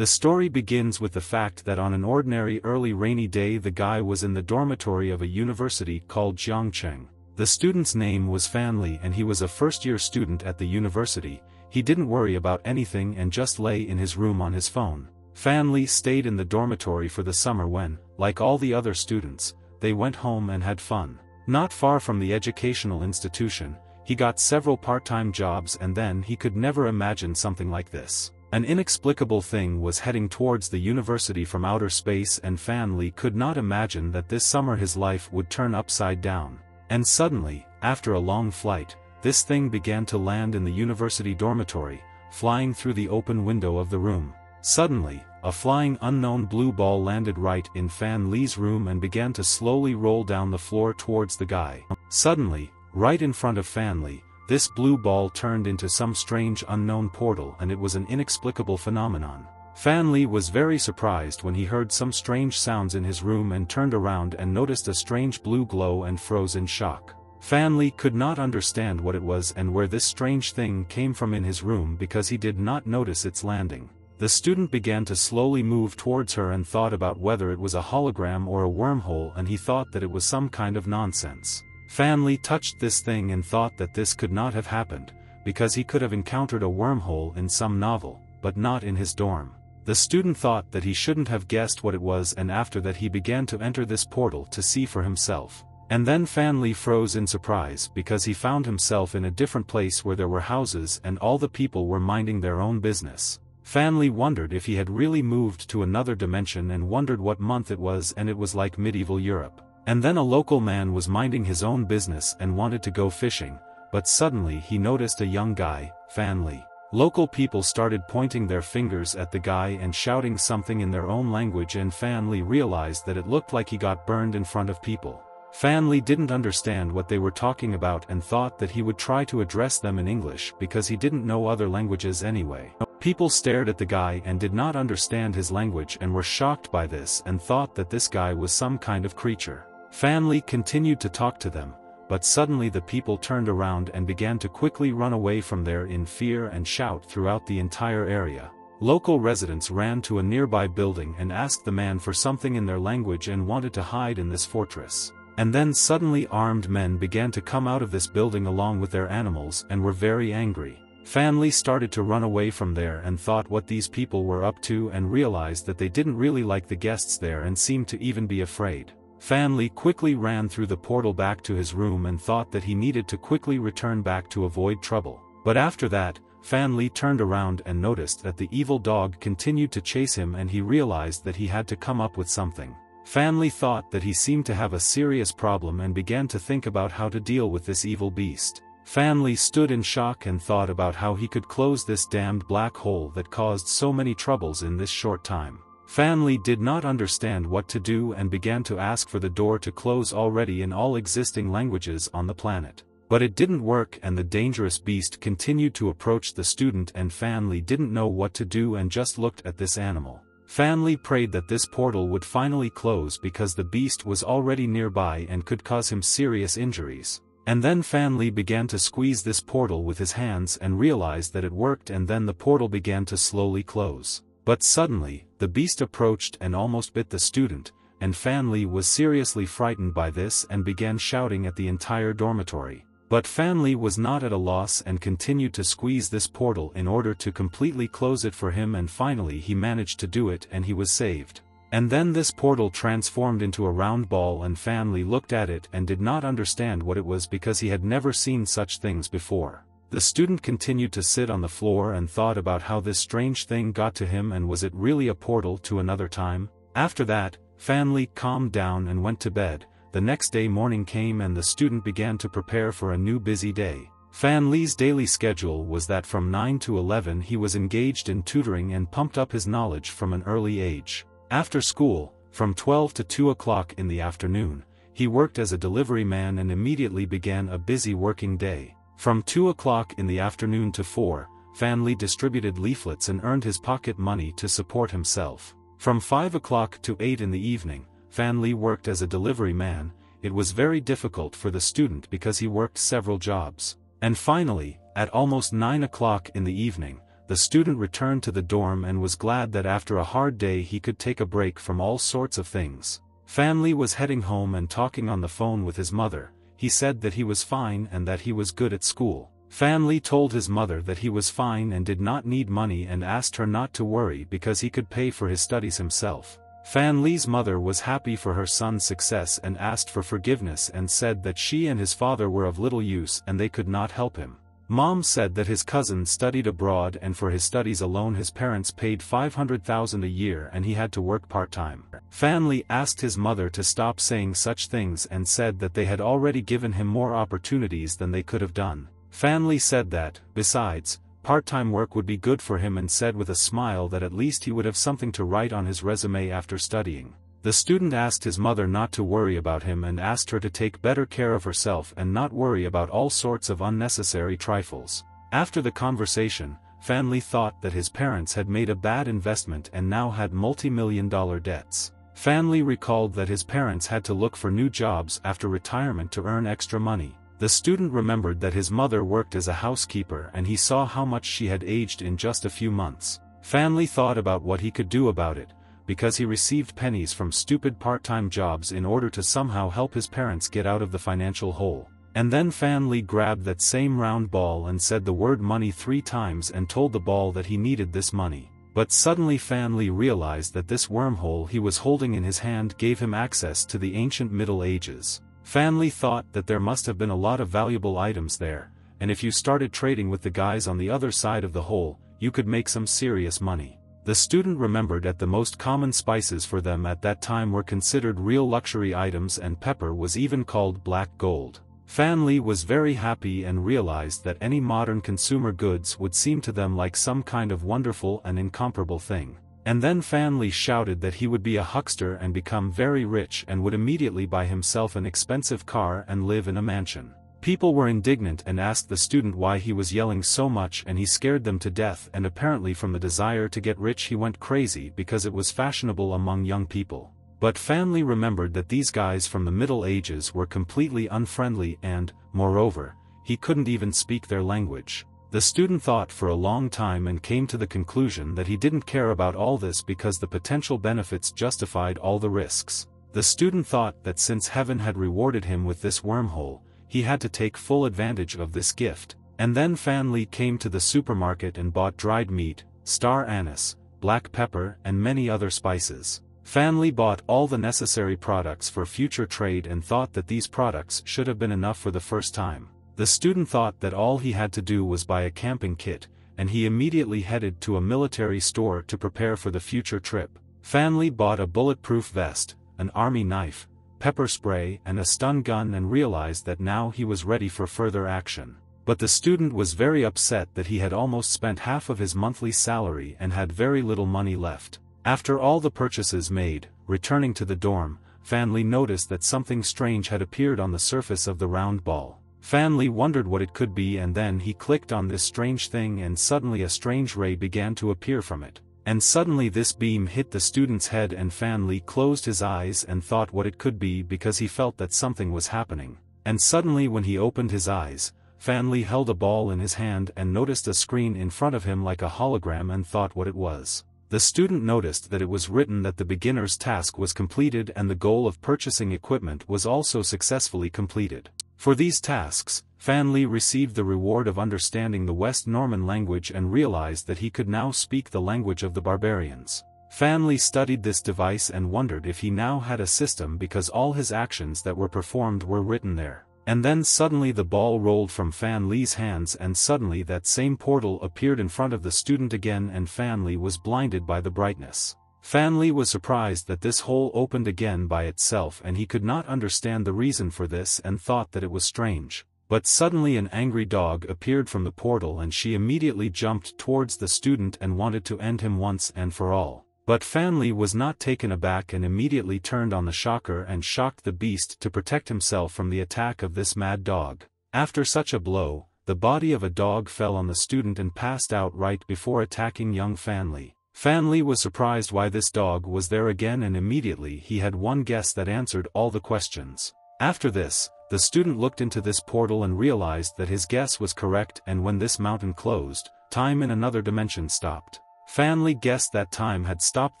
The story begins with the fact that on an ordinary early rainy day the guy was in the dormitory of a university called Jiangcheng. The student's name was Fan Li and he was a first-year student at the university, he didn't worry about anything and just lay in his room on his phone. Fan Li stayed in the dormitory for the summer when, like all the other students, they went home and had fun. Not far from the educational institution, he got several part-time jobs and then he could never imagine something like this. An inexplicable thing was heading towards the university from outer space and Fan Li could not imagine that this summer his life would turn upside down. And suddenly, after a long flight, this thing began to land in the university dormitory, flying through the open window of the room. Suddenly, a flying unknown blue ball landed right in Fan Li's room and began to slowly roll down the floor towards the guy. Suddenly, right in front of Fan Li, this blue ball turned into some strange unknown portal and it was an inexplicable phenomenon. Fan Li was very surprised when he heard some strange sounds in his room and turned around and noticed a strange blue glow and froze in shock. Fan Li could not understand what it was and where this strange thing came from in his room because he did not notice its landing. The student began to slowly move towards her and thought about whether it was a hologram or a wormhole and he thought that it was some kind of nonsense. Fan Li touched this thing and thought that this could not have happened, because he could have encountered a wormhole in some novel, but not in his dorm. The student thought that he shouldn't have guessed what it was and after that he began to enter this portal to see for himself. And then Fan Li froze in surprise because he found himself in a different place where there were houses and all the people were minding their own business. Fan Li wondered if he had really moved to another dimension and wondered what month it was and it was like medieval Europe. And then a local man was minding his own business and wanted to go fishing, but suddenly he noticed a young guy, Fan Li. Local people started pointing their fingers at the guy and shouting something in their own language and Fan Li realized that it looked like he got burned in front of people. Fan Li didn't understand what they were talking about and thought that he would try to address them in English because he didn't know other languages anyway. People stared at the guy and did not understand his language and were shocked by this and thought that this guy was some kind of creature. Fan Li continued to talk to them, but suddenly the people turned around and began to quickly run away from there in fear and shout throughout the entire area. Local residents ran to a nearby building and asked the man for something in their language and wanted to hide in this fortress. And then suddenly armed men began to come out of this building along with their animals and were very angry. Fan Li started to run away from there and thought what these people were up to and realized that they didn't really like the guests there and seemed to even be afraid. Fan Li quickly ran through the portal back to his room and thought that he needed to quickly return back to avoid trouble. But after that, Fan Li turned around and noticed that the evil dog continued to chase him and he realized that he had to come up with something. Fan Li thought that he seemed to have a serious problem and began to think about how to deal with this evil beast. Fan Li stood in shock and thought about how he could close this damned black hole that caused so many troubles in this short time. Fan Li did not understand what to do and began to ask for the door to close already in all existing languages on the planet. But it didn't work and the dangerous beast continued to approach the student and Fan Li didn't know what to do and just looked at this animal. Fan Li prayed that this portal would finally close because the beast was already nearby and could cause him serious injuries. And then Fan Li began to squeeze this portal with his hands and realized that it worked and then the portal began to slowly close. But suddenly, the beast approached and almost bit the student, and Fan Li was seriously frightened by this and began shouting at the entire dormitory. But Fan Li was not at a loss and continued to squeeze this portal in order to completely close it for him and finally he managed to do it and he was saved. And then this portal transformed into a round ball and Fan Li looked at it and did not understand what it was because he had never seen such things before. The student continued to sit on the floor and thought about how this strange thing got to him and was it really a portal to another time? After that, Fan Li calmed down and went to bed, the next day morning came and the student began to prepare for a new busy day. Fan Li's daily schedule was that from 9 to 11 he was engaged in tutoring and pumped up his knowledge from an early age. After school, from 12 to 2 o'clock in the afternoon, he worked as a delivery man and immediately began a busy working day. From 2 o'clock in the afternoon to 4, Fan Li distributed leaflets and earned his pocket money to support himself. From 5 o'clock to 8 in the evening, Fan Li worked as a delivery man, it was very difficult for the student because he worked several jobs. And finally, at almost 9 o'clock in the evening, the student returned to the dorm and was glad that after a hard day he could take a break from all sorts of things. Fan Li was heading home and talking on the phone with his mother, he said that he was fine and that he was good at school. Fan Li told his mother that he was fine and did not need money and asked her not to worry because he could pay for his studies himself. Fan Li's mother was happy for her son's success and asked for forgiveness and said that she and his father were of little use and they could not help him. Mom said that his cousin studied abroad and for his studies alone his parents paid 500,000 a year and he had to work part-time. Fan Li asked his mother to stop saying such things and said that they had already given him more opportunities than they could have done. Fan Li said that, besides, part-time work would be good for him and said with a smile that at least he would have something to write on his resume after studying. The student asked his mother not to worry about him and asked her to take better care of herself and not worry about all sorts of unnecessary trifles. After the conversation, Fan Li thought that his parents had made a bad investment and now had multi-million dollar debts. Fan Li recalled that his parents had to look for new jobs after retirement to earn extra money. The student remembered that his mother worked as a housekeeper and he saw how much she had aged in just a few months. Fan Li thought about what he could do about it, because he received pennies from stupid part-time jobs in order to somehow help his parents get out of the financial hole. And then Fan Li grabbed that same round ball and said the word money three times and told the ball that he needed this money. But suddenly Fan Li realized that this wormhole he was holding in his hand gave him access to the ancient Middle Ages. Fan Li thought that there must have been a lot of valuable items there, and if you started trading with the guys on the other side of the hole, you could make some serious money. The student remembered that the most common spices for them at that time were considered real luxury items and pepper was even called black gold. Fan Li was very happy and realized that any modern consumer goods would seem to them like some kind of wonderful and incomparable thing. And then Fan Li shouted that he would be a huckster and become very rich and would immediately buy himself an expensive car and live in a mansion. People were indignant and asked the student why he was yelling so much and he scared them to death and apparently from the desire to get rich he went crazy because it was fashionable among young people. But Fan Li remembered that these guys from the Middle Ages were completely unfriendly and, moreover, he couldn't even speak their language. The student thought for a long time and came to the conclusion that he didn't care about all this because the potential benefits justified all the risks. The student thought that since heaven had rewarded him with this wormhole, he had to take full advantage of this gift. And then Fan Li came to the supermarket and bought dried meat, star anise, black pepper and many other spices. Fan Li bought all the necessary products for future trade and thought that these products should have been enough for the first time. The student thought that all he had to do was buy a camping kit, and he immediately headed to a military store to prepare for the future trip. Fan Li bought a bulletproof vest, an army knife, pepper spray and a stun gun and realized that now he was ready for further action. But the student was very upset that he had almost spent half of his monthly salary and had very little money left. After all the purchases made, returning to the dorm, Fan Li noticed that something strange had appeared on the surface of the round ball. Fan Li wondered what it could be and then he clicked on this strange thing and suddenly a strange ray began to appear from it. And suddenly this beam hit the student's head and Fan Li closed his eyes and thought what it could be because he felt that something was happening. And suddenly when he opened his eyes, Fan Li held a ball in his hand and noticed a screen in front of him like a hologram and thought what it was. The student noticed that it was written that the beginner's task was completed and the goal of purchasing equipment was also successfully completed. For these tasks, Fan Li received the reward of understanding the West Norman language and realized that he could now speak the language of the barbarians. Fan Li studied this device and wondered if he now had a system because all his actions that were performed were written there. And then suddenly the ball rolled from Fan Li's hands and suddenly that same portal appeared in front of the student again and Fan Li was blinded by the brightness. Fan Li was surprised that this hole opened again by itself and he could not understand the reason for this and thought that it was strange. But suddenly an angry dog appeared from the portal and she immediately jumped towards the student and wanted to end him once and for all. But Fan Li was not taken aback and immediately turned on the shocker and shocked the beast to protect himself from the attack of this mad dog. After such a blow, the body of a dog fell on the student and passed out right before attacking young Fan Li. Fan Li was surprised why this dog was there again and immediately he had one guess that answered all the questions. After this, the student looked into this portal and realized that his guess was correct and when this mountain closed, time in another dimension stopped. Fanli guessed that time had stopped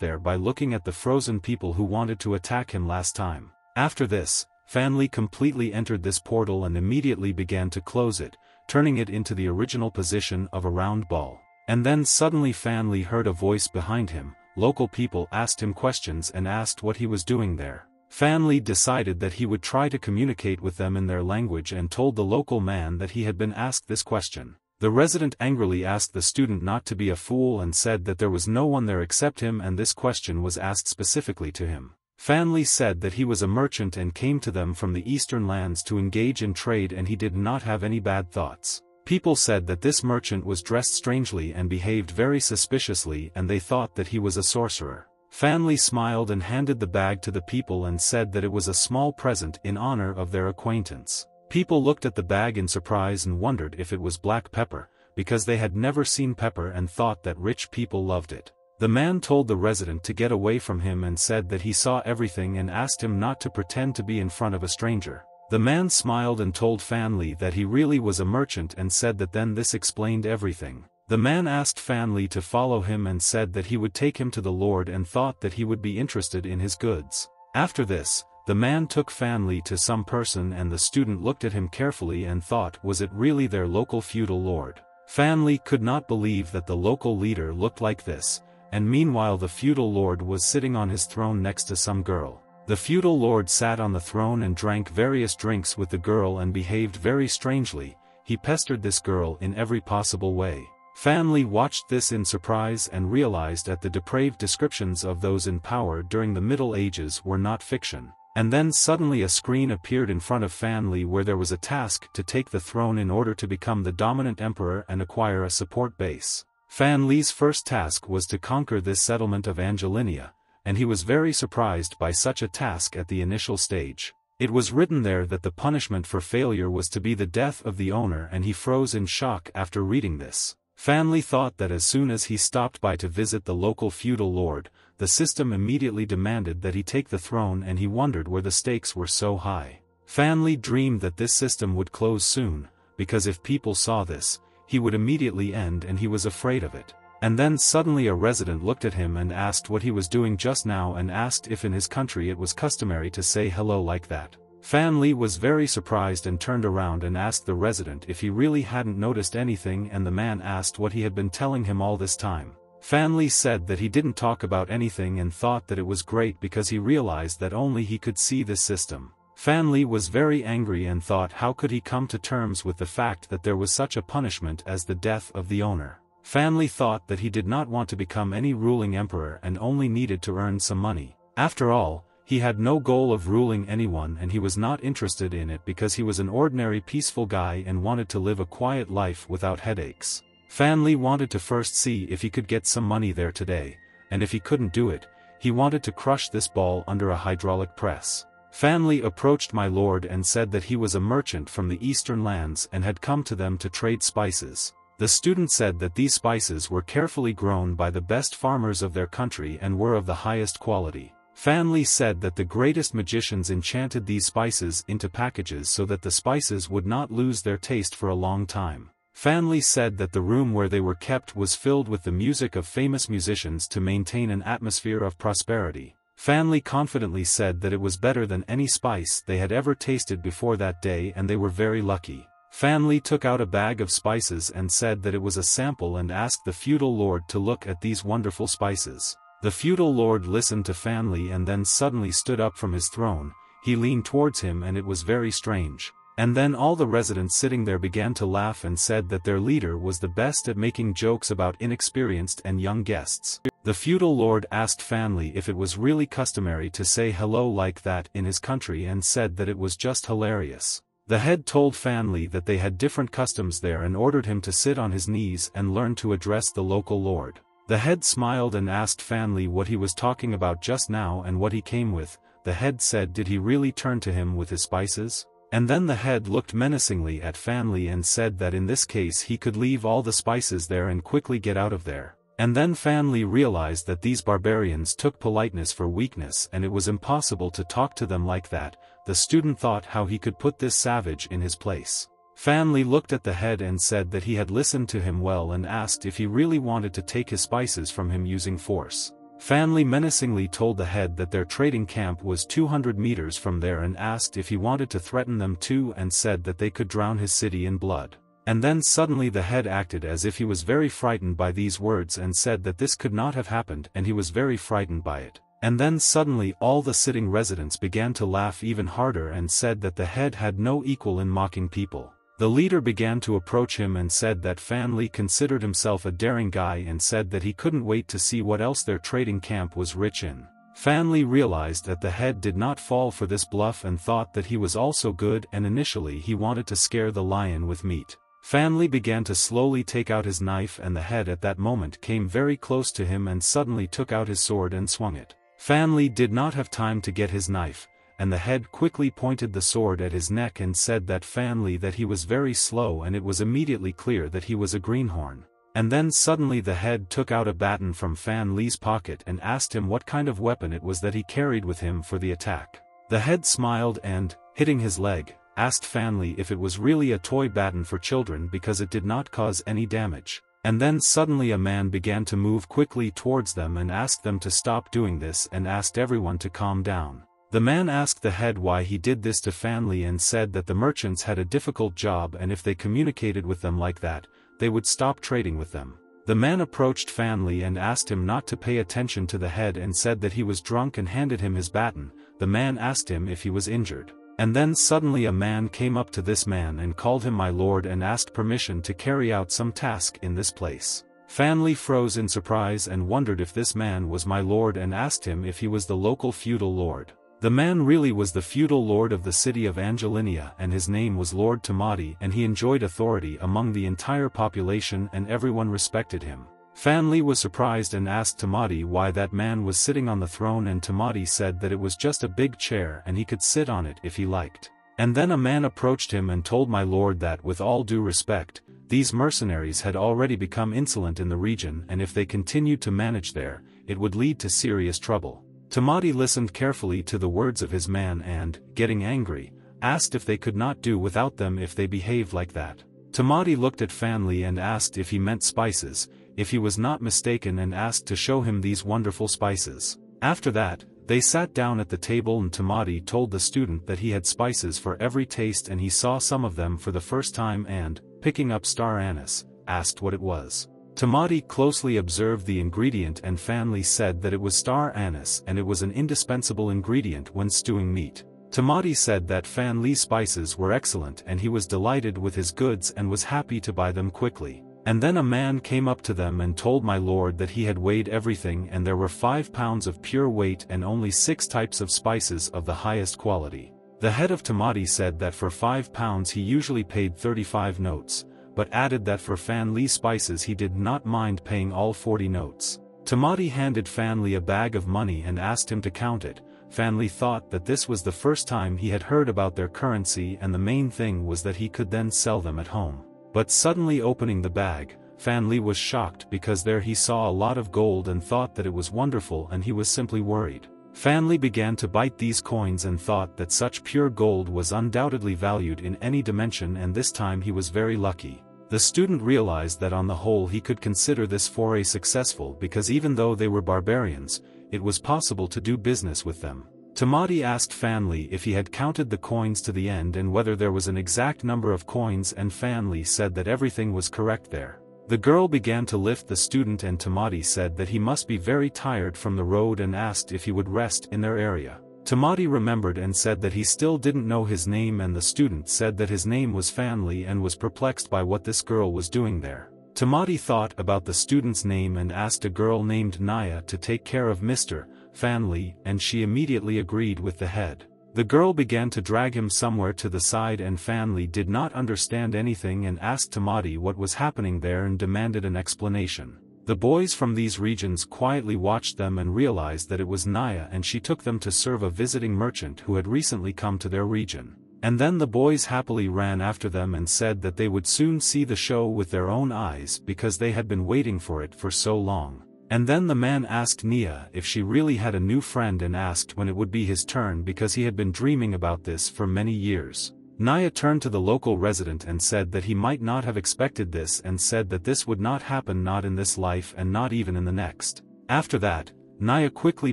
there by looking at the frozen people who wanted to attack him last time. After this, Fanli completely entered this portal and immediately began to close it, turning it into the original position of a round ball. And then suddenly Fanli heard a voice behind him, local people asked him questions and asked what he was doing there. Fanli decided that he would try to communicate with them in their language and told the local man that he had been asked this question. The resident angrily asked the student not to be a fool and said that there was no one there except him and this question was asked specifically to him. Fanli said that he was a merchant and came to them from the eastern lands to engage in trade and he did not have any bad thoughts. People said that this merchant was dressed strangely and behaved very suspiciously and they thought that he was a sorcerer. Fanli smiled and handed the bag to the people and said that it was a small present in honor of their acquaintance. People looked at the bag in surprise and wondered if it was black pepper, because they had never seen pepper and thought that rich people loved it. The man told the resident to get away from him and said that he saw everything and asked him not to pretend to be in front of a stranger. The man smiled and told Fanli that he really was a merchant and said that then this explained everything. The man asked Fanli to follow him and said that he would take him to the Lord and thought that he would be interested in his goods. After this, the man took Fanli to some person and the student looked at him carefully and thought was it really their local feudal lord. Fanli could not believe that the local leader looked like this, and meanwhile the feudal lord was sitting on his throne next to some girl. The feudal lord sat on the throne and drank various drinks with the girl and behaved very strangely, he pestered this girl in every possible way. Fanli watched this in surprise and realized that the depraved descriptions of those in power during the Middle Ages were not fiction. And then suddenly a screen appeared in front of Fanli where there was a task to take the throne in order to become the dominant emperor and acquire a support base. Fanli's first task was to conquer this settlement of Angelinia, and he was very surprised by such a task at the initial stage. It was written there that the punishment for failure was to be the death of the owner and he froze in shock after reading this. Fanli thought that as soon as he stopped by to visit the local feudal lord, the system immediately demanded that he take the throne and he wondered where the stakes were so high. Fanli dreamed that this system would close soon, because if people saw this, he would immediately end and he was afraid of it. And then suddenly a resident looked at him and asked what he was doing just now and asked if in his country it was customary to say hello like that. Fanli was very surprised and turned around and asked the resident if he really hadn't noticed anything and the man asked what he had been telling him all this time. Fanli said that he didn't talk about anything and thought that it was great because he realized that only he could see this system. Fanli was very angry and thought how could he come to terms with the fact that there was such a punishment as the death of the owner. Fanli thought that he did not want to become any ruling emperor and only needed to earn some money. After all, he had no goal of ruling anyone and he was not interested in it because he was an ordinary peaceful guy and wanted to live a quiet life without headaches. Fanli wanted to first see if he could get some money there today, and if he couldn't do it, he wanted to crush this ball under a hydraulic press. Fanli approached my lord and said that he was a merchant from the eastern lands and had come to them to trade spices. The student said that these spices were carefully grown by the best farmers of their country and were of the highest quality. Fanli said that the greatest magicians enchanted these spices into packages so that the spices would not lose their taste for a long time. Fanli said that the room where they were kept was filled with the music of famous musicians to maintain an atmosphere of prosperity. Fanli confidently said that it was better than any spice they had ever tasted before that day and they were very lucky. Fanli took out a bag of spices and said that it was a sample and asked the feudal lord to look at these wonderful spices. The feudal lord listened to Fanli and then suddenly stood up from his throne, he leaned towards him and it was very strange. And then all the residents sitting there began to laugh and said that their leader was the best at making jokes about inexperienced and young guests. The feudal lord asked Fanli if it was really customary to say hello like that in his country and said that it was just hilarious. The head told Fanli that they had different customs there and ordered him to sit on his knees and learn to address the local lord. The head smiled and asked Fanli what he was talking about just now and what he came with, the head said did he really turn to him with his spices? And then the head looked menacingly at Fanli and said that in this case he could leave all the spices there and quickly get out of there. And then Fanli realized that these barbarians took politeness for weakness and it was impossible to talk to them like that, the student thought how he could put this savage in his place. Fan looked at the head and said that he had listened to him well and asked if he really wanted to take his spices from him using force. Fan menacingly told the head that their trading camp was 200 meters from there and asked if he wanted to threaten them too and said that they could drown his city in blood. And then suddenly the head acted as if he was very frightened by these words and said that this could not have happened and he was very frightened by it. And then suddenly all the sitting residents began to laugh even harder and said that the head had no equal in mocking people. The leader began to approach him and said that Fan Li considered himself a daring guy and said that he couldn't wait to see what else their trading camp was rich in. Fan Li realized that the head did not fall for this bluff and thought that he was also good and initially he wanted to scare the lion with meat. Fan Li began to slowly take out his knife and the head at that moment came very close to him and suddenly took out his sword and swung it. Fan Li did not have time to get his knife, and the head quickly pointed the sword at his neck and said that Fan Li that he was very slow and it was immediately clear that he was a greenhorn. And then suddenly the head took out a baton from Fan Li's pocket and asked him what kind of weapon it was that he carried with him for the attack. The head smiled and, hitting his leg, asked Fan Li if it was really a toy baton for children because it did not cause any damage. And then suddenly a man began to move quickly towards them and asked them to stop doing this and asked everyone to calm down. The man asked the head why he did this to Fan Li and said that the merchants had a difficult job and if they communicated with them like that, they would stop trading with them. The man approached Fan Li and asked him not to pay attention to the head and said that he was drunk and handed him his baton, the man asked him if he was injured. And then suddenly a man came up to this man and called him my lord and asked permission to carry out some task in this place. Fan Li froze in surprise and wondered if this man was my lord and asked him if he was the local feudal lord. The man really was the feudal lord of the city of Angelinia and his name was Lord Tamati and he enjoyed authority among the entire population and everyone respected him. Fan Li was surprised and asked Tamati why that man was sitting on the throne and Tamati said that it was just a big chair and he could sit on it if he liked. And then a man approached him and told my lord that with all due respect, these mercenaries had already become insolent in the region and if they continued to manage there, it would lead to serious trouble. Tamati listened carefully to the words of his man and, getting angry, asked if they could not do without them if they behaved like that. Tamati looked at Fan Li and asked if he meant spices, if he was not mistaken and asked to show him these wonderful spices. After that, they sat down at the table and Tamati told the student that he had spices for every taste and he saw some of them for the first time and, picking up star anise, asked what it was. Tamati closely observed the ingredient and Fan Li said that it was star anise and it was an indispensable ingredient when stewing meat. Tamati said that Fan spices were excellent and he was delighted with his goods and was happy to buy them quickly. And then a man came up to them and told my lord that he had weighed everything and there were five pounds of pure weight and only six types of spices of the highest quality. The head of Tamati said that for five pounds he usually paid 35 notes, but added that for Fan Li spices he did not mind paying all 40 notes. Tamati handed Fan Li a bag of money and asked him to count it. Fan Li thought that this was the first time he had heard about their currency and the main thing was that he could then sell them at home. But suddenly opening the bag, Fan Li was shocked because there he saw a lot of gold and thought that it was wonderful and he was simply worried. Fan Li began to bite these coins and thought that such pure gold was undoubtedly valued in any dimension and this time he was very lucky. The student realized that on the whole he could consider this foray successful because even though they were barbarians, it was possible to do business with them. Tamati asked Fan Li if he had counted the coins to the end and whether there was an exact number of coins and Fan Li said that everything was correct there. The girl began to lift the student and Tamati said that he must be very tired from the road and asked if he would rest in their area. Tamati remembered and said that he still didn't know his name and the student said that his name was Fan Li and was perplexed by what this girl was doing there. Tamati thought about the student's name and asked a girl named Naya to take care of Mr. Fan Li and she immediately agreed with the head. The girl began to drag him somewhere to the side and Fanli did not understand anything and asked Tamati what was happening there and demanded an explanation. The boys from these regions quietly watched them and realized that it was Naya and she took them to serve a visiting merchant who had recently come to their region. And then the boys happily ran after them and said that they would soon see the show with their own eyes because they had been waiting for it for so long. And then the man asked Nia if she really had a new friend and asked when it would be his turn because he had been dreaming about this for many years. Naya turned to the local resident and said that he might not have expected this and said that this would not happen not in this life and not even in the next. After that, Naya quickly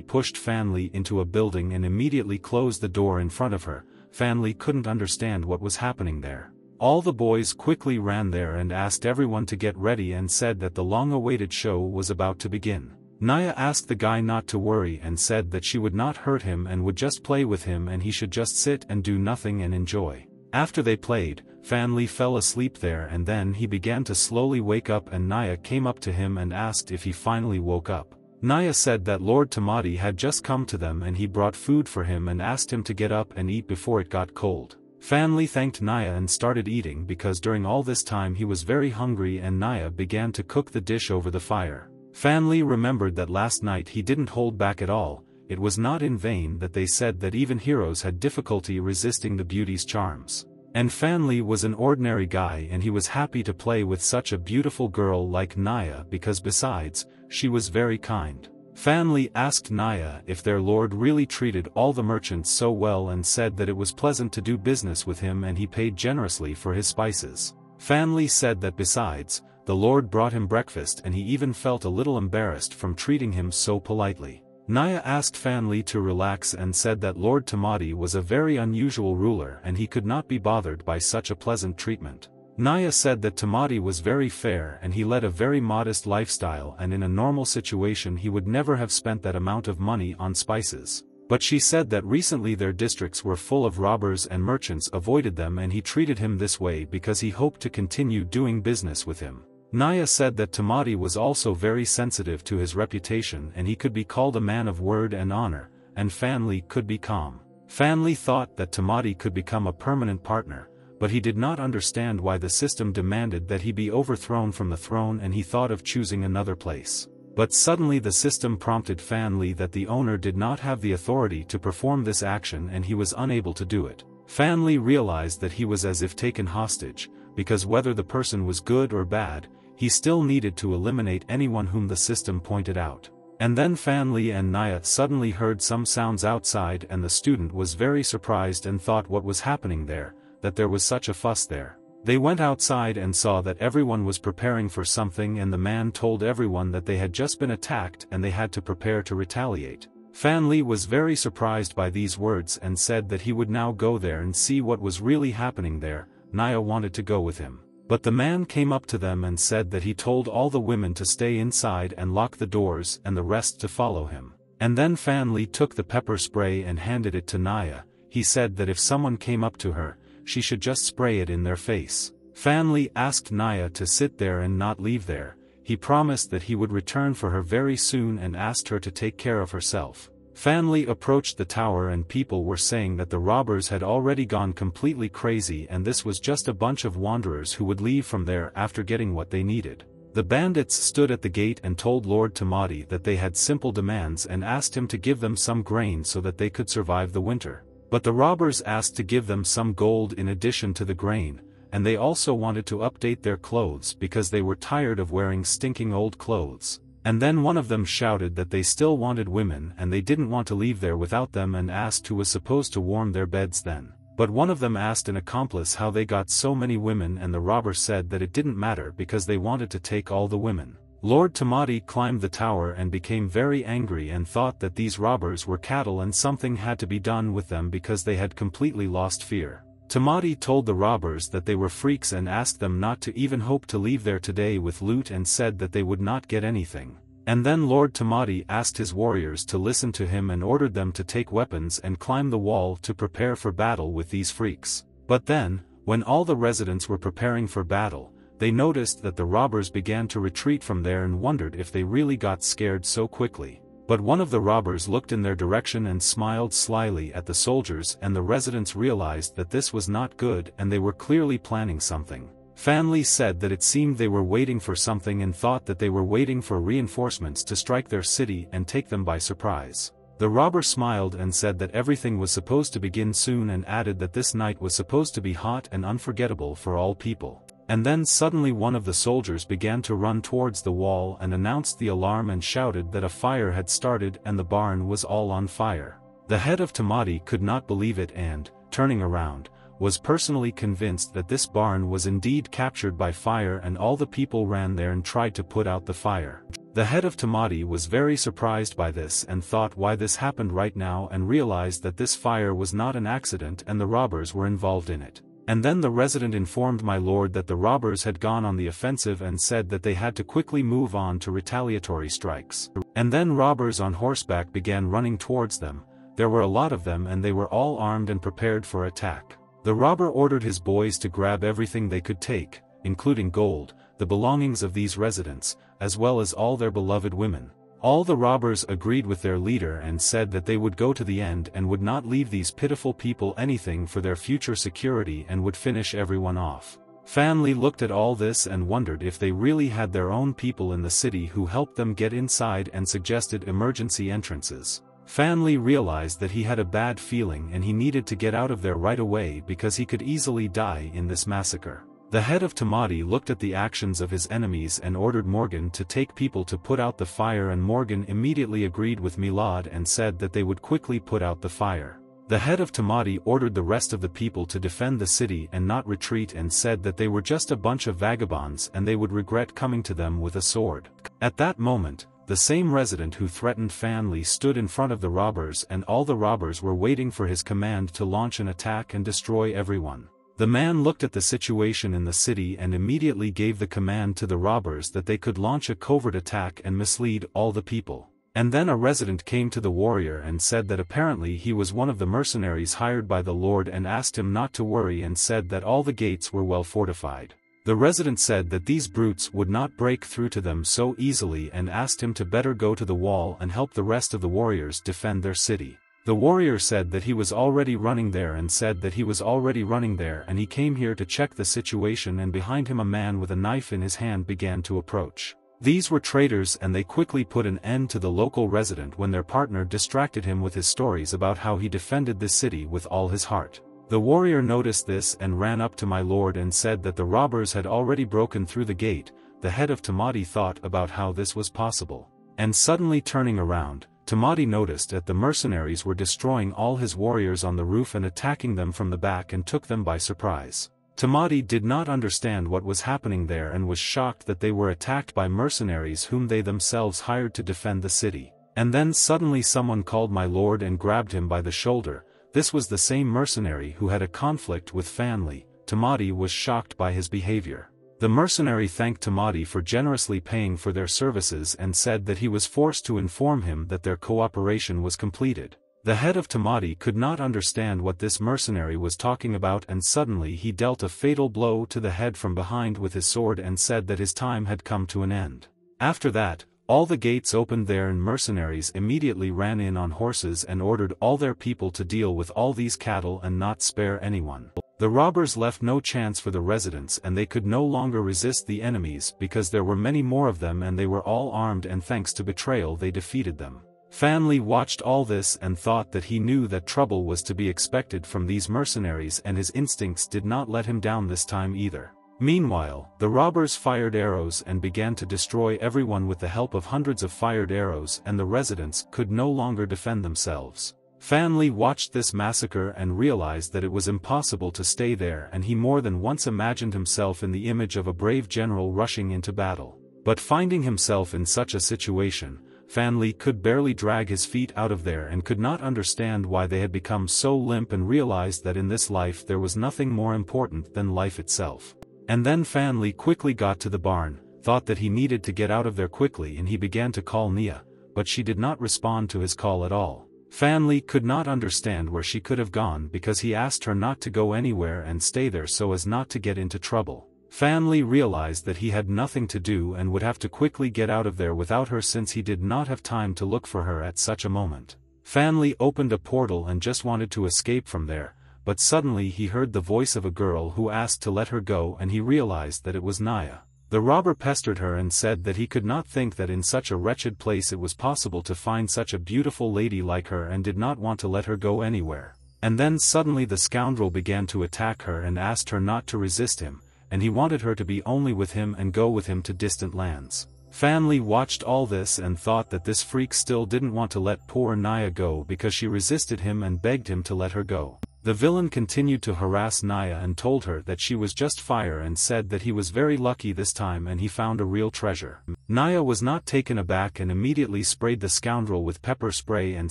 pushed Fanli into a building and immediately closed the door in front of her, Fanli couldn't understand what was happening there. All the boys quickly ran there and asked everyone to get ready and said that the long-awaited show was about to begin. Naya asked the guy not to worry and said that she would not hurt him and would just play with him and he should just sit and do nothing and enjoy. After they played, Fanli fell asleep there and then he began to slowly wake up and Naya came up to him and asked if he finally woke up. Naya said that Lord Tamati had just come to them and he brought food for him and asked him to get up and eat before it got cold. Fanli thanked Naya and started eating because during all this time he was very hungry and Naya began to cook the dish over the fire. Fanli remembered that last night he didn't hold back at all, it was not in vain that they said that even heroes had difficulty resisting the beauty's charms. And Fanli was an ordinary guy and he was happy to play with such a beautiful girl like Naya because besides, she was very kind. Fanli asked Naya if their lord really treated all the merchants so well and said that it was pleasant to do business with him and he paid generously for his spices. Fanli said that besides, the lord brought him breakfast and he even felt a little embarrassed from treating him so politely. Naya asked Fanli to relax and said that Lord Tamati was a very unusual ruler and he could not be bothered by such a pleasant treatment. Naya said that Tamati was very fair and he led a very modest lifestyle and in a normal situation he would never have spent that amount of money on spices. But she said that recently their districts were full of robbers and merchants avoided them and he treated him this way because he hoped to continue doing business with him. Naya said that Tamati was also very sensitive to his reputation and he could be called a man of word and honor, and Fanli could be calm. Fanli thought that Tamati could become a permanent partner, but he did not understand why the system demanded that he be overthrown from the throne and he thought of choosing another place. But suddenly the system prompted Fanli that the owner did not have the authority to perform this action and he was unable to do it. Fanli realized that he was as if taken hostage, because whether the person was good or bad, he still needed to eliminate anyone whom the system pointed out. And then Fanli and Naya suddenly heard some sounds outside and the student was very surprised and thought what was happening there, that there was such a fuss there. They went outside and saw that everyone was preparing for something and the man told everyone that they had just been attacked and they had to prepare to retaliate. Fan Li was very surprised by these words and said that he would now go there and see what was really happening there, Naya wanted to go with him. But the man came up to them and said that he told all the women to stay inside and lock the doors and the rest to follow him. And then Fan Li took the pepper spray and handed it to Naya, he said that if someone came up to her, she should just spray it in their face. Fanli asked Naya to sit there and not leave there, he promised that he would return for her very soon and asked her to take care of herself. Fanli approached the tower and people were saying that the robbers had already gone completely crazy and this was just a bunch of wanderers who would leave from there after getting what they needed. The bandits stood at the gate and told Lord Tamati that they had simple demands and asked him to give them some grain so that they could survive the winter. But the robbers asked to give them some gold in addition to the grain, and they also wanted to update their clothes because they were tired of wearing stinking old clothes. And then one of them shouted that they still wanted women and they didn't want to leave there without them and asked who was supposed to warm their beds then. But one of them asked an accomplice how they got so many women and the robber said that it didn't matter because they wanted to take all the women. Lord Tamati climbed the tower and became very angry and thought that these robbers were cattle and something had to be done with them because they had completely lost fear. Tamati told the robbers that they were freaks and asked them not to even hope to leave there today with loot and said that they would not get anything. And then Lord Tamati asked his warriors to listen to him and ordered them to take weapons and climb the wall to prepare for battle with these freaks. But then, when all the residents were preparing for battle, they noticed that the robbers began to retreat from there and wondered if they really got scared so quickly. But one of the robbers looked in their direction and smiled slyly at the soldiers and the residents realized that this was not good and they were clearly planning something. Fanli said that it seemed they were waiting for something and thought that they were waiting for reinforcements to strike their city and take them by surprise. The robber smiled and said that everything was supposed to begin soon and added that this night was supposed to be hot and unforgettable for all people. And then suddenly one of the soldiers began to run towards the wall and announced the alarm and shouted that a fire had started and the barn was all on fire. The head of Tamati could not believe it and, turning around, was personally convinced that this barn was indeed captured by fire and all the people ran there and tried to put out the fire. The head of Tamati was very surprised by this and thought why this happened right now and realized that this fire was not an accident and the robbers were involved in it. And then the resident informed my lord that the robbers had gone on the offensive and said that they had to quickly move on to retaliatory strikes. And then robbers on horseback began running towards them, there were a lot of them and they were all armed and prepared for attack. The robber ordered his boys to grab everything they could take, including gold, the belongings of these residents, as well as all their beloved women. All the robbers agreed with their leader and said that they would go to the end and would not leave these pitiful people anything for their future security and would finish everyone off. Fanli looked at all this and wondered if they really had their own people in the city who helped them get inside and suggested emergency entrances. Fanli realized that he had a bad feeling and he needed to get out of there right away because he could easily die in this massacre. The head of Tamati looked at the actions of his enemies and ordered Morgan to take people to put out the fire and Morgan immediately agreed with my lord and said that they would quickly put out the fire. The head of Tamati ordered the rest of the people to defend the city and not retreat and said that they were just a bunch of vagabonds and they would regret coming to them with a sword. At that moment, the same resident who threatened Fanli stood in front of the robbers and all the robbers were waiting for his command to launch an attack and destroy everyone. The man looked at the situation in the city and immediately gave the command to the robbers that they could launch a covert attack and mislead all the people. And then a resident came to the warrior and said that apparently he was one of the mercenaries hired by the Lord and asked him not to worry and said that all the gates were well fortified. The resident said that these brutes would not break through to them so easily and asked him to better go to the wall and help the rest of the warriors defend their city. The warrior said that he was already running there and said that he was already running there and he came here to check the situation and behind him a man with a knife in his hand began to approach. These were traitors and they quickly put an end to the local resident when their partner distracted him with his stories about how he defended the city with all his heart. The warrior noticed this and ran up to my lord and said that the robbers had already broken through the gate, the head of Tamati thought about how this was possible. And suddenly turning around, Tamati noticed that the mercenaries were destroying all his warriors on the roof and attacking them from the back and took them by surprise. Tamati did not understand what was happening there and was shocked that they were attacked by mercenaries whom they themselves hired to defend the city. And then suddenly someone called my lord and grabbed him by the shoulder, this was the same mercenary who had a conflict with Fanli, Tamati was shocked by his behavior. The mercenary thanked Tamati for generously paying for their services and said that he was forced to inform him that their cooperation was completed. The head of Tamati could not understand what this mercenary was talking about and suddenly he dealt a fatal blow to the head from behind with his sword and said that his time had come to an end. After that, all the gates opened there and mercenaries immediately ran in on horses and ordered all their people to deal with all these cattle and not spare anyone. The robbers left no chance for the residents and they could no longer resist the enemies because there were many more of them and they were all armed and thanks to betrayal they defeated them. Fanli watched all this and thought that he knew that trouble was to be expected from these mercenaries and his instincts did not let him down this time either. Meanwhile, the robbers fired arrows and began to destroy everyone with the help of hundreds of fired arrows and the residents could no longer defend themselves. Fanli watched this massacre and realized that it was impossible to stay there and he more than once imagined himself in the image of a brave general rushing into battle. But finding himself in such a situation, Fanli could barely drag his feet out of there and could not understand why they had become so limp and realized that in this life there was nothing more important than life itself. And then Fanli quickly got to the barn, thought that he needed to get out of there quickly and he began to call Nia, but she did not respond to his call at all. Fanli could not understand where she could have gone because he asked her not to go anywhere and stay there so as not to get into trouble. Fanli realized that he had nothing to do and would have to quickly get out of there without her since he did not have time to look for her at such a moment. Fanli opened a portal and just wanted to escape from there, but suddenly he heard the voice of a girl who asked to let her go and he realized that it was Naya. The robber pestered her and said that he could not think that in such a wretched place it was possible to find such a beautiful lady like her and did not want to let her go anywhere. And then suddenly the scoundrel began to attack her and asked her not to resist him, and he wanted her to be only with him and go with him to distant lands. Fanli watched all this and thought that this freak still didn't want to let poor Naya go because she resisted him and begged him to let her go. The villain continued to harass Naya and told her that she was just fire and said that he was very lucky this time and he found a real treasure. Naya was not taken aback and immediately sprayed the scoundrel with pepper spray and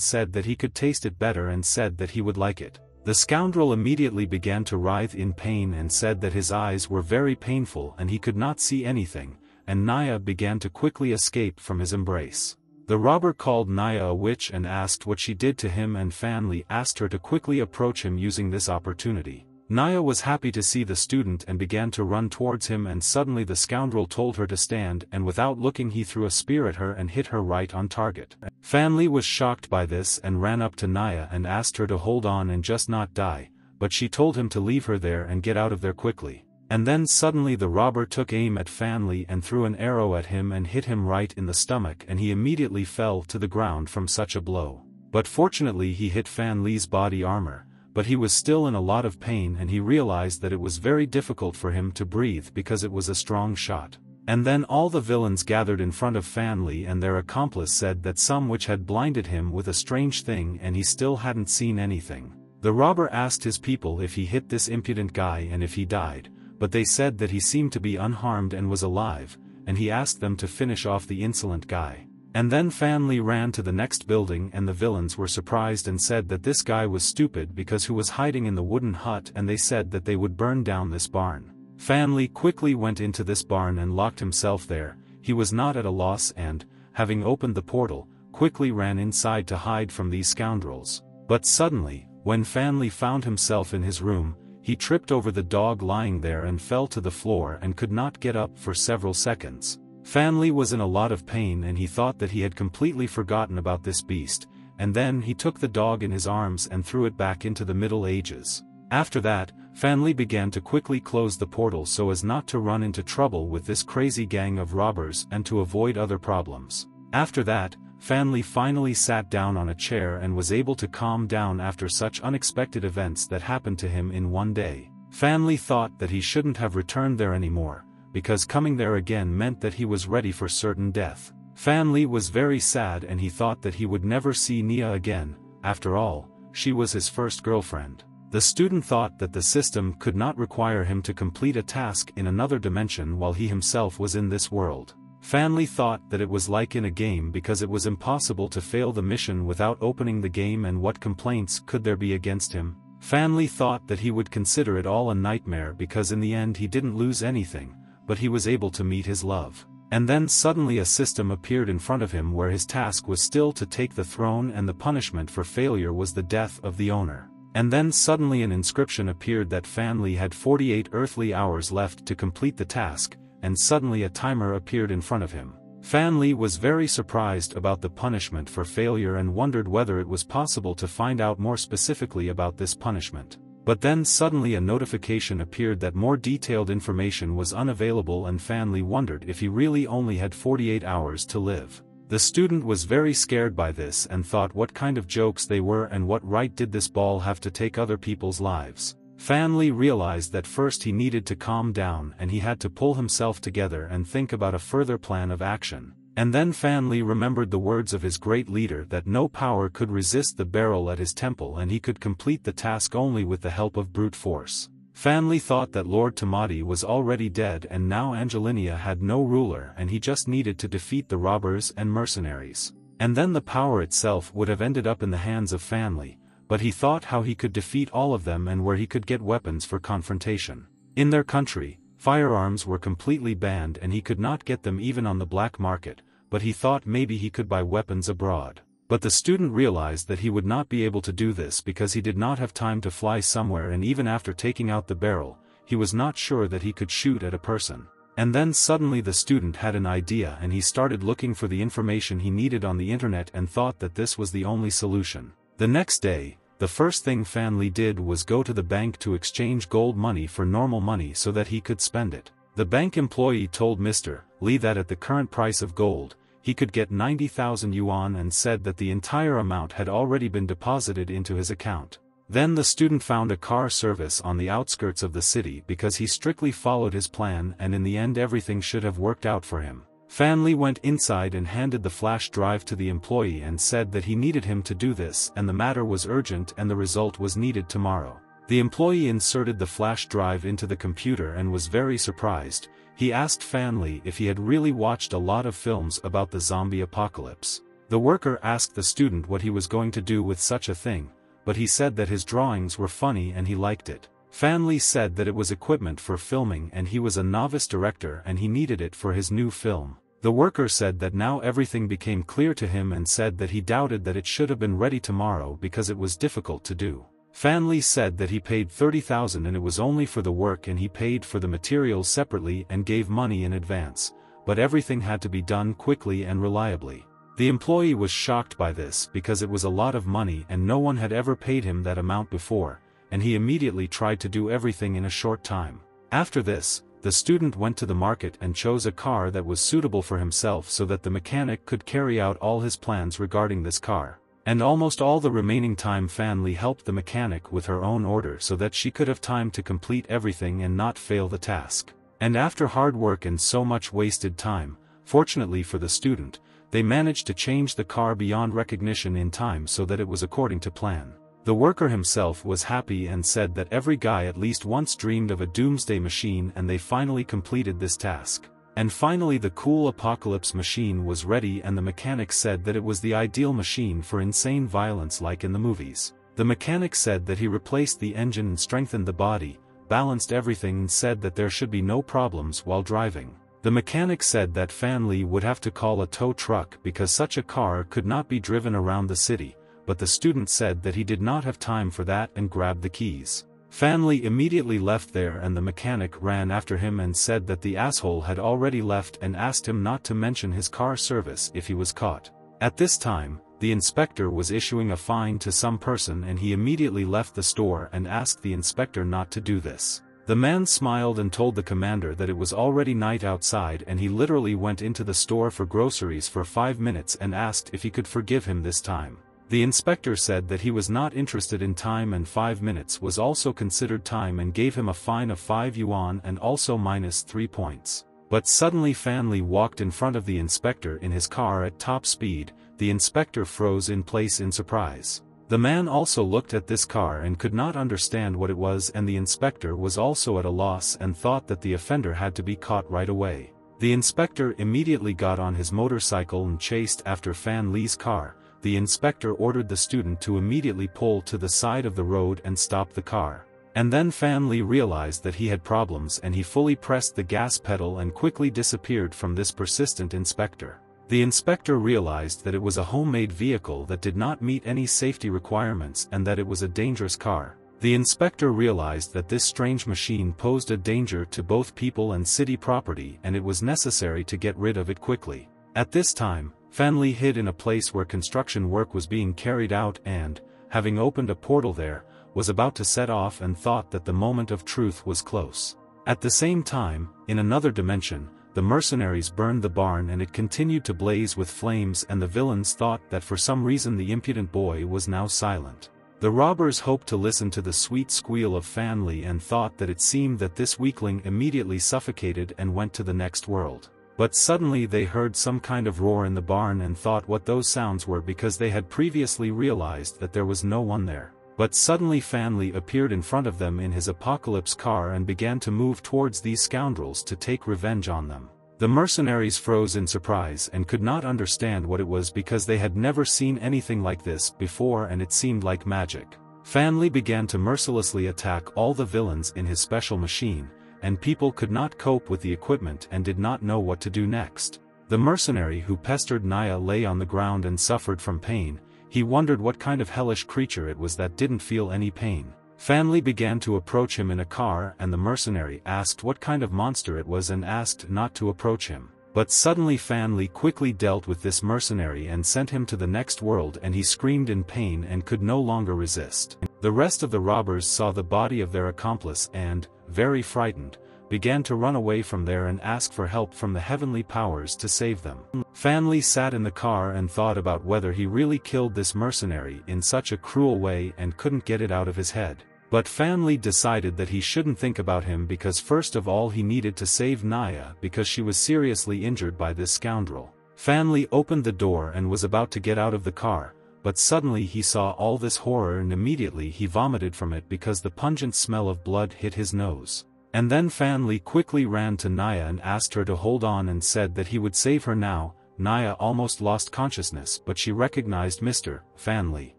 said that he could taste it better and said that he would like it. The scoundrel immediately began to writhe in pain and said that his eyes were very painful and he could not see anything, and Naya began to quickly escape from his embrace. The robber called Naya a witch and asked what she did to him and Fan Li asked her to quickly approach him using this opportunity. Naya was happy to see the student and began to run towards him and suddenly the scoundrel told her to stand and without looking he threw a spear at her and hit her right on target. Fan Li was shocked by this and ran up to Naya and asked her to hold on and just not die, but she told him to leave her there and get out of there quickly. And then suddenly the robber took aim at Fan Li and threw an arrow at him and hit him right in the stomach and he immediately fell to the ground from such a blow. But fortunately he hit Fan Li's body armor, but he was still in a lot of pain and he realized that it was very difficult for him to breathe because it was a strong shot. And then all the villains gathered in front of Fan Li and their accomplice said that some witch had blinded him with a strange thing and he still hadn't seen anything. The robber asked his people if he hit this impudent guy and if he died, but they said that he seemed to be unharmed and was alive, and he asked them to finish off the insolent guy. And then Fan Li ran to the next building and the villains were surprised and said that this guy was stupid because who was hiding in the wooden hut and they said that they would burn down this barn. Fan Li quickly went into this barn and locked himself there, he was not at a loss and, having opened the portal, quickly ran inside to hide from these scoundrels. But suddenly, when Fan Li found himself in his room, he tripped over the dog lying there and fell to the floor and could not get up for several seconds. Fan Li was in a lot of pain and he thought that he had completely forgotten about this beast, and then he took the dog in his arms and threw it back into the Middle Ages. After that, Fan Li began to quickly close the portal so as not to run into trouble with this crazy gang of robbers and to avoid other problems. After that, Fan Li finally sat down on a chair and was able to calm down after such unexpected events that happened to him in one day. Fan Li thought that he shouldn't have returned there anymore, because coming there again meant that he was ready for certain death. Fan Li was very sad and he thought that he would never see Nia again, after all, she was his first girlfriend. The student thought that the system could not require him to complete a task in another dimension while he himself was in this world. Fan Li thought that it was like in a game because it was impossible to fail the mission without opening the game and what complaints could there be against him. Fan Li thought that he would consider it all a nightmare because in the end he didn't lose anything, but he was able to meet his love. And then suddenly a system appeared in front of him where his task was still to take the throne and the punishment for failure was the death of the owner. And then suddenly an inscription appeared that Fan Li had 48 earthly hours left to complete the task, and suddenly a timer appeared in front of him. Fan Li was very surprised about the punishment for failure and wondered whether it was possible to find out more specifically about this punishment. But then suddenly a notification appeared that more detailed information was unavailable and Fan Li wondered if he really only had 48 hours to live. The student was very scared by this and thought what kind of jokes they were and what right did this ball have to take other people's lives. Fan Li realized that first he needed to calm down and he had to pull himself together and think about a further plan of action. And then Fan Li remembered the words of his great leader that no power could resist the barrel at his temple and he could complete the task only with the help of brute force. Fan Li thought that Lord Tamati was already dead and now Angelinia had no ruler and he just needed to defeat the robbers and mercenaries. And then the power itself would have ended up in the hands of Fan Li, but he thought how he could defeat all of them and where he could get weapons for confrontation. In their country, firearms were completely banned and he could not get them even on the black market, but he thought maybe he could buy weapons abroad. But the student realized that he would not be able to do this because he did not have time to fly somewhere and even after taking out the barrel, he was not sure that he could shoot at a person. And then suddenly the student had an idea and he started looking for the information he needed on the internet and thought that this was the only solution. The next day, the first thing Fan Li did was go to the bank to exchange gold money for normal money so that he could spend it. The bank employee told Mr. Lee that at the current price of gold, he could get 90,000 yuan and said that the entire amount had already been deposited into his account. Then the student found a car service on the outskirts of the city because he strictly followed his plan and in the end everything should have worked out for him. Fan Li went inside and handed the flash drive to the employee and said that he needed him to do this and the matter was urgent and the result was needed tomorrow. The employee inserted the flash drive into the computer and was very surprised, he asked Fan if he had really watched a lot of films about the zombie apocalypse. The worker asked the student what he was going to do with such a thing, but he said that his drawings were funny and he liked it. Fan said that it was equipment for filming and he was a novice director and he needed it for his new film. The worker said that now everything became clear to him and said that he doubted that it should have been ready tomorrow because it was difficult to do. Fan said that he paid 30,000 and it was only for the work and he paid for the materials separately and gave money in advance, but everything had to be done quickly and reliably. The employee was shocked by this because it was a lot of money and no one had ever paid him that amount before, and he immediately tried to do everything in a short time. After this, the student went to the market and chose a car that was suitable for himself so that the mechanic could carry out all his plans regarding this car. And almost all the remaining time Fan helped the mechanic with her own order so that she could have time to complete everything and not fail the task. And after hard work and so much wasted time, fortunately for the student, they managed to change the car beyond recognition in time so that it was according to plan. The worker himself was happy and said that every guy at least once dreamed of a doomsday machine and they finally completed this task. And finally the cool apocalypse machine was ready and the mechanic said that it was the ideal machine for insane violence like in the movies. The mechanic said that he replaced the engine and strengthened the body, balanced everything and said that there should be no problems while driving. The mechanic said that Fan would have to call a tow truck because such a car could not be driven around the city, but the student said that he did not have time for that and grabbed the keys. Fan immediately left there and the mechanic ran after him and said that the asshole had already left and asked him not to mention his car service if he was caught. At this time, the inspector was issuing a fine to some person and he immediately left the store and asked the inspector not to do this. The man smiled and told the commander that it was already night outside and he literally went into the store for groceries for five minutes and asked if he could forgive him this time. The inspector said that he was not interested in time and five minutes was also considered time and gave him a fine of 5 yuan and also minus 3 points. But suddenly Fan Li walked in front of the inspector in his car at top speed, the inspector froze in place in surprise. The man also looked at this car and could not understand what it was and the inspector was also at a loss and thought that the offender had to be caught right away. The inspector immediately got on his motorcycle and chased after Fan Li's car, the inspector ordered the student to immediately pull to the side of the road and stop the car. And then Fan Li realized that he had problems and he fully pressed the gas pedal and quickly disappeared from this persistent inspector. The inspector realized that it was a homemade vehicle that did not meet any safety requirements and that it was a dangerous car. The inspector realized that this strange machine posed a danger to both people and city property and it was necessary to get rid of it quickly. At this time, Fan Li hid in a place where construction work was being carried out and, having opened a portal there, was about to set off and thought that the moment of truth was close. At the same time, in another dimension, the mercenaries burned the barn and it continued to blaze with flames and the villains thought that for some reason the impudent boy was now silent. The robbers hoped to listen to the sweet squeal of Fan Li and thought that it seemed that this weakling immediately suffocated and went to the next world. But suddenly they heard some kind of roar in the barn and thought what those sounds were because they had previously realized that there was no one there. But suddenly Fan Li appeared in front of them in his apocalypse car and began to move towards these scoundrels to take revenge on them. The mercenaries froze in surprise and could not understand what it was because they had never seen anything like this before and it seemed like magic. Fan Li began to mercilessly attack all the villains in his special machine, and people could not cope with the equipment and did not know what to do next. The mercenary who pestered Naya lay on the ground and suffered from pain, he wondered what kind of hellish creature it was that didn't feel any pain. Fan Li began to approach him in a car and the mercenary asked what kind of monster it was and asked not to approach him. But suddenly Fan Li quickly dealt with this mercenary and sent him to the next world and he screamed in pain and could no longer resist. The rest of the robbers saw the body of their accomplice and, very frightened, began to run away from there and ask for help from the heavenly powers to save them. Fan Li sat in the car and thought about whether he really killed this mercenary in such a cruel way and couldn't get it out of his head. But Fan Li decided that he shouldn't think about him because first of all he needed to save Naya because she was seriously injured by this scoundrel. Fan Li opened the door and was about to get out of the car, but suddenly he saw all this horror and immediately he vomited from it because the pungent smell of blood hit his nose. And then Fan Li quickly ran to Naya and asked her to hold on and said that he would save her now, Naya almost lost consciousness but she recognized Mr. Fan Li.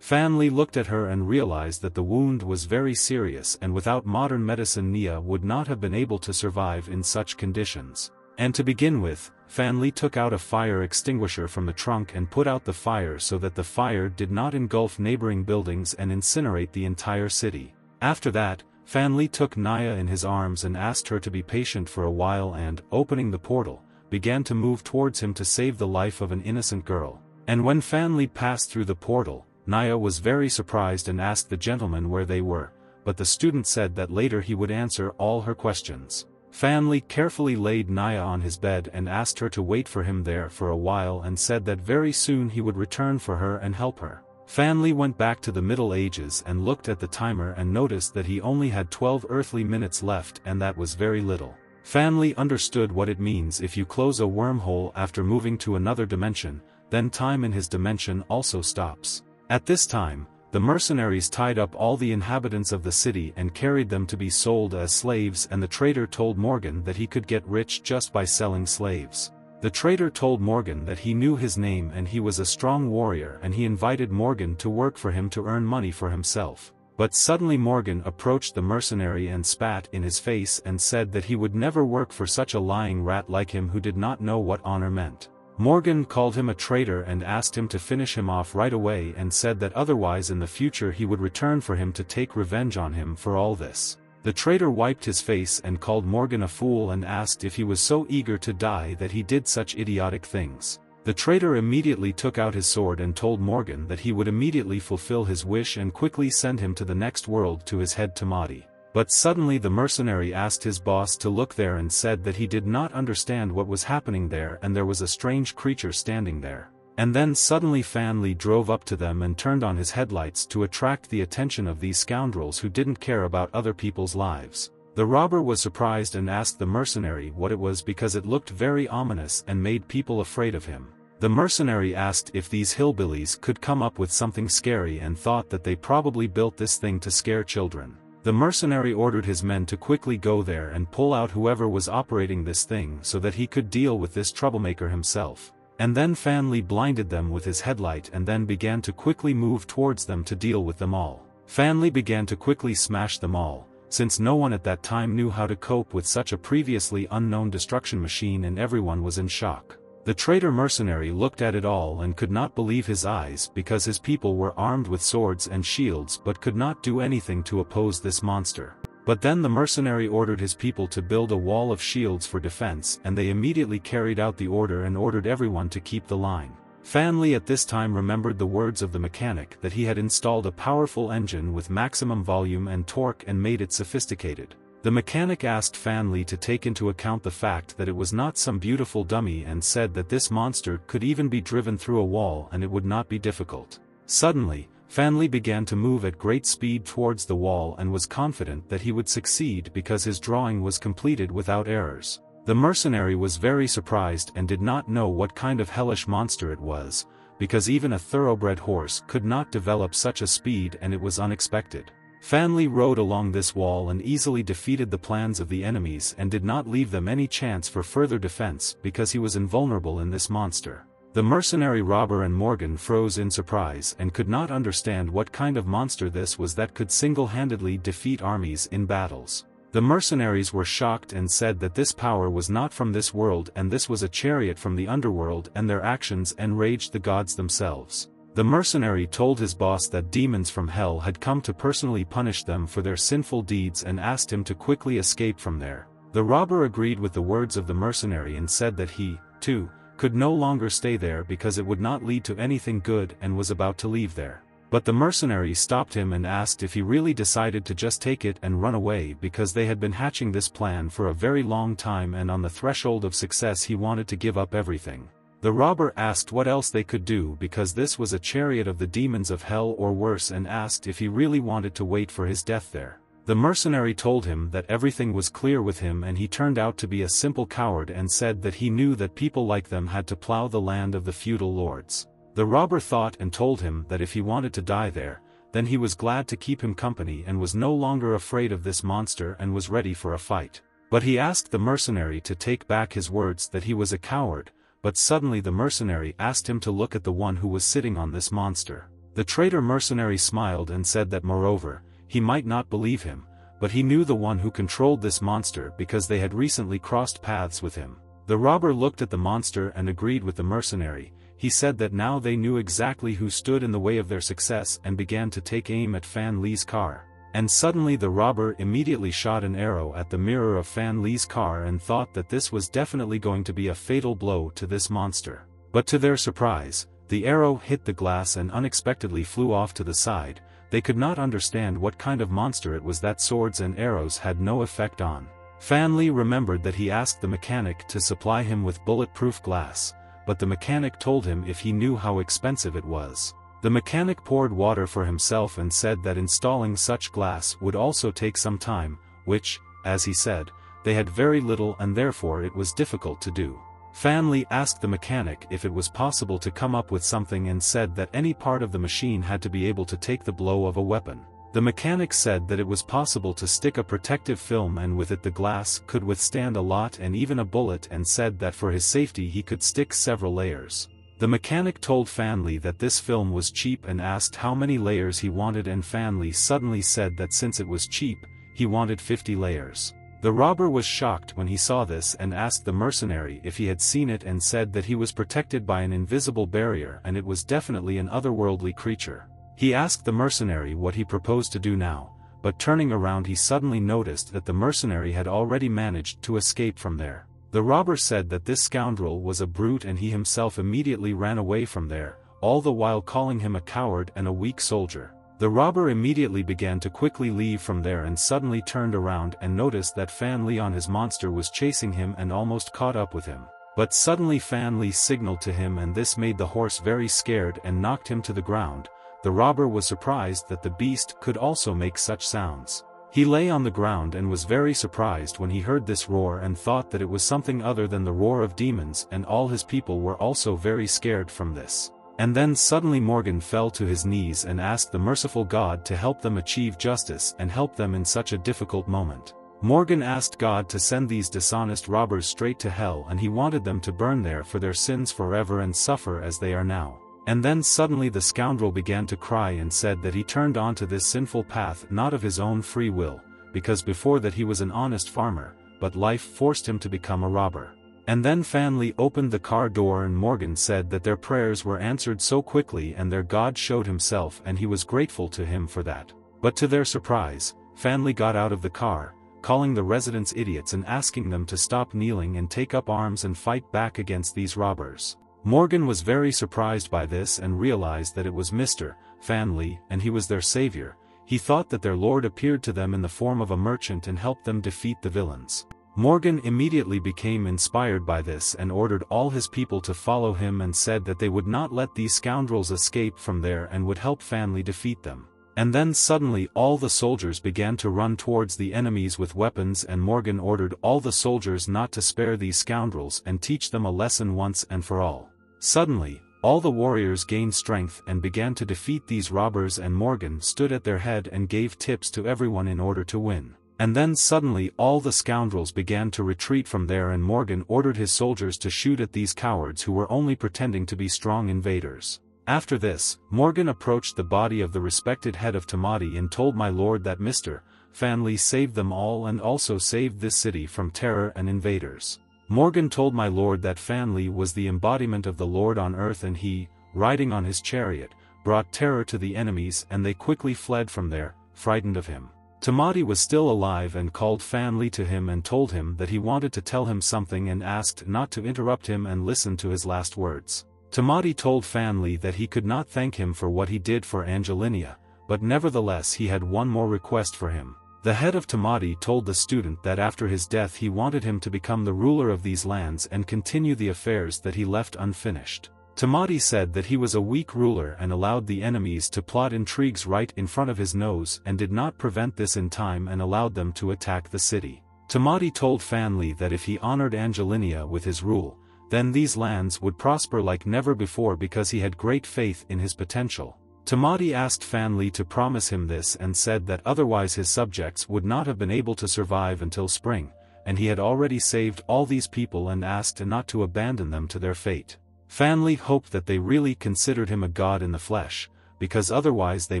Fan Li looked at her and realized that the wound was very serious and without modern medicine Nia would not have been able to survive in such conditions. And to begin with, Fan Li took out a fire extinguisher from the trunk and put out the fire so that the fire did not engulf neighboring buildings and incinerate the entire city. After that, Fan Li took Naya in his arms and asked her to be patient for a while and, opening the portal, began to move towards him to save the life of an innocent girl. And when Fan Li passed through the portal, Naya was very surprised and asked the gentleman where they were, but the student said that later he would answer all her questions. Fan Li carefully laid Naya on his bed and asked her to wait for him there for a while and said that very soon he would return for her and help her. Fan Li went back to the Middle Ages and looked at the timer and noticed that he only had 12 earthly minutes left and that was very little. Fan Li understood what it means if you close a wormhole after moving to another dimension, then time in his dimension also stops. At this time, the mercenaries tied up all the inhabitants of the city and carried them to be sold as slaves and the trader told Morgan that he could get rich just by selling slaves. The trader told Morgan that he knew his name and he was a strong warrior and he invited Morgan to work for him to earn money for himself. But suddenly Morgan approached the mercenary and spat in his face and said that he would never work for such a lying rat like him who did not know what honor meant. Morgan called him a traitor and asked him to finish him off right away and said that otherwise in the future he would return for him to take revenge on him for all this. The traitor wiped his face and called Morgan a fool and asked if he was so eager to die that he did such idiotic things. The traitor immediately took out his sword and told Morgan that he would immediately fulfill his wish and quickly send him to the next world to his head Tamati. But suddenly the mercenary asked his boss to look there and said that he did not understand what was happening there and there was a strange creature standing there. And then suddenly Fan Li drove up to them and turned on his headlights to attract the attention of these scoundrels who didn't care about other people's lives. The robber was surprised and asked the mercenary what it was because it looked very ominous and made people afraid of him. The mercenary asked if these hillbillies could come up with something scary and thought that they probably built this thing to scare children. The mercenary ordered his men to quickly go there and pull out whoever was operating this thing so that he could deal with this troublemaker himself. And then Fan Li blinded them with his headlight and then began to quickly move towards them to deal with them all. Fan Li began to quickly smash them all, since no one at that time knew how to cope with such a previously unknown destruction machine and everyone was in shock. The traitor mercenary looked at it all and could not believe his eyes because his people were armed with swords and shields but could not do anything to oppose this monster. But then the mercenary ordered his people to build a wall of shields for defense and they immediately carried out the order and ordered everyone to keep the line. Fan Li at this time remembered the words of the mechanic that he had installed a powerful engine with maximum volume and torque and made it sophisticated. The mechanic asked Fan Li to take into account the fact that it was not some beautiful dummy and said that this monster could even be driven through a wall and it would not be difficult. Suddenly, Fan Li began to move at great speed towards the wall and was confident that he would succeed because his drawing was completed without errors. The mercenary was very surprised and did not know what kind of hellish monster it was, because even a thoroughbred horse could not develop such a speed and it was unexpected. Fan Li rode along this wall and easily defeated the plans of the enemies and did not leave them any chance for further defense because he was invulnerable in this monster. The mercenary robber and Morgan froze in surprise and could not understand what kind of monster this was that could single-handedly defeat armies in battles. The mercenaries were shocked and said that this power was not from this world and this was a chariot from the underworld and their actions enraged the gods themselves. The mercenary told his boss that demons from hell had come to personally punish them for their sinful deeds and asked him to quickly escape from there. The robber agreed with the words of the mercenary and said that he, too, could no longer stay there because it would not lead to anything good and was about to leave there. But the mercenary stopped him and asked if he really decided to just take it and run away because they had been hatching this plan for a very long time and on the threshold of success he wanted to give up everything. The robber asked what else they could do because this was a chariot of the demons of hell or worse and asked if he really wanted to wait for his death there. The mercenary told him that everything was clear with him and he turned out to be a simple coward and said that he knew that people like them had to plow the land of the feudal lords. The robber thought and told him that if he wanted to die there, then he was glad to keep him company and was no longer afraid of this monster and was ready for a fight. But he asked the mercenary to take back his words that he was a coward, but suddenly the mercenary asked him to look at the one who was sitting on this monster. The traitor mercenary smiled and said that moreover, he might not believe him, but he knew the one who controlled this monster because they had recently crossed paths with him. The robber looked at the monster and agreed with the mercenary, he said that now they knew exactly who stood in the way of their success and began to take aim at Fan Li's car. And suddenly the robber immediately shot an arrow at the mirror of Fan Li's car and thought that this was definitely going to be a fatal blow to this monster. But to their surprise, the arrow hit the glass and unexpectedly flew off to the side, they could not understand what kind of monster it was that swords and arrows had no effect on. Fan Li remembered that he asked the mechanic to supply him with bulletproof glass, but the mechanic told him if he knew how expensive it was. The mechanic poured water for himself and said that installing such glass would also take some time, which, as he said, they had very little and therefore it was difficult to do. Fan Li asked the mechanic if it was possible to come up with something and said that any part of the machine had to be able to take the blow of a weapon. The mechanic said that it was possible to stick a protective film and with it the glass could withstand a lot and even a bullet and said that for his safety he could stick several layers. The mechanic told Fan Li that this film was cheap and asked how many layers he wanted and Fan Li suddenly said that since it was cheap, he wanted 50 layers. The robber was shocked when he saw this and asked the mercenary if he had seen it and said that he was protected by an invisible barrier and it was definitely an otherworldly creature. He asked the mercenary what he proposed to do now, but turning around he suddenly noticed that the mercenary had already managed to escape from there. The robber said that this scoundrel was a brute and he himself immediately ran away from there, all the while calling him a coward and a weak soldier. The robber immediately began to quickly leave from there and suddenly turned around and noticed that Fan Li on his monster was chasing him and almost caught up with him. But suddenly Fan Li signaled to him and this made the horse very scared and knocked him to the ground, the robber was surprised that the beast could also make such sounds. He lay on the ground and was very surprised when he heard this roar and thought that it was something other than the roar of demons and all his people were also very scared from this. And then suddenly Morgan fell to his knees and asked the merciful God to help them achieve justice and help them in such a difficult moment. Morgan asked God to send these dishonest robbers straight to hell and he wanted them to burn there for their sins forever and suffer as they are now. And then suddenly the scoundrel began to cry and said that he turned onto this sinful path not of his own free will, because before that he was an honest farmer, but life forced him to become a robber. And then Fan Li opened the car door and Morgan said that their prayers were answered so quickly and their God showed himself and he was grateful to him for that. But to their surprise, Fan Li got out of the car, calling the residents idiots and asking them to stop kneeling and take up arms and fight back against these robbers. Morgan was very surprised by this and realized that it was Mr. Fan Li and he was their savior, he thought that their lord appeared to them in the form of a merchant and helped them defeat the villains. Morgan immediately became inspired by this and ordered all his people to follow him and said that they would not let these scoundrels escape from there and would help Fan Li defeat them. And then suddenly all the soldiers began to run towards the enemies with weapons and Morgan ordered all the soldiers not to spare these scoundrels and teach them a lesson once and for all. Suddenly, all the warriors gained strength and began to defeat these robbers and Morgan stood at their head and gave tips to everyone in order to win. And then suddenly all the scoundrels began to retreat from there and Morgan ordered his soldiers to shoot at these cowards who were only pretending to be strong invaders. After this, Morgan approached the body of the respected head of Tamati and told my lord that Mr. Fan Li saved them all and also saved this city from terror and invaders. Morgan told my lord that Fan Li was the embodiment of the Lord on earth and he, riding on his chariot, brought terror to the enemies and they quickly fled from there, frightened of him. Tamati was still alive and called Fan Li to him and told him that he wanted to tell him something and asked not to interrupt him and listen to his last words. Tamati told Fan Li that he could not thank him for what he did for Angelinia, but nevertheless he had one more request for him. The head of Tamati told the student that after his death he wanted him to become the ruler of these lands and continue the affairs that he left unfinished. Tamati said that he was a weak ruler and allowed the enemies to plot intrigues right in front of his nose and did not prevent this in time and allowed them to attack the city. Tamati told Fan Li that if he honored Angelinia with his rule, then these lands would prosper like never before because he had great faith in his potential. Tamati asked Fan Li to promise him this and said that otherwise his subjects would not have been able to survive until spring, and he had already saved all these people and asked not to abandon them to their fate. Fan Li hoped that they really considered him a god in the flesh, because otherwise they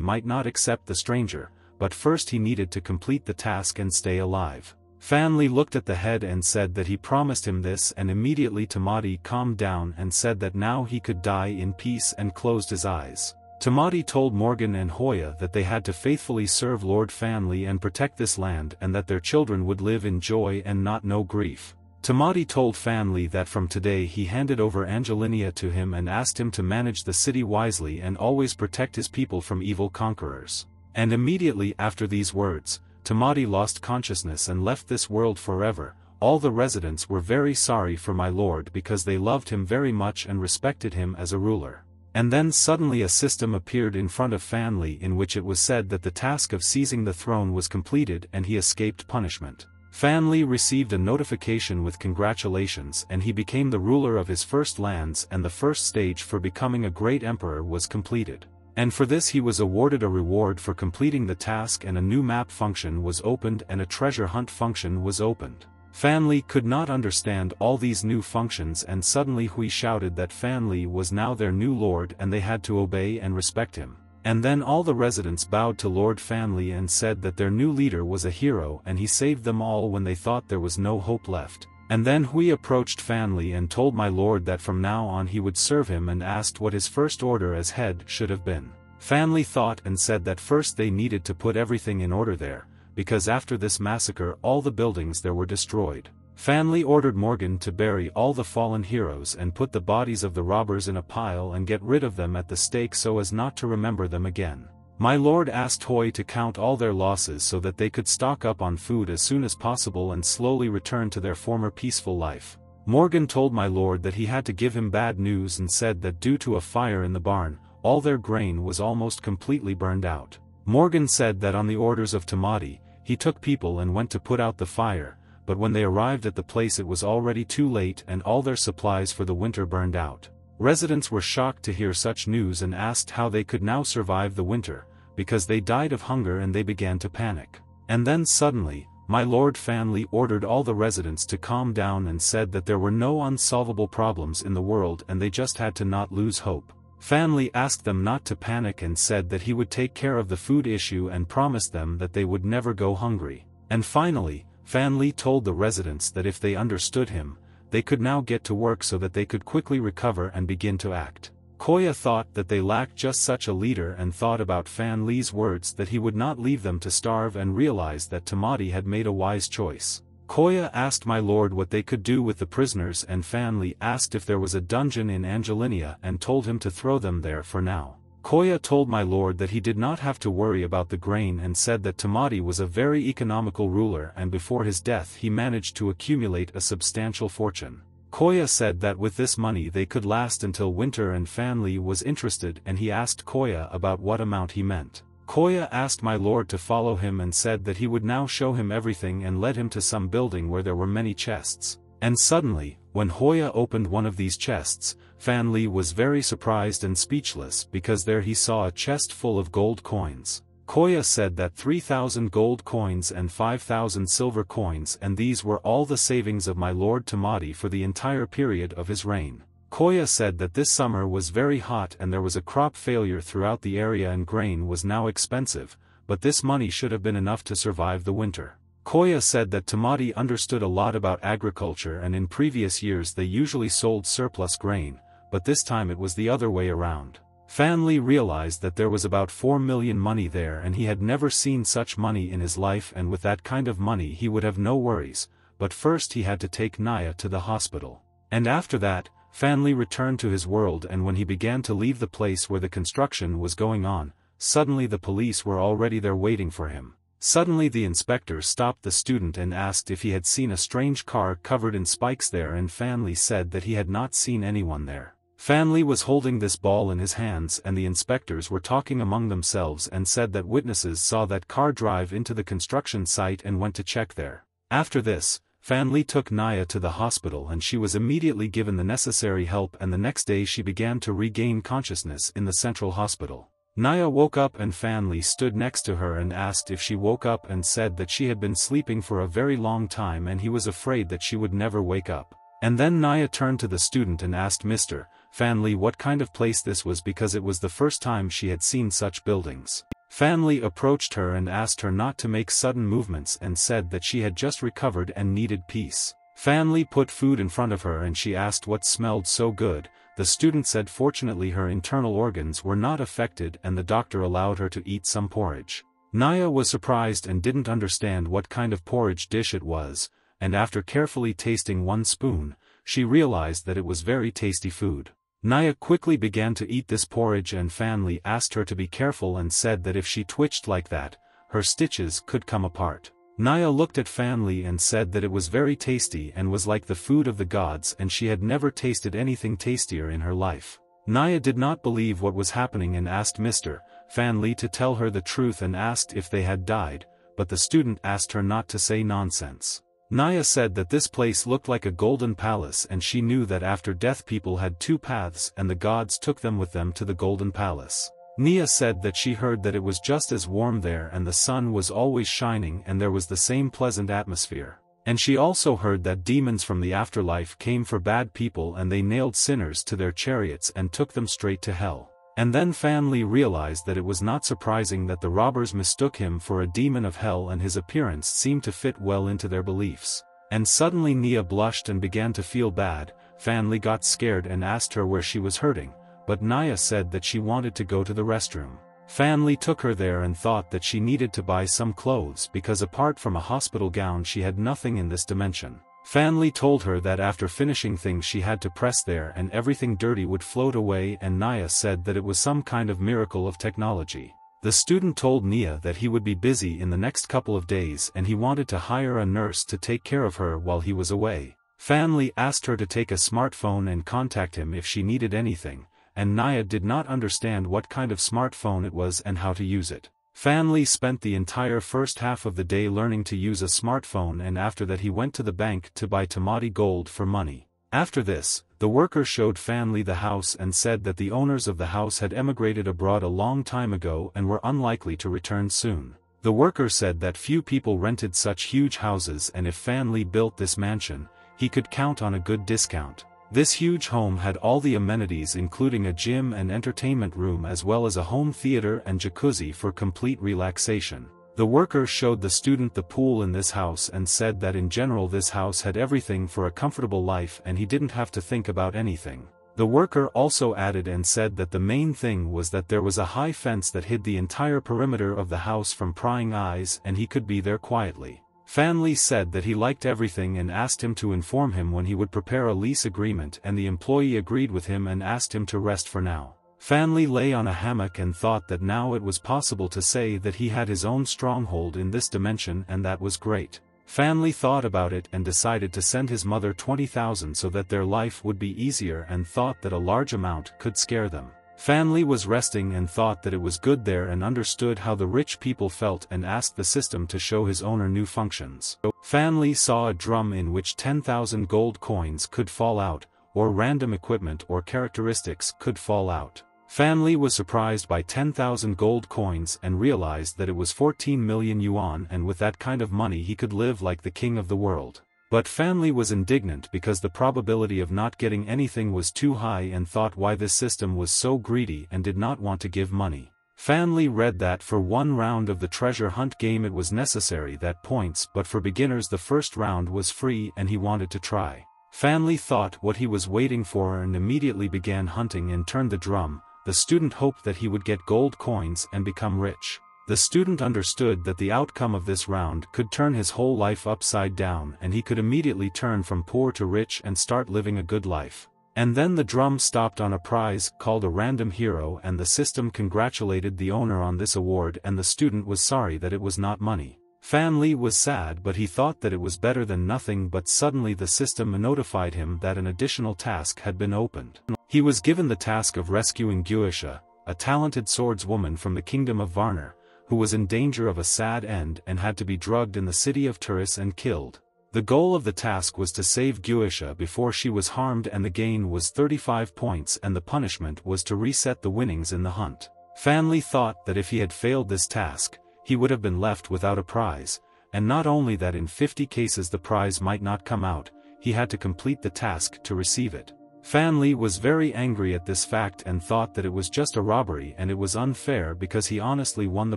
might not accept the stranger, but first he needed to complete the task and stay alive. Fan Li looked at the head and said that he promised him this and immediately Tamati calmed down and said that now he could die in peace and closed his eyes. Tamati told Morgan and Hoya that they had to faithfully serve Lord Fan Li and protect this land and that their children would live in joy and not know grief. Tamati told Fan Li that from today he handed over Angelinia to him and asked him to manage the city wisely and always protect his people from evil conquerors. And immediately after these words, Tamati lost consciousness and left this world forever, all the residents were very sorry for my lord because they loved him very much and respected him as a ruler. And then suddenly a system appeared in front of Fan Li in which it was said that the task of seizing the throne was completed and he escaped punishment. Fan Li received a notification with congratulations and he became the ruler of his first lands and the first stage for becoming a great emperor was completed. And for this he was awarded a reward for completing the task and a new map function was opened and a treasure hunt function was opened. Fan Li could not understand all these new functions and suddenly Hui shouted that Fan Li was now their new lord and they had to obey and respect him. And then all the residents bowed to Lord Fan Li and said that their new leader was a hero and he saved them all when they thought there was no hope left. And then Hui approached Fan Li and told my lord that from now on he would serve him and asked what his first order as head should have been. Fan Li thought and said that first they needed to put everything in order there, because after this massacre all the buildings there were destroyed. Fan Li ordered Morgan to bury all the fallen heroes and put the bodies of the robbers in a pile and get rid of them at the stake so as not to remember them again. My lord asked Hoy to count all their losses so that they could stock up on food as soon as possible and slowly return to their former peaceful life. Morgan told my lord that he had to give him bad news and said that due to a fire in the barn, all their grain was almost completely burned out. Morgan said that on the orders of Tamati, he took people and went to put out the fire, but when they arrived at the place it was already too late and all their supplies for the winter burned out. Residents were shocked to hear such news and asked how they could now survive the winter, because they died of hunger and they began to panic. And then suddenly, my lord Fan Li ordered all the residents to calm down and said that there were no unsolvable problems in the world and they just had to not lose hope. Fan Li asked them not to panic and said that he would take care of the food issue and promised them that they would never go hungry. And finally, Fan Li told the residents that if they understood him, they could now get to work so that they could quickly recover and begin to act. Koya thought that they lacked just such a leader and thought about Fan Li's words that he would not leave them to starve and realized that Tamati had made a wise choice. Koya asked my lord what they could do with the prisoners and Fan Li asked if there was a dungeon in Angelinia and told him to throw them there for now. Koya told my lord that he did not have to worry about the grain and said that Tamati was a very economical ruler and before his death he managed to accumulate a substantial fortune. Koya said that with this money they could last until winter and Fan Li was interested and he asked Koya about what amount he meant. Koya asked my lord to follow him and said that he would now show him everything and led him to some building where there were many chests. And suddenly, when Hoya opened one of these chests, Fan Li was very surprised and speechless because there he saw a chest full of gold coins. Koya said that 3,000 gold coins and 5,000 silver coins and these were all the savings of my lord Tamati for the entire period of his reign. Koya said that this summer was very hot and there was a crop failure throughout the area and grain was now expensive, but this money should have been enough to survive the winter. Koya said that Tamati understood a lot about agriculture and in previous years they usually sold surplus grain, but this time it was the other way around. Fan Li realized that there was about 4 million money there and he had never seen such money in his life and with that kind of money he would have no worries, but first he had to take Naya to the hospital. And after that, Fan Li returned to his world and when he began to leave the place where the construction was going on, suddenly the police were already there waiting for him. Suddenly the inspector stopped the student and asked if he had seen a strange car covered in spikes there and Fan Li said that he had not seen anyone there. Fan Li was holding this ball in his hands and the inspectors were talking among themselves and said that witnesses saw that car drive into the construction site and went to check there. After this, Fan Li took Naya to the hospital and she was immediately given the necessary help and the next day she began to regain consciousness in the central hospital. Naya woke up and Fan Li stood next to her and asked if she woke up and said that she had been sleeping for a very long time and he was afraid that she would never wake up. And then Naya turned to the student and asked Mr. Fan Li what kind of place this was because it was the first time she had seen such buildings. Fan Li approached her and asked her not to make sudden movements and said that she had just recovered and needed peace. Fan Li put food in front of her and she asked what smelled so good, the student said fortunately her internal organs were not affected and the doctor allowed her to eat some porridge. Naya was surprised and didn't understand what kind of porridge dish it was, and after carefully tasting one spoon, she realized that it was very tasty food. Naya quickly began to eat this porridge and Fan Li asked her to be careful and said that if she twitched like that, her stitches could come apart. Naya looked at Fan Li and said that it was very tasty and was like the food of the gods and she had never tasted anything tastier in her life. Naya did not believe what was happening and asked Mr. Fan Li to tell her the truth and asked if they had died, but the student asked her not to say nonsense. Naya said that this place looked like a golden palace and she knew that after death people had two paths and the gods took them with them to the golden palace. Nia said that she heard that it was just as warm there and the sun was always shining and there was the same pleasant atmosphere. And she also heard that demons from the afterlife came for bad people and they nailed sinners to their chariots and took them straight to hell. And then Fan Li realized that it was not surprising that the robbers mistook him for a demon of hell and his appearance seemed to fit well into their beliefs. And suddenly Nia blushed and began to feel bad, Fan Li got scared and asked her where she was hurting, but Naya said that she wanted to go to the restroom. Fan Li took her there and thought that she needed to buy some clothes because apart from a hospital gown she had nothing in this dimension. Fan told her that after finishing things she had to press there and everything dirty would float away and Naya said that it was some kind of miracle of technology. The student told Nia that he would be busy in the next couple of days and he wanted to hire a nurse to take care of her while he was away. Fan Li asked her to take a smartphone and contact him if she needed anything, and Naya did not understand what kind of smartphone it was and how to use it. Fan Li spent the entire first half of the day learning to use a smartphone and after that he went to the bank to buy Tamati gold for money. After this, the worker showed Fan Li the house and said that the owners of the house had emigrated abroad a long time ago and were unlikely to return soon. The worker said that few people rented such huge houses and if Fan Li built this mansion, he could count on a good discount. This huge home had all the amenities including a gym and entertainment room as well as a home theater and jacuzzi for complete relaxation. The worker showed the student the pool in this house and said that in general this house had everything for a comfortable life and he didn't have to think about anything. The worker also added and said that the main thing was that there was a high fence that hid the entire perimeter of the house from prying eyes and he could be there quietly. Fan said that he liked everything and asked him to inform him when he would prepare a lease agreement and the employee agreed with him and asked him to rest for now. Fan lay on a hammock and thought that now it was possible to say that he had his own stronghold in this dimension and that was great. Fan thought about it and decided to send his mother 20,000 so that their life would be easier and thought that a large amount could scare them. Fan Li was resting and thought that it was good there and understood how the rich people felt and asked the system to show his owner new functions. Fan Li saw a drum in which 10,000 gold coins could fall out, or random equipment or characteristics could fall out. Fan Li was surprised by 10,000 gold coins and realized that it was 14 million yuan and with that kind of money he could live like the king of the world. But Fan Li was indignant because the probability of not getting anything was too high and thought why this system was so greedy and did not want to give money. Fan Li read that for one round of the treasure hunt game it was necessary that points but for beginners the first round was free and he wanted to try. Fan Li thought what he was waiting for and immediately began hunting and turned the drum, the student hoped that he would get gold coins and become rich. The student understood that the outcome of this round could turn his whole life upside down and he could immediately turn from poor to rich and start living a good life. And then the drum stopped on a prize called a random hero and the system congratulated the owner on this award and the student was sorry that it was not money. Fan Li was sad but he thought that it was better than nothing but suddenly the system notified him that an additional task had been opened. He was given the task of rescuing Guisha, a talented swordswoman from the kingdom of Varner, who was in danger of a sad end and had to be drugged in the city of Turis and killed. The goal of the task was to save Guisha before she was harmed and the gain was 35 points and the punishment was to reset the winnings in the hunt. Fan Li thought that if he had failed this task, he would have been left without a prize, and not only that in 50 cases the prize might not come out, he had to complete the task to receive it. Fan Li was very angry at this fact and thought that it was just a robbery and it was unfair because he honestly won the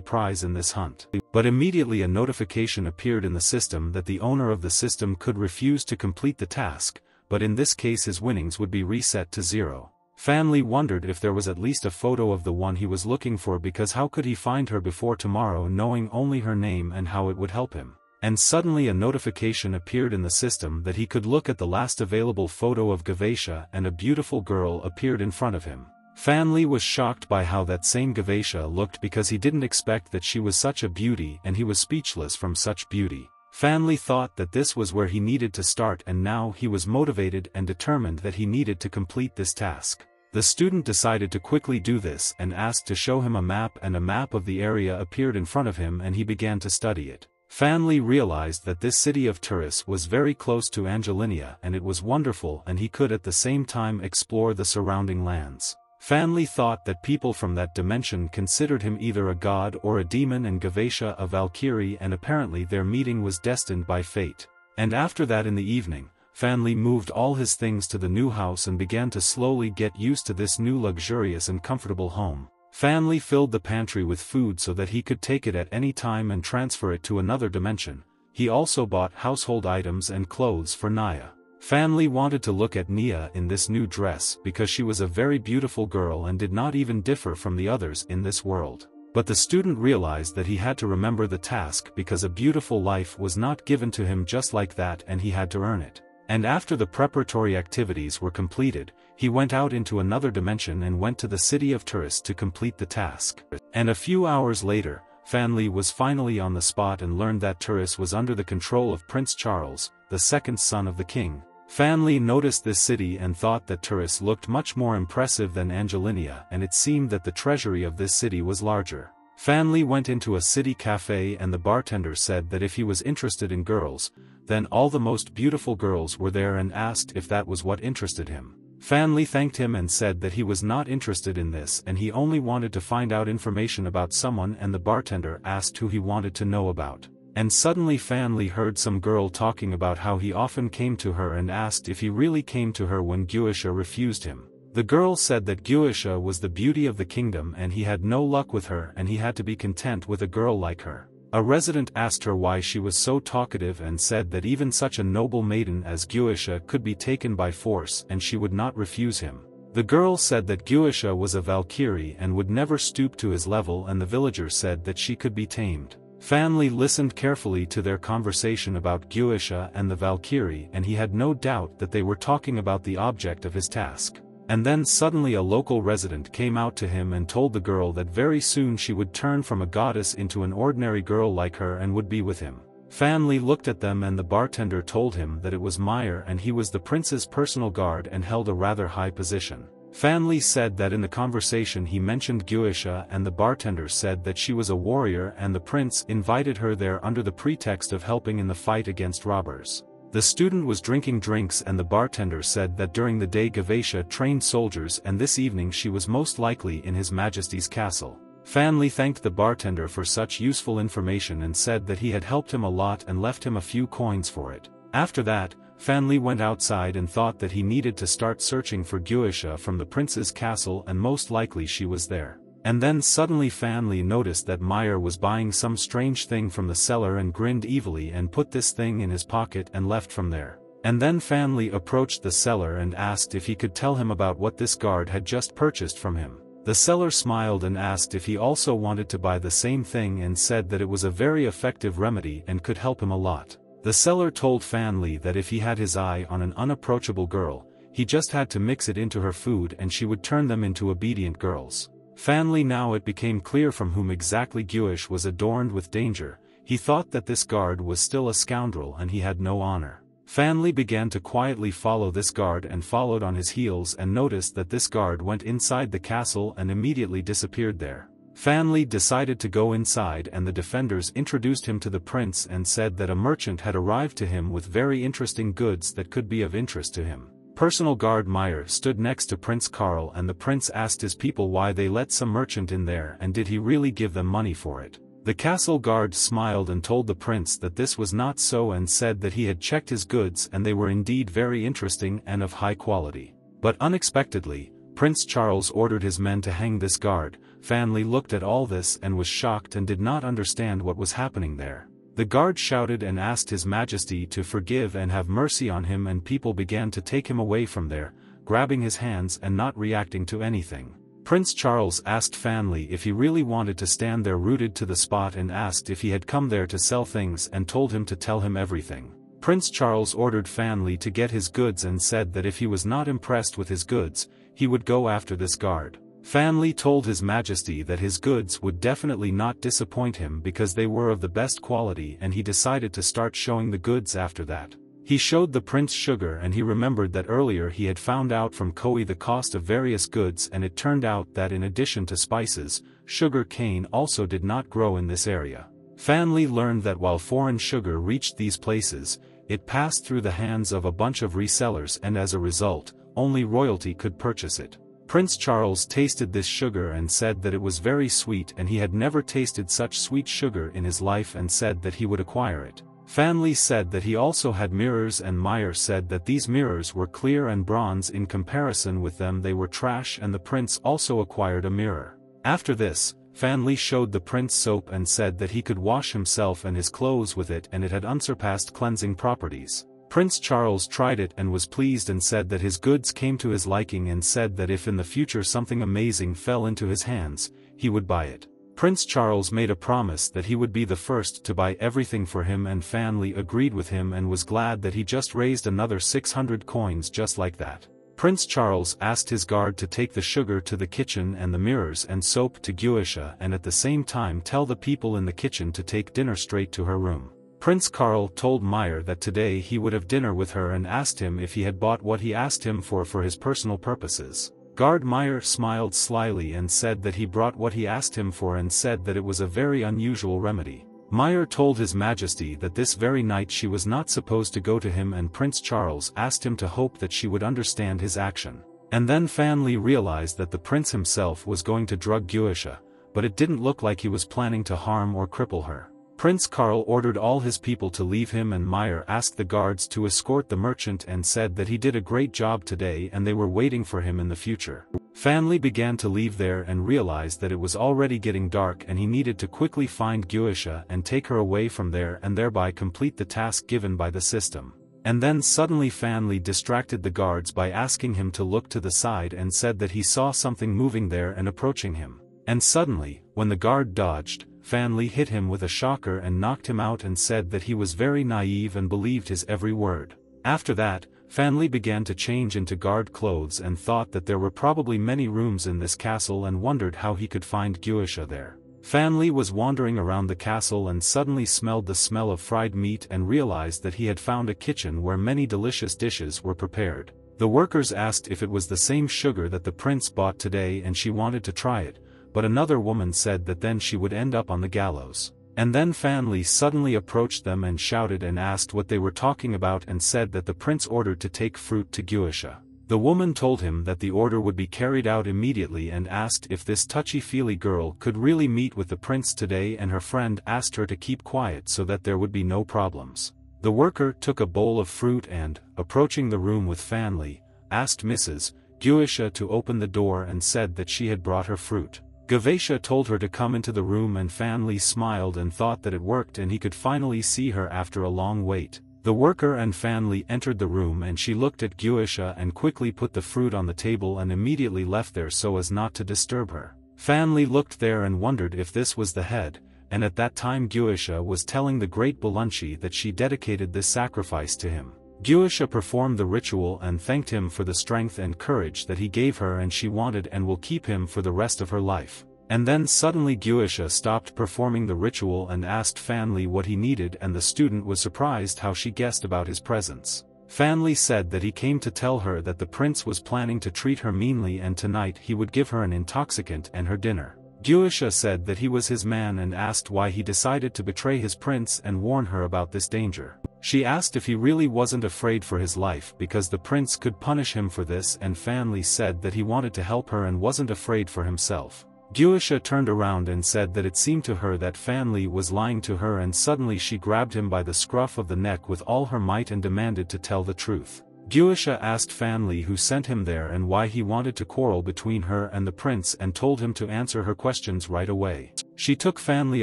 prize in this hunt. But immediately a notification appeared in the system that the owner of the system could refuse to complete the task, but in this case his winnings would be reset to zero. Fan Li wondered if there was at least a photo of the one he was looking for because how could he find her before tomorrow knowing only her name and how it would help him. And suddenly a notification appeared in the system that he could look at the last available photo of Gavesha and a beautiful girl appeared in front of him. Fanli was shocked by how that same Gavesha looked because he didn't expect that she was such a beauty and he was speechless from such beauty. Fanli thought that this was where he needed to start and now he was motivated and determined that he needed to complete this task. The student decided to quickly do this and asked to show him a map and a map of the area appeared in front of him and he began to study it. Fanli realized that this city of Turis was very close to Angelinia and it was wonderful and he could at the same time explore the surrounding lands. Fanli thought that people from that dimension considered him either a god or a demon and Gavesha a Valkyrie and apparently their meeting was destined by fate. And after that in the evening, Fanli moved all his things to the new house and began to slowly get used to this new luxurious and comfortable home. Fanli filled the pantry with food so that he could take it at any time and transfer it to another dimension. He also bought household items and clothes for Naya. Fanli wanted to look at Nia in this new dress because she was a very beautiful girl and did not even differ from the others in this world. But the student realized that he had to remember the task because a beautiful life was not given to him just like that and he had to earn it. And after the preparatory activities were completed, he went out into another dimension and went to the city of Turis to complete the task. And a few hours later, Fanli was finally on the spot and learned that Turis was under the control of Prince Charles, the second son of the king. Fanli noticed this city and thought that Turis looked much more impressive than Angelinia and it seemed that the treasury of this city was larger. Fanli went into a city cafe and the bartender said that if he was interested in girls, then all the most beautiful girls were there and asked if that was what interested him. Fanli thanked him and said that he was not interested in this and he only wanted to find out information about someone and the bartender asked who he wanted to know about. And suddenly Fanli heard some girl talking about how he often came to her and asked if he really came to her when Guisha refused him. The girl said that Guisha was the beauty of the kingdom and he had no luck with her and he had to be content with a girl like her. A resident asked her why she was so talkative and said that even such a noble maiden as Guisha could be taken by force and she would not refuse him. The girl said that Guisha was a Valkyrie and would never stoop to his level and the villager said that she could be tamed. Fanli listened carefully to their conversation about Guisha and the Valkyrie and he had no doubt that they were talking about the object of his task. And then suddenly a local resident came out to him and told the girl that very soon she would turn from a goddess into an ordinary girl like her and would be with him. Fanli looked at them and the bartender told him that it was Meyer and he was the prince's personal guard and held a rather high position. Fanli said that in the conversation he mentioned Guisha and the bartender said that she was a warrior and the prince invited her there under the pretext of helping in the fight against robbers. The student was drinking drinks and the bartender said that during the day Gavesha trained soldiers and this evening she was most likely in his majesty's castle. Fanli thanked the bartender for such useful information and said that he had helped him a lot and left him a few coins for it. After that, Fanli went outside and thought that he needed to start searching for Guisha from the prince's castle and most likely she was there. And then suddenly Fanli noticed that Meyer was buying some strange thing from the seller and grinned evilly and put this thing in his pocket and left from there. And then Fanli approached the seller and asked if he could tell him about what this guard had just purchased from him. The seller smiled and asked if he also wanted to buy the same thing and said that it was a very effective remedy and could help him a lot. The seller told Fanli that if he had his eye on an unapproachable girl, he just had to mix it into her food and she would turn them into obedient girls. Fanli now it became clear from whom exactly Guish was adorned with danger, he thought that this guard was still a scoundrel and he had no honor. Fanli began to quietly follow this guard and followed on his heels and noticed that this guard went inside the castle and immediately disappeared there. Fanli decided to go inside and the defenders introduced him to the prince and said that a merchant had arrived to him with very interesting goods that could be of interest to him. Personal guard Meyer stood next to Prince Karl and the prince asked his people why they let some merchant in there and did he really give them money for it. The castle guard smiled and told the prince that this was not so and said that he had checked his goods and they were indeed very interesting and of high quality. But unexpectedly, Prince Charles ordered his men to hang this guard, Fanli looked at all this and was shocked and did not understand what was happening there. The guard shouted and asked his majesty to forgive and have mercy on him and people began to take him away from there, grabbing his hands and not reacting to anything. Prince Charles asked Fanli if he really wanted to stand there rooted to the spot and asked if he had come there to sell things and told him to tell him everything. Prince Charles ordered Fanli to get his goods and said that if he was not impressed with his goods, he would go after this guard. Fanli told his majesty that his goods would definitely not disappoint him because they were of the best quality and he decided to start showing the goods after that. He showed the prince sugar and he remembered that earlier he had found out from Koi the cost of various goods and it turned out that in addition to spices, sugar cane also did not grow in this area. Fanli learned that while foreign sugar reached these places, it passed through the hands of a bunch of resellers and as a result, only royalty could purchase it. Prince Charles tasted this sugar and said that it was very sweet and he had never tasted such sweet sugar in his life and said that he would acquire it. Fanli said that he also had mirrors and Meyer said that these mirrors were clear and bronze in comparison with them they were trash and the prince also acquired a mirror. After this, Fanli showed the prince soap and said that he could wash himself and his clothes with it and it had unsurpassed cleansing properties. Prince Charles tried it and was pleased and said that his goods came to his liking and said that if in the future something amazing fell into his hands, he would buy it. Prince Charles made a promise that he would be the first to buy everything for him and Fanli agreed with him and was glad that he just raised another 600 coins just like that. Prince Charles asked his guard to take the sugar to the kitchen and the mirrors and soap to Guisha and at the same time tell the people in the kitchen to take dinner straight to her room. Prince Karl told Meyer that today he would have dinner with her and asked him if he had bought what he asked him for for his personal purposes. Guard Meyer smiled slyly and said that he brought what he asked him for and said that it was a very unusual remedy. Meyer told his majesty that this very night she was not supposed to go to him and Prince Charles asked him to hope that she would understand his action. And then Fanli realized that the prince himself was going to drug Guisha, but it didn't look like he was planning to harm or cripple her. Prince Karl ordered all his people to leave him and Meyer asked the guards to escort the merchant and said that he did a great job today and they were waiting for him in the future. Fanli began to leave there and realized that it was already getting dark and he needed to quickly find Guisha and take her away from there and thereby complete the task given by the system. And then suddenly Fanli distracted the guards by asking him to look to the side and said that he saw something moving there and approaching him. And suddenly, when the guard dodged, Fanli hit him with a shocker and knocked him out and said that he was very naive and believed his every word. After that, Fanli began to change into guard clothes and thought that there were probably many rooms in this castle and wondered how he could find Guisha there. Fanli was wandering around the castle and suddenly smelled the smell of fried meat and realized that he had found a kitchen where many delicious dishes were prepared. The workers asked if it was the same sugar that the prince bought today and she wanted to try it, but another woman said that then she would end up on the gallows. And then Fanli suddenly approached them and shouted and asked what they were talking about and said that the prince ordered to take fruit to Guisha. The woman told him that the order would be carried out immediately and asked if this touchy-feely girl could really meet with the prince today and her friend asked her to keep quiet so that there would be no problems. The worker took a bowl of fruit and, approaching the room with Fanli, asked Mrs. Guisha to open the door and said that she had brought her fruit. Gavacia told her to come into the room and Fanli smiled and thought that it worked and he could finally see her after a long wait. The worker and Fanli entered the room and she looked at Guisha and quickly put the fruit on the table and immediately left there so as not to disturb her. Fanli looked there and wondered if this was the head, and at that time Guisha was telling the great Balanchi that she dedicated this sacrifice to him. Guisha performed the ritual and thanked him for the strength and courage that he gave her and she wanted and will keep him for the rest of her life. And then suddenly Guisha stopped performing the ritual and asked Fanli what he needed and the student was surprised how she guessed about his presence. Fanli said that he came to tell her that the prince was planning to treat her meanly and tonight he would give her an intoxicant and her dinner. Guisha said that he was his man and asked why he decided to betray his prince and warn her about this danger. She asked if he really wasn't afraid for his life because the prince could punish him for this and Fan Li said that he wanted to help her and wasn't afraid for himself. Guisha turned around and said that it seemed to her that Fan Li was lying to her and suddenly she grabbed him by the scruff of the neck with all her might and demanded to tell the truth. Guisha asked Fan Li who sent him there and why he wanted to quarrel between her and the prince and told him to answer her questions right away. She took Fan Li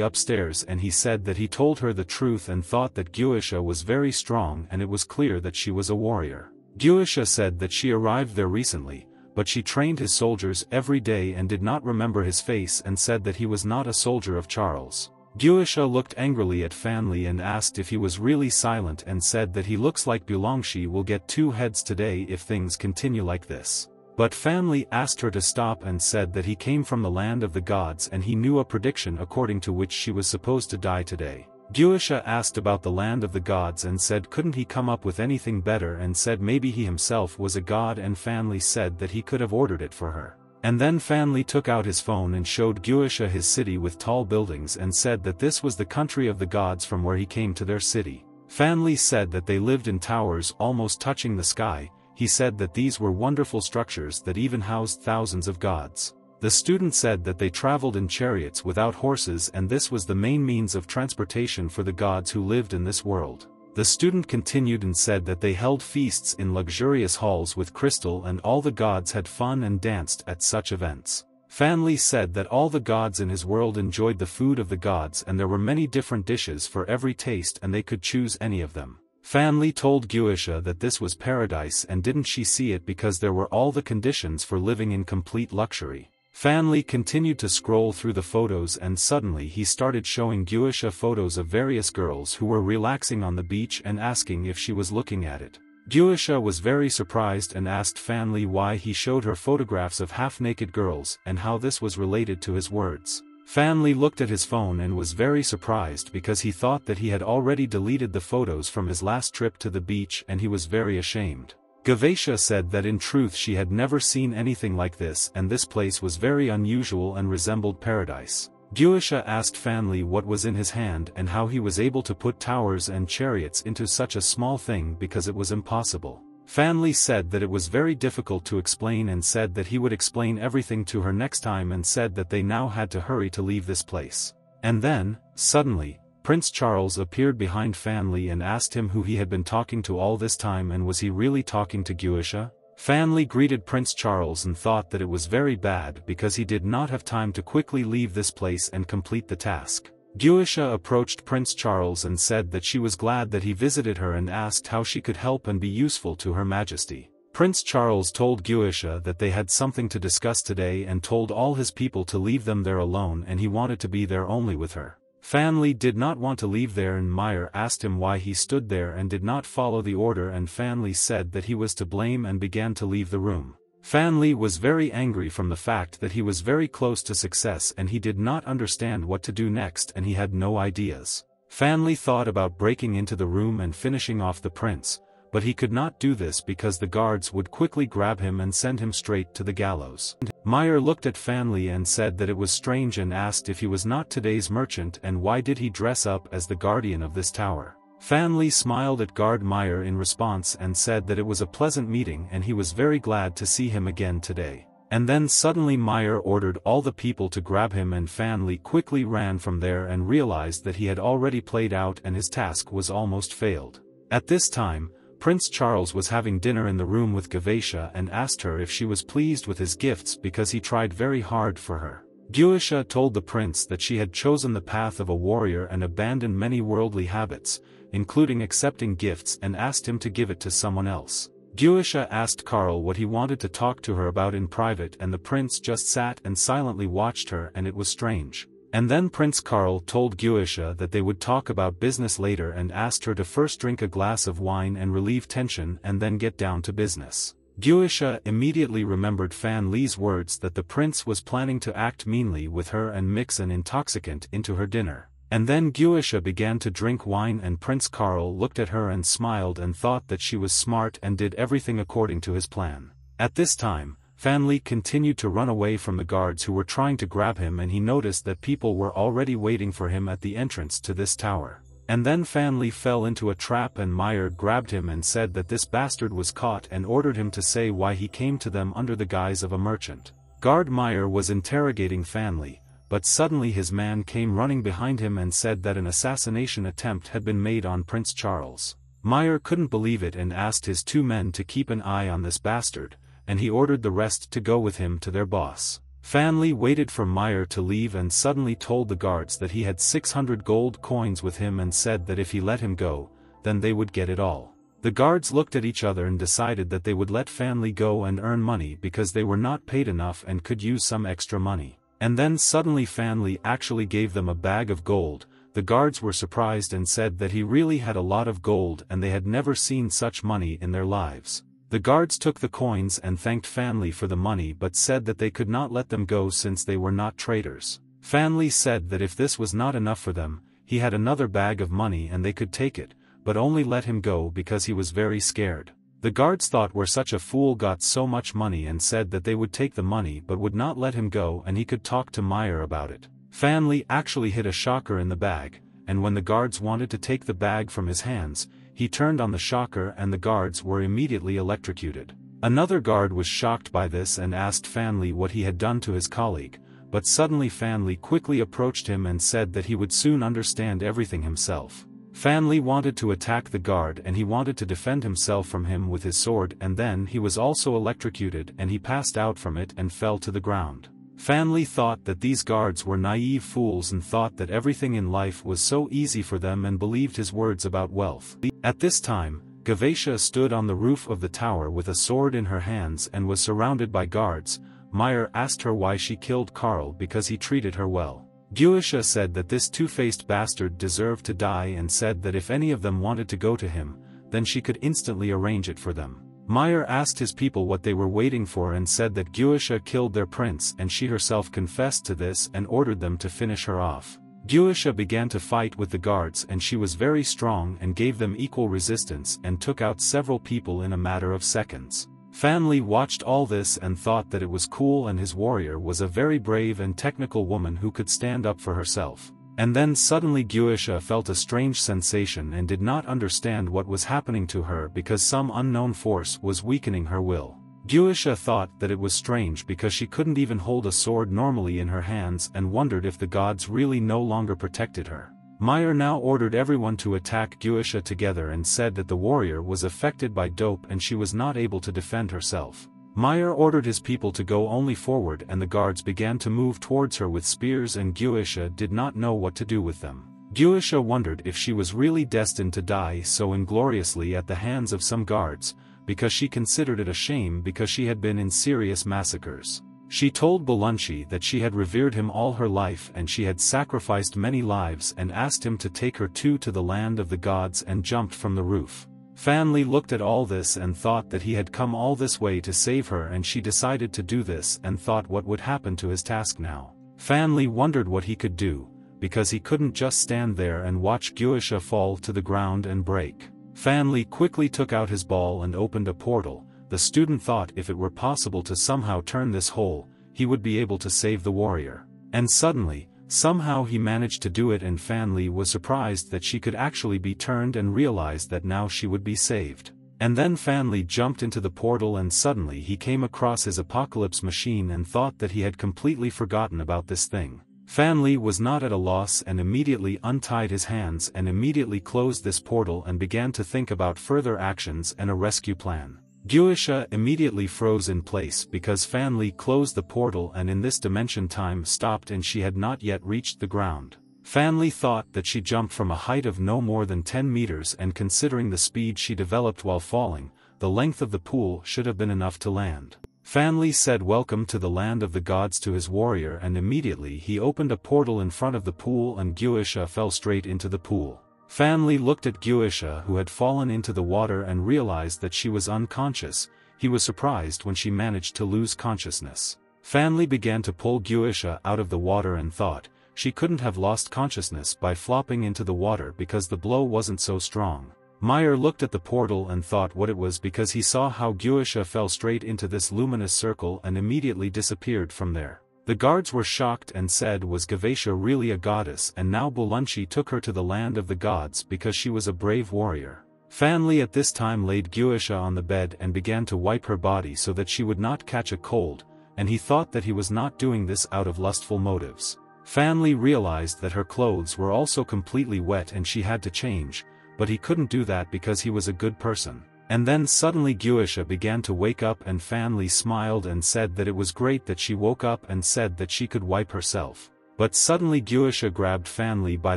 upstairs and he said that he told her the truth and thought that Guisha was very strong and it was clear that she was a warrior. Guisha said that she arrived there recently, but she trained his soldiers every day and did not remember his face and said that he was not a soldier of Charles. Guisha looked angrily at Fanli and asked if he was really silent and said that he looks like Bulongshi will get two heads today if things continue like this. But Fanli asked her to stop and said that he came from the land of the gods and he knew a prediction according to which she was supposed to die today. Guisha asked about the land of the gods and said couldn't he come up with anything better and said maybe he himself was a god and Fanli said that he could have ordered it for her. And then Fan Li took out his phone and showed Guisha his city with tall buildings and said that this was the country of the gods from where he came to their city. Fan Li said that they lived in towers almost touching the sky, he said that these were wonderful structures that even housed thousands of gods. The student said that they traveled in chariots without horses and this was the main means of transportation for the gods who lived in this world. The student continued and said that they held feasts in luxurious halls with crystal and all the gods had fun and danced at such events. Fan Li said that all the gods in his world enjoyed the food of the gods and there were many different dishes for every taste and they could choose any of them. Fan Li told Guisha that this was paradise and didn't she see it because there were all the conditions for living in complete luxury. Fan Li continued to scroll through the photos and suddenly he started showing Guisha photos of various girls who were relaxing on the beach and asking if she was looking at it. Guisha was very surprised and asked Fan Li why he showed her photographs of half-naked girls and how this was related to his words. Fan Li looked at his phone and was very surprised because he thought that he had already deleted the photos from his last trip to the beach and he was very ashamed. Gavacia said that in truth she had never seen anything like this and this place was very unusual and resembled paradise. Guisha asked Fan Li what was in his hand and how he was able to put towers and chariots into such a small thing because it was impossible. Fan Li said that it was very difficult to explain and said that he would explain everything to her next time and said that they now had to hurry to leave this place. And then, suddenly, Prince Charles appeared behind Fan Li and asked him who he had been talking to all this time and was he really talking to Guisha? Fan Li greeted Prince Charles and thought that it was very bad because he did not have time to quickly leave this place and complete the task. Guisha approached Prince Charles and said that she was glad that he visited her and asked how she could help and be useful to her majesty. Prince Charles told Guisha that they had something to discuss today and told all his people to leave them there alone and he wanted to be there only with her. Fan Li did not want to leave there and Meyer asked him why he stood there and did not follow the order and Fan Li said that he was to blame and began to leave the room. Fan Li was very angry from the fact that he was very close to success and he did not understand what to do next and he had no ideas. Fan Li thought about breaking into the room and finishing off the prince, but he could not do this because the guards would quickly grab him and send him straight to the gallows. Meyer looked at Fan Li and said that it was strange and asked if he was not today's merchant and why did he dress up as the guardian of this tower. Fan Li smiled at Guard Meyer in response and said that it was a pleasant meeting and he was very glad to see him again today. And then suddenly Meyer ordered all the people to grab him and Fan Li quickly ran from there and realized that he had already played out and his task was almost failed. At this time, Prince Charles was having dinner in the room with Gavacia and asked her if she was pleased with his gifts because he tried very hard for her. Guisha told the prince that she had chosen the path of a warrior and abandoned many worldly habits, including accepting gifts and asked him to give it to someone else. Guisha asked Karl what he wanted to talk to her about in private and the prince just sat and silently watched her and it was strange. And then Prince Karl told Guisha that they would talk about business later and asked her to first drink a glass of wine and relieve tension and then get down to business. Guisha immediately remembered Fan Li's words that the prince was planning to act meanly with her and mix an intoxicant into her dinner. And then Guisha began to drink wine and Prince Karl looked at her and smiled and thought that she was smart and did everything according to his plan. At this time, Fanli continued to run away from the guards who were trying to grab him and he noticed that people were already waiting for him at the entrance to this tower. And then Fanli fell into a trap and Meyer grabbed him and said that this bastard was caught and ordered him to say why he came to them under the guise of a merchant. Guard Meyer was interrogating Fanli, but suddenly his man came running behind him and said that an assassination attempt had been made on Prince Charles. Meyer couldn't believe it and asked his two men to keep an eye on this bastard, and he ordered the rest to go with him to their boss. Fanli waited for Meyer to leave and suddenly told the guards that he had 600 gold coins with him and said that if he let him go, then they would get it all. The guards looked at each other and decided that they would let Fanli go and earn money because they were not paid enough and could use some extra money. And then suddenly Fanli actually gave them a bag of gold, the guards were surprised and said that he really had a lot of gold and they had never seen such money in their lives. The guards took the coins and thanked Fanli for the money but said that they could not let them go since they were not traitors. Fanli said that if this was not enough for them, he had another bag of money and they could take it, but only let him go because he was very scared. The guards thought where such a fool got so much money and said that they would take the money but would not let him go and he could talk to Meyer about it. Fanli actually hid a shocker in the bag, and when the guards wanted to take the bag from his hands, he turned on the shocker and the guards were immediately electrocuted. Another guard was shocked by this and asked Fanli what he had done to his colleague, but suddenly Fanli quickly approached him and said that he would soon understand everything himself. Fanli wanted to attack the guard and he wanted to defend himself from him with his sword and then he was also electrocuted and he passed out from it and fell to the ground. Fanli thought that these guards were naive fools and thought that everything in life was so easy for them and believed his words about wealth. At this time, Gavatia stood on the roof of the tower with a sword in her hands and was surrounded by guards. Meyer asked her why she killed Karl because he treated her well. Guisha said that this two-faced bastard deserved to die and said that if any of them wanted to go to him, then she could instantly arrange it for them. Meyer asked his people what they were waiting for and said that Guisha killed their prince and she herself confessed to this and ordered them to finish her off. Guisha began to fight with the guards and she was very strong and gave them equal resistance and took out several people in a matter of seconds. Fanli watched all this and thought that it was cool and his warrior was a very brave and technical woman who could stand up for herself. And then suddenly Guisha felt a strange sensation and did not understand what was happening to her because some unknown force was weakening her will. Guisha thought that it was strange because she couldn't even hold a sword normally in her hands and wondered if the gods really no longer protected her. Meyer now ordered everyone to attack Guisha together and said that the warrior was affected by dope and she was not able to defend herself. Meyer ordered his people to go only forward and the guards began to move towards her with spears and Guisha did not know what to do with them. Guisha wondered if she was really destined to die so ingloriously at the hands of some guards, because she considered it a shame because she had been in serious massacres. She told Balunchy that she had revered him all her life and she had sacrificed many lives and asked him to take her too to the land of the gods and jumped from the roof. Fanli looked at all this and thought that he had come all this way to save her and she decided to do this and thought what would happen to his task now. Fanli wondered what he could do, because he couldn't just stand there and watch Guisha fall to the ground and break. Fanli quickly took out his ball and opened a portal, the student thought if it were possible to somehow turn this hole, he would be able to save the warrior. And suddenly, Somehow he managed to do it and Fanli was surprised that she could actually be turned and realized that now she would be saved. And then Fanli jumped into the portal and suddenly he came across his apocalypse machine and thought that he had completely forgotten about this thing. Fanli was not at a loss and immediately untied his hands and immediately closed this portal and began to think about further actions and a rescue plan. Guisha immediately froze in place because Fanli closed the portal and in this dimension time stopped and she had not yet reached the ground. Fanli thought that she jumped from a height of no more than 10 meters and considering the speed she developed while falling, the length of the pool should have been enough to land. Fanli said welcome to the land of the gods to his warrior and immediately he opened a portal in front of the pool and Guisha fell straight into the pool. Fanli looked at Guisha who had fallen into the water and realized that she was unconscious, he was surprised when she managed to lose consciousness. Fanli began to pull Guisha out of the water and thought, she couldn't have lost consciousness by flopping into the water because the blow wasn't so strong. Meyer looked at the portal and thought what it was because he saw how Guisha fell straight into this luminous circle and immediately disappeared from there. The guards were shocked and said was Gavacia really a goddess and now Bulunchi took her to the land of the gods because she was a brave warrior. Fanli at this time laid Guisha on the bed and began to wipe her body so that she would not catch a cold, and he thought that he was not doing this out of lustful motives. Fanli realized that her clothes were also completely wet and she had to change, but he couldn't do that because he was a good person. And then suddenly Guisha began to wake up and Fanli smiled and said that it was great that she woke up and said that she could wipe herself. But suddenly Guisha grabbed Fanli by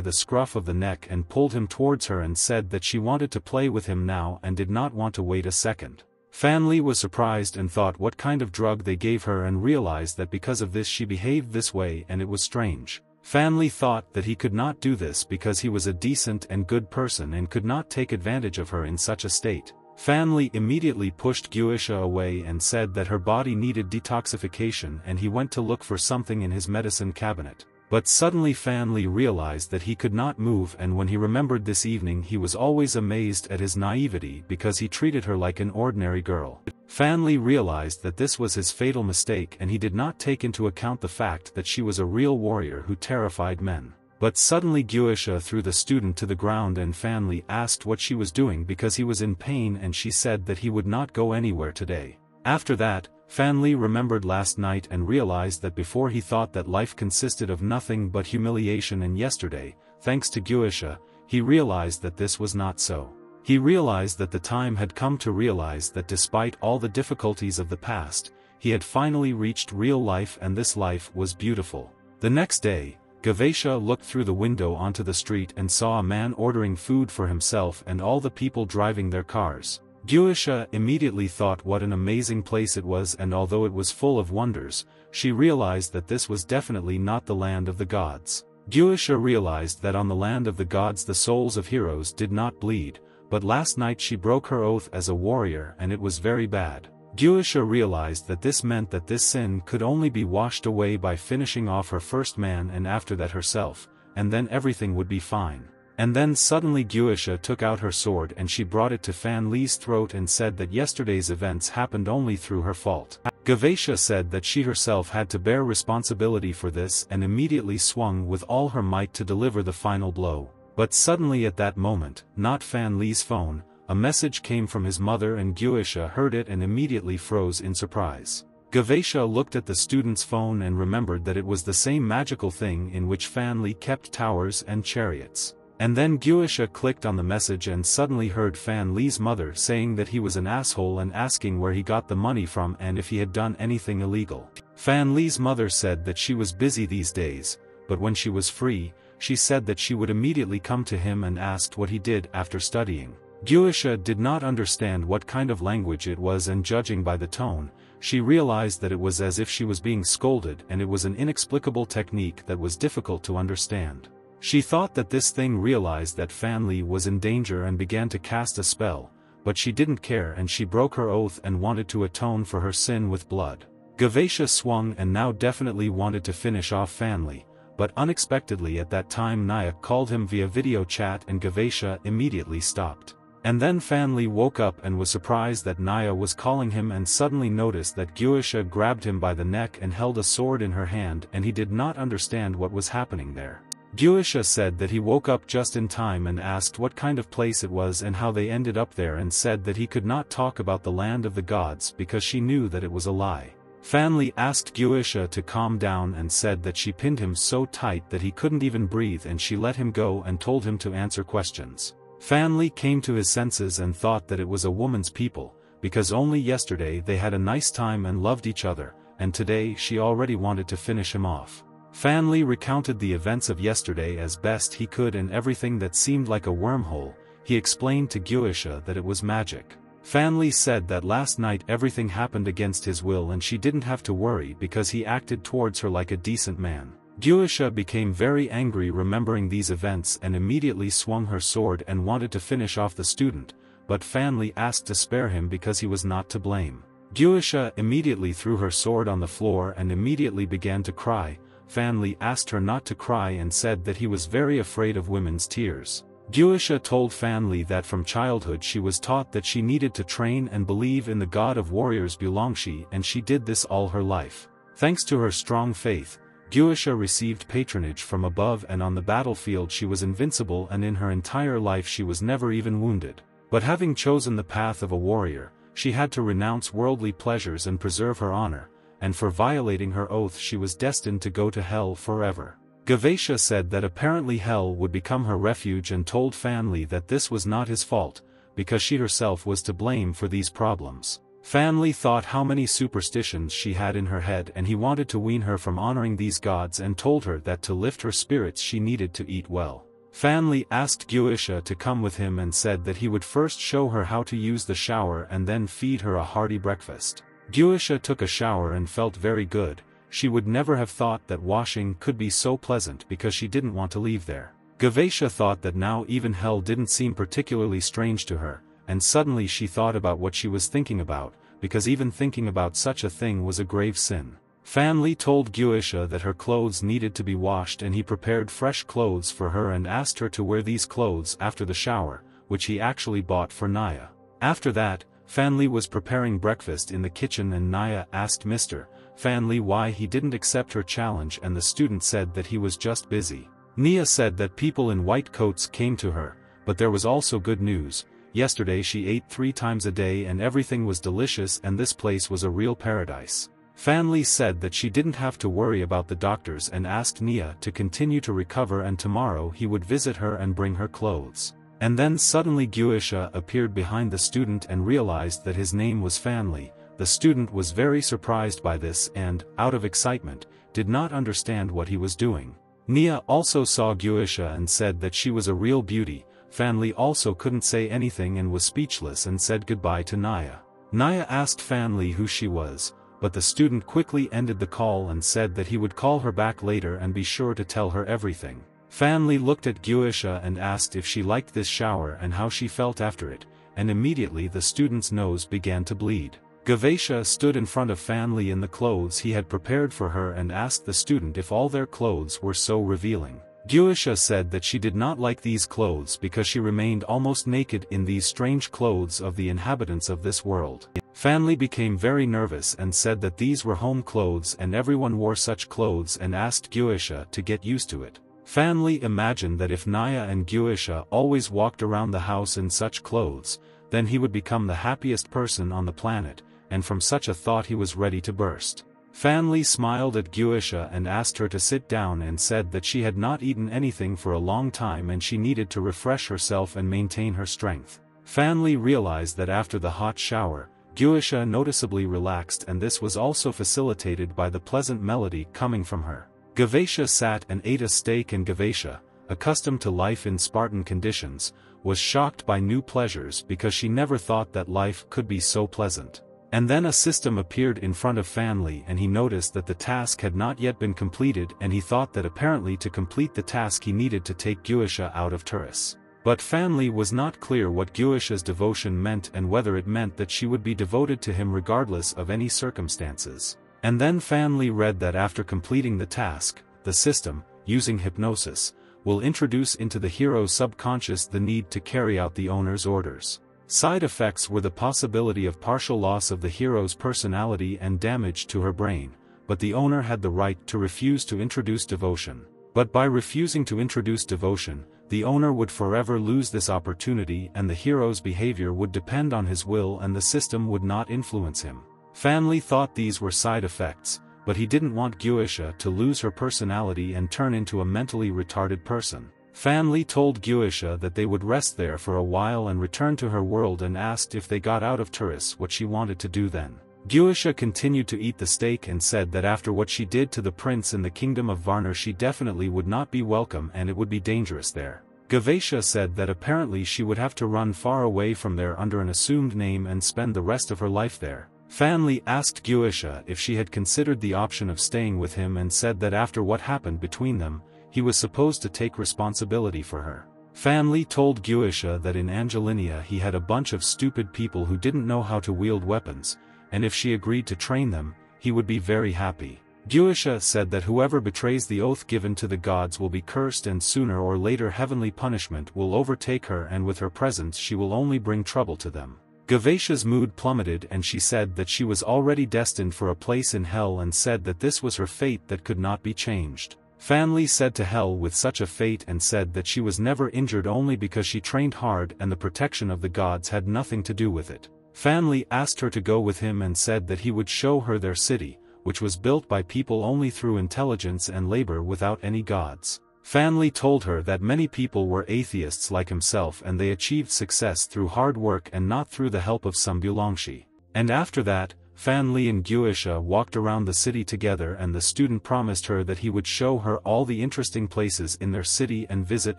the scruff of the neck and pulled him towards her and said that she wanted to play with him now and did not want to wait a second. Fanli was surprised and thought what kind of drug they gave her and realized that because of this she behaved this way and it was strange. Fanli thought that he could not do this because he was a decent and good person and could not take advantage of her in such a state. Fanli immediately pushed Guisha away and said that her body needed detoxification and he went to look for something in his medicine cabinet. But suddenly Fanli realized that he could not move and when he remembered this evening he was always amazed at his naivety because he treated her like an ordinary girl. Fanli realized that this was his fatal mistake and he did not take into account the fact that she was a real warrior who terrified men. But suddenly Guisha threw the student to the ground and Fanli asked what she was doing because he was in pain and she said that he would not go anywhere today. After that, Fanli remembered last night and realized that before he thought that life consisted of nothing but humiliation and yesterday, thanks to Guisha, he realized that this was not so. He realized that the time had come to realize that despite all the difficulties of the past, he had finally reached real life and this life was beautiful. The next day, Gavacia looked through the window onto the street and saw a man ordering food for himself and all the people driving their cars. Guisha immediately thought what an amazing place it was and although it was full of wonders, she realized that this was definitely not the land of the gods. Guisha realized that on the land of the gods the souls of heroes did not bleed, but last night she broke her oath as a warrior and it was very bad. Guisha realized that this meant that this sin could only be washed away by finishing off her first man and after that herself, and then everything would be fine. And then suddenly Guisha took out her sword and she brought it to Fan Li's throat and said that yesterday's events happened only through her fault. Gavacia said that she herself had to bear responsibility for this and immediately swung with all her might to deliver the final blow. But suddenly at that moment, not Fan Li's phone, a message came from his mother and Guisha heard it and immediately froze in surprise. Gavacia looked at the student's phone and remembered that it was the same magical thing in which Fan Li kept towers and chariots. And then Guisha clicked on the message and suddenly heard Fan Li's mother saying that he was an asshole and asking where he got the money from and if he had done anything illegal. Fan Li's mother said that she was busy these days, but when she was free, she said that she would immediately come to him and asked what he did after studying. Guisha did not understand what kind of language it was and judging by the tone, she realized that it was as if she was being scolded and it was an inexplicable technique that was difficult to understand. She thought that this thing realized that Fanli was in danger and began to cast a spell, but she didn't care and she broke her oath and wanted to atone for her sin with blood. Gavacia swung and now definitely wanted to finish off Fanli, but unexpectedly at that time Naya called him via video chat and Gavacia immediately stopped. And then Fanli woke up and was surprised that Naya was calling him and suddenly noticed that Guisha grabbed him by the neck and held a sword in her hand and he did not understand what was happening there. Guisha said that he woke up just in time and asked what kind of place it was and how they ended up there and said that he could not talk about the land of the gods because she knew that it was a lie. Fanli asked Guisha to calm down and said that she pinned him so tight that he couldn't even breathe and she let him go and told him to answer questions. Fanli came to his senses and thought that it was a woman's people, because only yesterday they had a nice time and loved each other, and today she already wanted to finish him off. Fanli recounted the events of yesterday as best he could and everything that seemed like a wormhole, he explained to Guisha that it was magic. Fanli said that last night everything happened against his will and she didn't have to worry because he acted towards her like a decent man. Guisha became very angry remembering these events and immediately swung her sword and wanted to finish off the student, but Fanli asked to spare him because he was not to blame. Guisha immediately threw her sword on the floor and immediately began to cry, Fanli asked her not to cry and said that he was very afraid of women's tears. Guisha told Fanli that from childhood she was taught that she needed to train and believe in the god of warriors Bulongshi and she did this all her life. Thanks to her strong faith, Guisha received patronage from above and on the battlefield she was invincible and in her entire life she was never even wounded. But having chosen the path of a warrior, she had to renounce worldly pleasures and preserve her honor, and for violating her oath she was destined to go to hell forever. Gavesha said that apparently hell would become her refuge and told Fanli that this was not his fault, because she herself was to blame for these problems. Fanli thought how many superstitions she had in her head and he wanted to wean her from honoring these gods and told her that to lift her spirits she needed to eat well. Fanli asked Guisha to come with him and said that he would first show her how to use the shower and then feed her a hearty breakfast. Guisha took a shower and felt very good, she would never have thought that washing could be so pleasant because she didn't want to leave there. Gavesha thought that now even hell didn't seem particularly strange to her, and suddenly she thought about what she was thinking about, because even thinking about such a thing was a grave sin. Fanli told Guisha that her clothes needed to be washed and he prepared fresh clothes for her and asked her to wear these clothes after the shower, which he actually bought for Naya. After that, Fanli was preparing breakfast in the kitchen and Naya asked Mr. Fanli why he didn't accept her challenge and the student said that he was just busy. Nia said that people in white coats came to her, but there was also good news, yesterday she ate three times a day and everything was delicious and this place was a real paradise. Fanli said that she didn't have to worry about the doctors and asked Nia to continue to recover and tomorrow he would visit her and bring her clothes. And then suddenly Guisha appeared behind the student and realized that his name was Fanli, the student was very surprised by this and, out of excitement, did not understand what he was doing. Nia also saw Guisha and said that she was a real beauty, Fanli also couldn't say anything and was speechless and said goodbye to Naya. Naya asked Fanli who she was, but the student quickly ended the call and said that he would call her back later and be sure to tell her everything. Fanli looked at Guisha and asked if she liked this shower and how she felt after it, and immediately the student's nose began to bleed. Gavesha stood in front of Fanli in the clothes he had prepared for her and asked the student if all their clothes were so revealing. Guisha said that she did not like these clothes because she remained almost naked in these strange clothes of the inhabitants of this world. Fanli became very nervous and said that these were home clothes and everyone wore such clothes and asked Guisha to get used to it. Fanli imagined that if Naya and Guisha always walked around the house in such clothes, then he would become the happiest person on the planet, and from such a thought he was ready to burst. Fanli smiled at Guisha and asked her to sit down and said that she had not eaten anything for a long time and she needed to refresh herself and maintain her strength. Fanli realized that after the hot shower, Guisha noticeably relaxed and this was also facilitated by the pleasant melody coming from her. Gavesha sat and ate a steak and Gavesha, accustomed to life in Spartan conditions, was shocked by new pleasures because she never thought that life could be so pleasant. And then a system appeared in front of Fanli and he noticed that the task had not yet been completed and he thought that apparently to complete the task he needed to take Guisha out of Turis. But Fanli was not clear what Guisha's devotion meant and whether it meant that she would be devoted to him regardless of any circumstances. And then Fanli read that after completing the task, the system, using hypnosis, will introduce into the hero's subconscious the need to carry out the owner's orders. Side effects were the possibility of partial loss of the hero's personality and damage to her brain, but the owner had the right to refuse to introduce devotion. But by refusing to introduce devotion, the owner would forever lose this opportunity and the hero's behavior would depend on his will and the system would not influence him. Fanli thought these were side effects, but he didn't want Guisha to lose her personality and turn into a mentally retarded person. Fanli told Guisha that they would rest there for a while and return to her world and asked if they got out of Turis what she wanted to do then. Guisha continued to eat the steak and said that after what she did to the prince in the kingdom of Varner she definitely would not be welcome and it would be dangerous there. Gavesha said that apparently she would have to run far away from there under an assumed name and spend the rest of her life there. Fanli asked Guisha if she had considered the option of staying with him and said that after what happened between them, he was supposed to take responsibility for her. Fanli told Guisha that in Angelinia he had a bunch of stupid people who didn't know how to wield weapons, and if she agreed to train them, he would be very happy. Guisha said that whoever betrays the oath given to the gods will be cursed and sooner or later heavenly punishment will overtake her and with her presence she will only bring trouble to them. Gavesha's mood plummeted and she said that she was already destined for a place in hell and said that this was her fate that could not be changed. Fanli said to hell with such a fate and said that she was never injured only because she trained hard and the protection of the gods had nothing to do with it. Fanli asked her to go with him and said that he would show her their city, which was built by people only through intelligence and labor without any gods. Fanli told her that many people were atheists like himself and they achieved success through hard work and not through the help of some Bulangshi. And after that, Fanli and Guisha walked around the city together and the student promised her that he would show her all the interesting places in their city and visit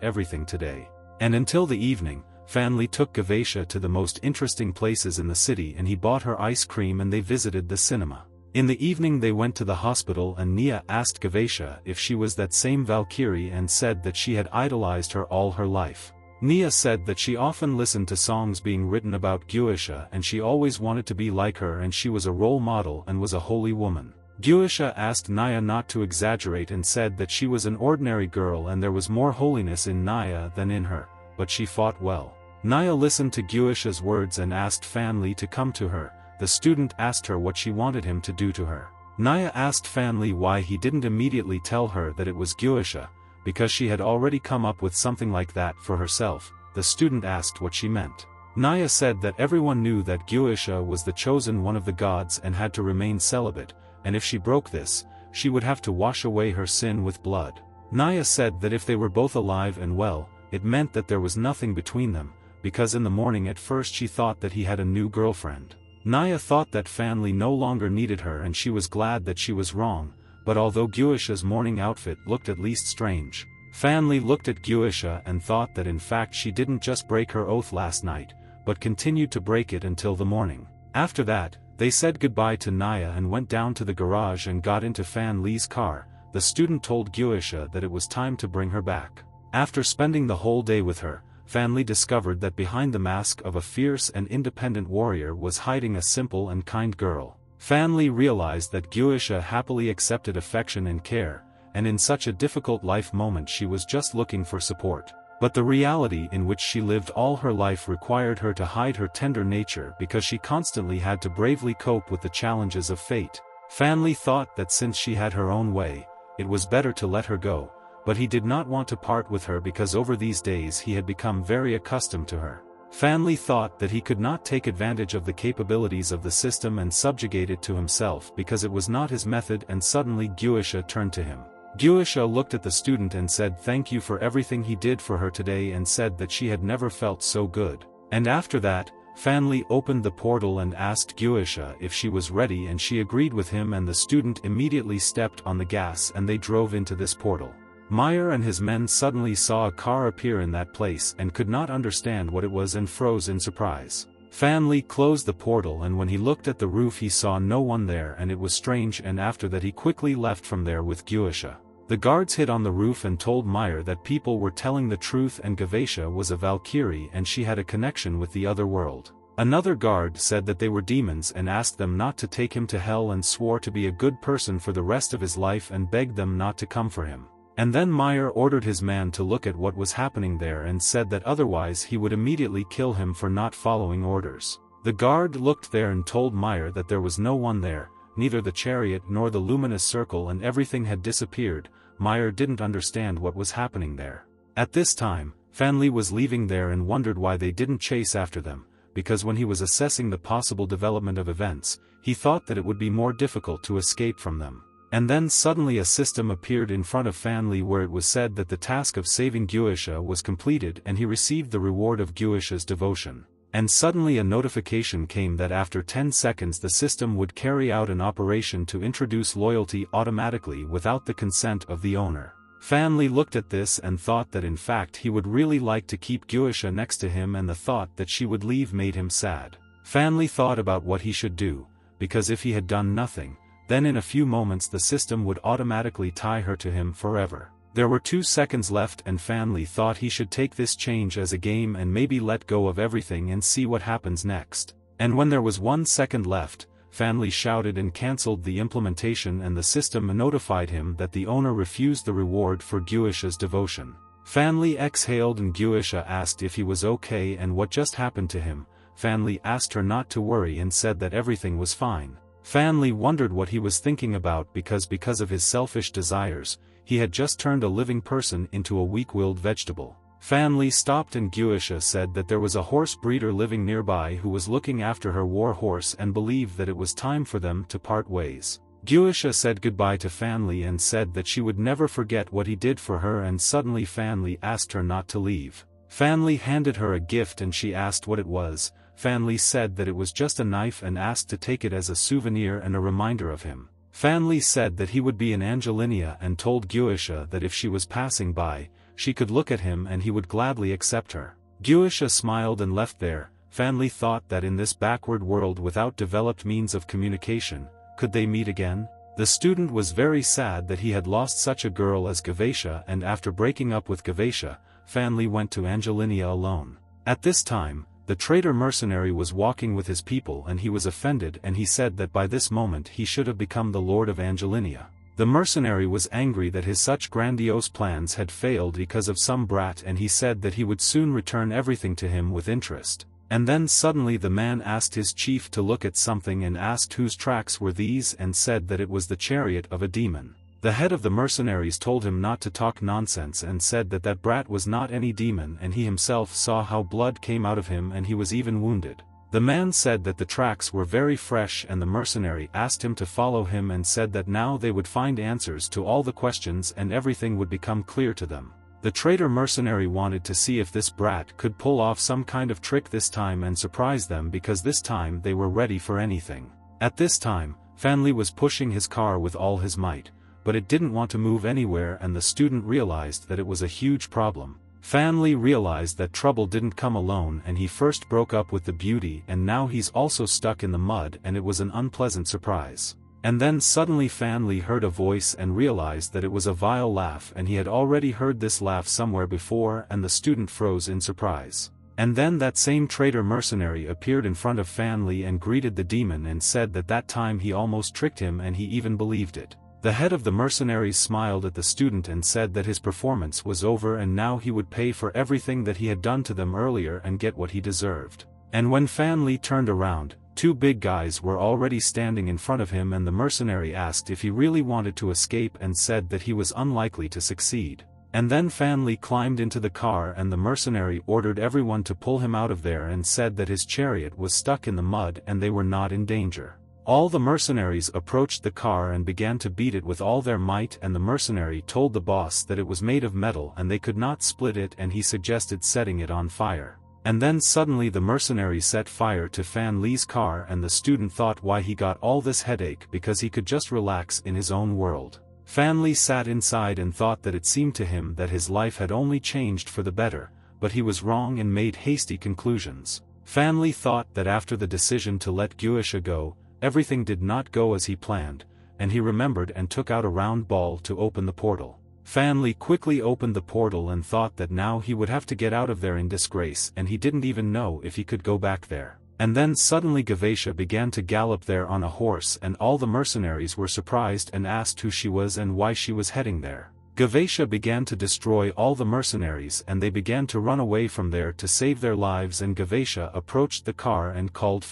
everything today. And until the evening, Fanli took Gavesha to the most interesting places in the city and he bought her ice cream and they visited the cinema. In the evening they went to the hospital and Nia asked Gavesha if she was that same Valkyrie and said that she had idolized her all her life. Nia said that she often listened to songs being written about Guisha and she always wanted to be like her and she was a role model and was a holy woman. Guisha asked Naya not to exaggerate and said that she was an ordinary girl and there was more holiness in Naya than in her, but she fought well. Naya listened to Guisha's words and asked Fan Li to come to her, the student asked her what she wanted him to do to her. Naya asked Fan Li why he didn't immediately tell her that it was Guisha, because she had already come up with something like that for herself, the student asked what she meant. Naya said that everyone knew that Guisha was the chosen one of the gods and had to remain celibate, and if she broke this, she would have to wash away her sin with blood. Naya said that if they were both alive and well, it meant that there was nothing between them, because in the morning at first she thought that he had a new girlfriend. Naya thought that Fan Li no longer needed her and she was glad that she was wrong, but although Guisha's morning outfit looked at least strange, Fan Li looked at Guisha and thought that in fact she didn't just break her oath last night, but continued to break it until the morning. After that, they said goodbye to Naya and went down to the garage and got into Fan Li's car, the student told Guisha that it was time to bring her back. After spending the whole day with her, Fan Li discovered that behind the mask of a fierce and independent warrior was hiding a simple and kind girl. Fan Li realized that Guisha happily accepted affection and care, and in such a difficult life moment she was just looking for support. But the reality in which she lived all her life required her to hide her tender nature because she constantly had to bravely cope with the challenges of fate. Fan Li thought that since she had her own way, it was better to let her go, but he did not want to part with her because over these days he had become very accustomed to her. Fan Li thought that he could not take advantage of the capabilities of the system and subjugate it to himself because it was not his method and suddenly Guisha turned to him. Guisha looked at the student and said thank you for everything he did for her today and said that she had never felt so good. And after that, Fan Li opened the portal and asked Guisha if she was ready and she agreed with him and the student immediately stepped on the gas and they drove into this portal. Meyer and his men suddenly saw a car appear in that place and could not understand what it was and froze in surprise. Fan Li closed the portal and when he looked at the roof he saw no one there and it was strange and after that he quickly left from there with Guisha. The guards hid on the roof and told Meyer that people were telling the truth and Gavesha was a Valkyrie and she had a connection with the other world. Another guard said that they were demons and asked them not to take him to hell and swore to be a good person for the rest of his life and begged them not to come for him. And then Meyer ordered his man to look at what was happening there and said that otherwise he would immediately kill him for not following orders. The guard looked there and told Meyer that there was no one there, neither the chariot nor the luminous circle and everything had disappeared, Meyer didn't understand what was happening there. At this time, Fan Li was leaving there and wondered why they didn't chase after them, because when he was assessing the possible development of events, he thought that it would be more difficult to escape from them. And then suddenly a system appeared in front of Fan Li where it was said that the task of saving Guisha was completed and he received the reward of Guisha's devotion. And suddenly a notification came that after 10 seconds the system would carry out an operation to introduce loyalty automatically without the consent of the owner. Fan Li looked at this and thought that in fact he would really like to keep Guisha next to him and the thought that she would leave made him sad. Fan Li thought about what he should do, because if he had done nothing, then in a few moments the system would automatically tie her to him forever. There were two seconds left and Fan Li thought he should take this change as a game and maybe let go of everything and see what happens next. And when there was one second left, Fan Li shouted and cancelled the implementation and the system notified him that the owner refused the reward for Guisha's devotion. Fan Li exhaled and Guisha asked if he was okay and what just happened to him. Fan Li asked her not to worry and said that everything was fine. Fan Li wondered what he was thinking about because because of his selfish desires, he had just turned a living person into a weak-willed vegetable. Fan Li stopped and Guisha said that there was a horse breeder living nearby who was looking after her war horse and believed that it was time for them to part ways. Guisha said goodbye to Fan Li and said that she would never forget what he did for her and suddenly Fan Li asked her not to leave. Fan Li handed her a gift and she asked what it was, Fan Li said that it was just a knife and asked to take it as a souvenir and a reminder of him. Fan Li said that he would be in Angelinia and told Guisha that if she was passing by, she could look at him and he would gladly accept her. Guisha smiled and left there, Fan Li thought that in this backward world without developed means of communication, could they meet again? The student was very sad that he had lost such a girl as Gavatia and after breaking up with Gavatia, Fan Li went to Angelinia alone. At this time, the traitor mercenary was walking with his people and he was offended and he said that by this moment he should have become the lord of Angelinia. The mercenary was angry that his such grandiose plans had failed because of some brat and he said that he would soon return everything to him with interest. And then suddenly the man asked his chief to look at something and asked whose tracks were these and said that it was the chariot of a demon. The head of the mercenaries told him not to talk nonsense and said that that brat was not any demon and he himself saw how blood came out of him and he was even wounded. The man said that the tracks were very fresh and the mercenary asked him to follow him and said that now they would find answers to all the questions and everything would become clear to them. The traitor mercenary wanted to see if this brat could pull off some kind of trick this time and surprise them because this time they were ready for anything. At this time, Fan Li was pushing his car with all his might, but it didn't want to move anywhere and the student realized that it was a huge problem. Fan Li realized that trouble didn't come alone and he first broke up with the beauty and now he's also stuck in the mud and it was an unpleasant surprise. And then suddenly Fan Li heard a voice and realized that it was a vile laugh and he had already heard this laugh somewhere before and the student froze in surprise. And then that same traitor mercenary appeared in front of Fan Li and greeted the demon and said that that time he almost tricked him and he even believed it. The head of the mercenaries smiled at the student and said that his performance was over and now he would pay for everything that he had done to them earlier and get what he deserved. And when Fan Li turned around, Two big guys were already standing in front of him and the mercenary asked if he really wanted to escape and said that he was unlikely to succeed. And then Fan Li climbed into the car and the mercenary ordered everyone to pull him out of there and said that his chariot was stuck in the mud and they were not in danger. All the mercenaries approached the car and began to beat it with all their might and the mercenary told the boss that it was made of metal and they could not split it and he suggested setting it on fire. And then suddenly the mercenary set fire to Fan Li's car and the student thought why he got all this headache because he could just relax in his own world. Fan Li sat inside and thought that it seemed to him that his life had only changed for the better, but he was wrong and made hasty conclusions. Fan Li thought that after the decision to let Guisha go, everything did not go as he planned, and he remembered and took out a round ball to open the portal. Fan Li quickly opened the portal and thought that now he would have to get out of there in disgrace and he didn't even know if he could go back there. And then suddenly Gavatia began to gallop there on a horse and all the mercenaries were surprised and asked who she was and why she was heading there. Gavatia began to destroy all the mercenaries and they began to run away from there to save their lives and Gavatia approached the car and called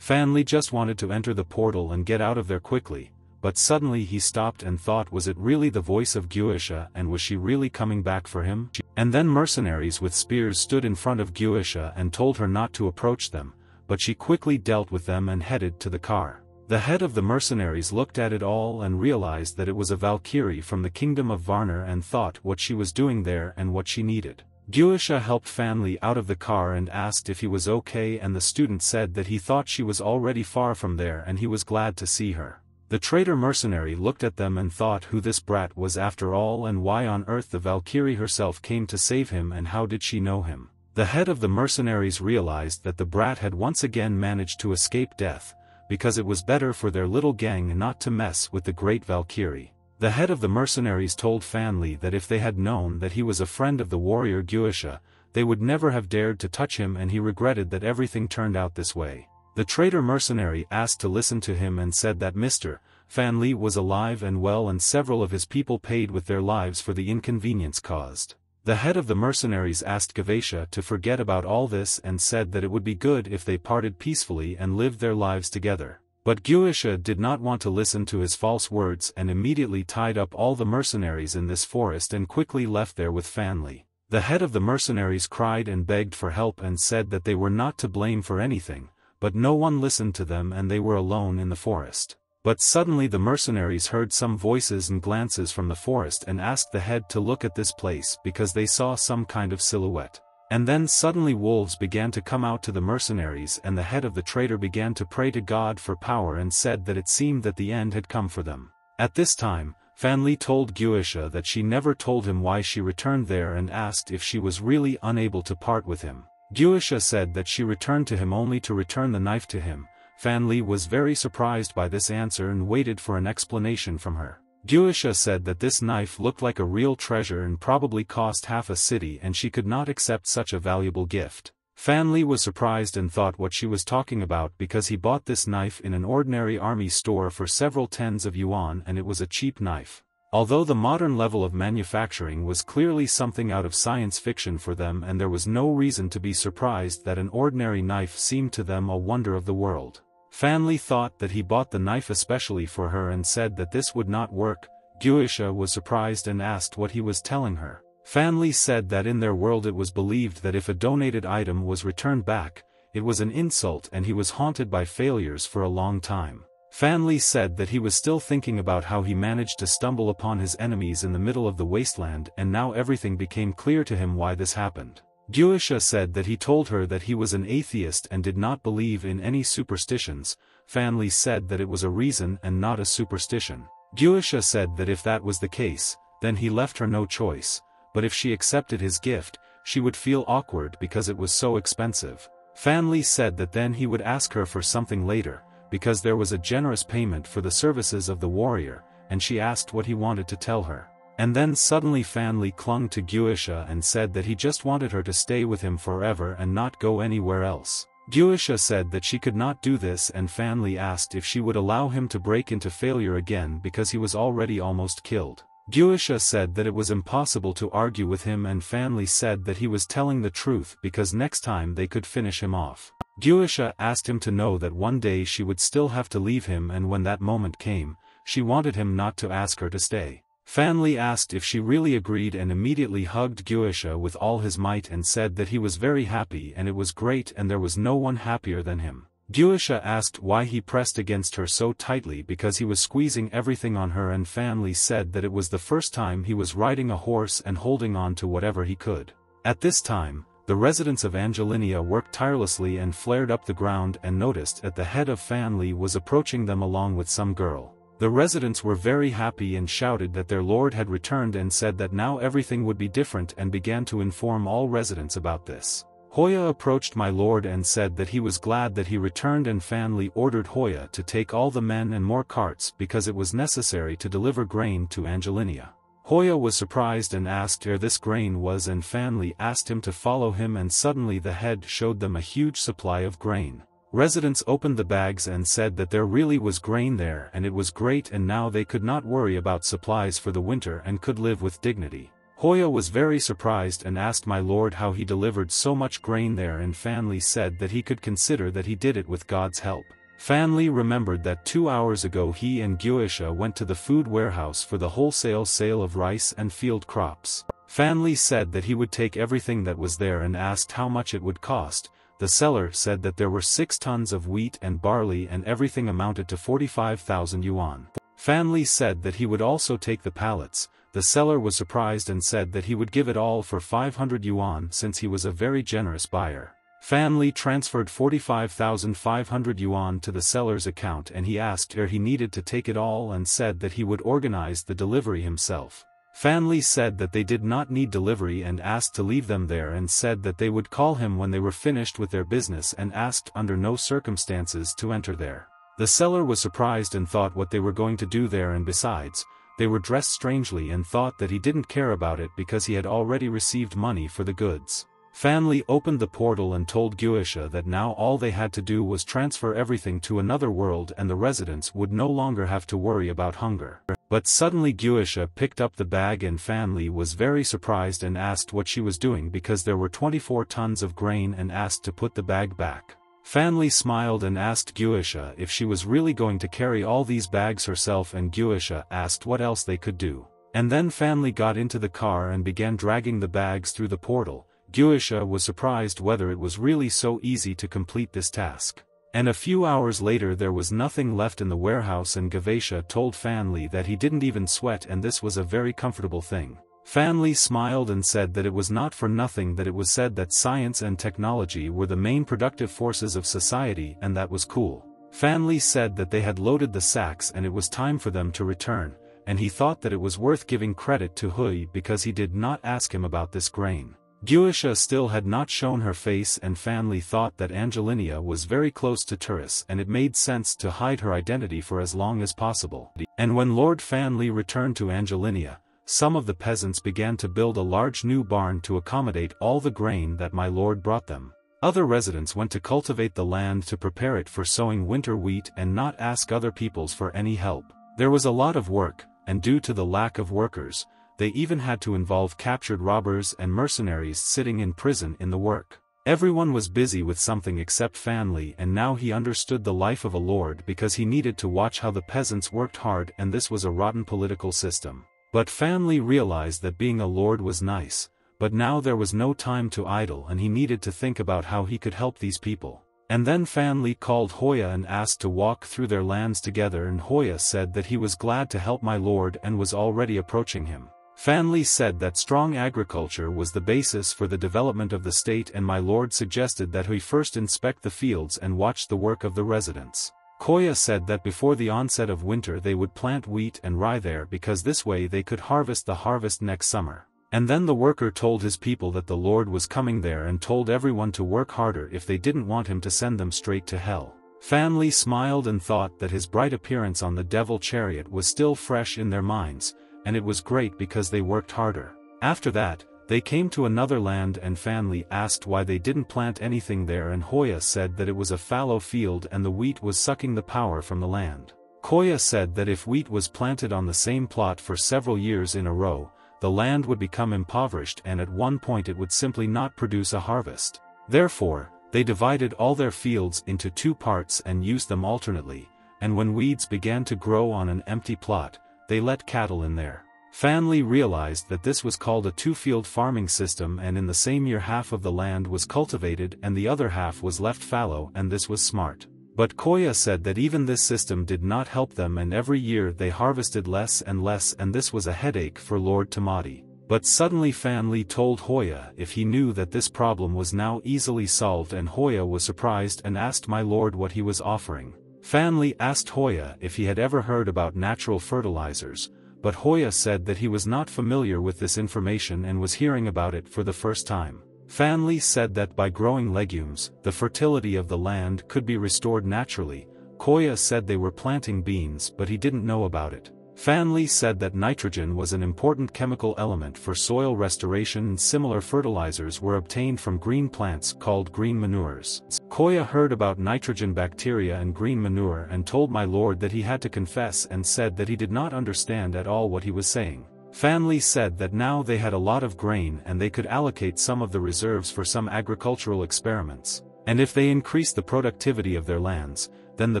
Fan Li. Just wanted to enter the portal and get out of there quickly, but suddenly he stopped and thought was it really the voice of Guisha and was she really coming back for him? And then mercenaries with spears stood in front of Guisha and told her not to approach them, but she quickly dealt with them and headed to the car. The head of the mercenaries looked at it all and realized that it was a Valkyrie from the kingdom of Varner and thought what she was doing there and what she needed. Guisha helped Fan Li out of the car and asked if he was okay and the student said that he thought she was already far from there and he was glad to see her. The traitor mercenary looked at them and thought who this brat was after all and why on earth the Valkyrie herself came to save him and how did she know him. The head of the mercenaries realized that the brat had once again managed to escape death, because it was better for their little gang not to mess with the great Valkyrie. The head of the mercenaries told Fan Li that if they had known that he was a friend of the warrior Guisha, they would never have dared to touch him and he regretted that everything turned out this way. The traitor mercenary asked to listen to him and said that Mr. Fan Li was alive and well and several of his people paid with their lives for the inconvenience caused. The head of the mercenaries asked Gavatia to forget about all this and said that it would be good if they parted peacefully and lived their lives together. But Guisha did not want to listen to his false words and immediately tied up all the mercenaries in this forest and quickly left there with Fan Li. The head of the mercenaries cried and begged for help and said that they were not to blame for anything, but no one listened to them and they were alone in the forest. But suddenly the mercenaries heard some voices and glances from the forest and asked the head to look at this place because they saw some kind of silhouette. And then suddenly wolves began to come out to the mercenaries and the head of the traitor began to pray to God for power and said that it seemed that the end had come for them. At this time, Fan Li told Guisha that she never told him why she returned there and asked if she was really unable to part with him. Guisha said that she returned to him only to return the knife to him, Fan Li was very surprised by this answer and waited for an explanation from her. Guisha said that this knife looked like a real treasure and probably cost half a city and she could not accept such a valuable gift. Fan Li was surprised and thought what she was talking about because he bought this knife in an ordinary army store for several tens of yuan and it was a cheap knife. Although the modern level of manufacturing was clearly something out of science fiction for them and there was no reason to be surprised that an ordinary knife seemed to them a wonder of the world. Fan Li thought that he bought the knife especially for her and said that this would not work, Guisha was surprised and asked what he was telling her. Fan Li said that in their world it was believed that if a donated item was returned back, it was an insult and he was haunted by failures for a long time. Fan Li said that he was still thinking about how he managed to stumble upon his enemies in the middle of the wasteland and now everything became clear to him why this happened. Guisha said that he told her that he was an atheist and did not believe in any superstitions, Fan Li said that it was a reason and not a superstition. Guisha said that if that was the case, then he left her no choice, but if she accepted his gift, she would feel awkward because it was so expensive. Fan Li said that then he would ask her for something later, because there was a generous payment for the services of the warrior, and she asked what he wanted to tell her. And then suddenly Fan Li clung to Guisha and said that he just wanted her to stay with him forever and not go anywhere else. Guisha said that she could not do this and Fan Li asked if she would allow him to break into failure again because he was already almost killed. Guisha said that it was impossible to argue with him and Fan Li said that he was telling the truth because next time they could finish him off. Guisha asked him to know that one day she would still have to leave him and when that moment came, she wanted him not to ask her to stay. Fan Li asked if she really agreed and immediately hugged Guisha with all his might and said that he was very happy and it was great and there was no one happier than him. Guisha asked why he pressed against her so tightly because he was squeezing everything on her and Fan Li said that it was the first time he was riding a horse and holding on to whatever he could. At this time, the residents of Angelinia worked tirelessly and flared up the ground and noticed that the head of Fan Li was approaching them along with some girl. The residents were very happy and shouted that their lord had returned and said that now everything would be different and began to inform all residents about this. Hoya approached my lord and said that he was glad that he returned and Fan Li ordered Hoya to take all the men and more carts because it was necessary to deliver grain to Angelinia. Hoya was surprised and asked where this grain was and Fan Li asked him to follow him and suddenly the head showed them a huge supply of grain. Residents opened the bags and said that there really was grain there and it was great and now they could not worry about supplies for the winter and could live with dignity. Hoya was very surprised and asked my lord how he delivered so much grain there and Fan Li said that he could consider that he did it with God's help. Fan Li remembered that two hours ago he and Guisha went to the food warehouse for the wholesale sale of rice and field crops. Fan Li said that he would take everything that was there and asked how much it would cost, the seller said that there were 6 tons of wheat and barley and everything amounted to 45,000 yuan. Fan Li said that he would also take the pallets, the seller was surprised and said that he would give it all for 500 yuan since he was a very generous buyer. Fan Li transferred 45,500 yuan to the seller's account and he asked where he needed to take it all and said that he would organize the delivery himself. Fan Li said that they did not need delivery and asked to leave them there and said that they would call him when they were finished with their business and asked under no circumstances to enter there. The seller was surprised and thought what they were going to do there and besides, they were dressed strangely and thought that he didn't care about it because he had already received money for the goods. Fan Li opened the portal and told Guisha that now all they had to do was transfer everything to another world and the residents would no longer have to worry about hunger. But suddenly Guisha picked up the bag and Fan Li was very surprised and asked what she was doing because there were 24 tons of grain and asked to put the bag back. Fan Li smiled and asked Guisha if she was really going to carry all these bags herself and Guisha asked what else they could do. And then Fan Li got into the car and began dragging the bags through the portal, Guisha was surprised whether it was really so easy to complete this task. And a few hours later there was nothing left in the warehouse and Gavesha told Fan Li that he didn't even sweat and this was a very comfortable thing. Fan Li smiled and said that it was not for nothing that it was said that science and technology were the main productive forces of society and that was cool. Fan Li said that they had loaded the sacks and it was time for them to return, and he thought that it was worth giving credit to Hui because he did not ask him about this grain. Guisha still had not shown her face and Fan Li thought that Angelinia was very close to Turris and it made sense to hide her identity for as long as possible. And when Lord Fan Li returned to Angelinia, some of the peasants began to build a large new barn to accommodate all the grain that my lord brought them. Other residents went to cultivate the land to prepare it for sowing winter wheat and not ask other peoples for any help. There was a lot of work, and due to the lack of workers, they even had to involve captured robbers and mercenaries sitting in prison in the work. Everyone was busy with something except Fan Li and now he understood the life of a lord because he needed to watch how the peasants worked hard and this was a rotten political system. But Fan Li realized that being a lord was nice, but now there was no time to idle and he needed to think about how he could help these people. And then Fan Li called Hoya and asked to walk through their lands together and Hoya said that he was glad to help my lord and was already approaching him. Fan Li said that strong agriculture was the basis for the development of the state and my lord suggested that he first inspect the fields and watch the work of the residents. Koya said that before the onset of winter they would plant wheat and rye there because this way they could harvest the harvest next summer. And then the worker told his people that the Lord was coming there and told everyone to work harder if they didn't want him to send them straight to hell. Fan Li smiled and thought that his bright appearance on the devil chariot was still fresh in their minds, and it was great because they worked harder. After that, they came to another land and Fan Li asked why they didn't plant anything there and Hoya said that it was a fallow field and the wheat was sucking the power from the land. Koya said that if wheat was planted on the same plot for several years in a row, the land would become impoverished and at one point it would simply not produce a harvest. Therefore, they divided all their fields into two parts and used them alternately, and when weeds began to grow on an empty plot, they let cattle in there. Fan Li realized that this was called a two-field farming system and in the same year half of the land was cultivated and the other half was left fallow and this was smart. But Koya said that even this system did not help them and every year they harvested less and less and this was a headache for Lord Tamati. But suddenly Fan Li told Hoya if he knew that this problem was now easily solved and Hoya was surprised and asked my lord what he was offering. Fan Li asked Hoya if he had ever heard about natural fertilizers, but Hoya said that he was not familiar with this information and was hearing about it for the first time. Fan Li said that by growing legumes, the fertility of the land could be restored naturally, Koya said they were planting beans but he didn't know about it. Fan Li said that nitrogen was an important chemical element for soil restoration and similar fertilizers were obtained from green plants called green manures. Koya heard about nitrogen bacteria and green manure and told my lord that he had to confess and said that he did not understand at all what he was saying. Fan Li said that now they had a lot of grain and they could allocate some of the reserves for some agricultural experiments. And if they increase the productivity of their lands, then the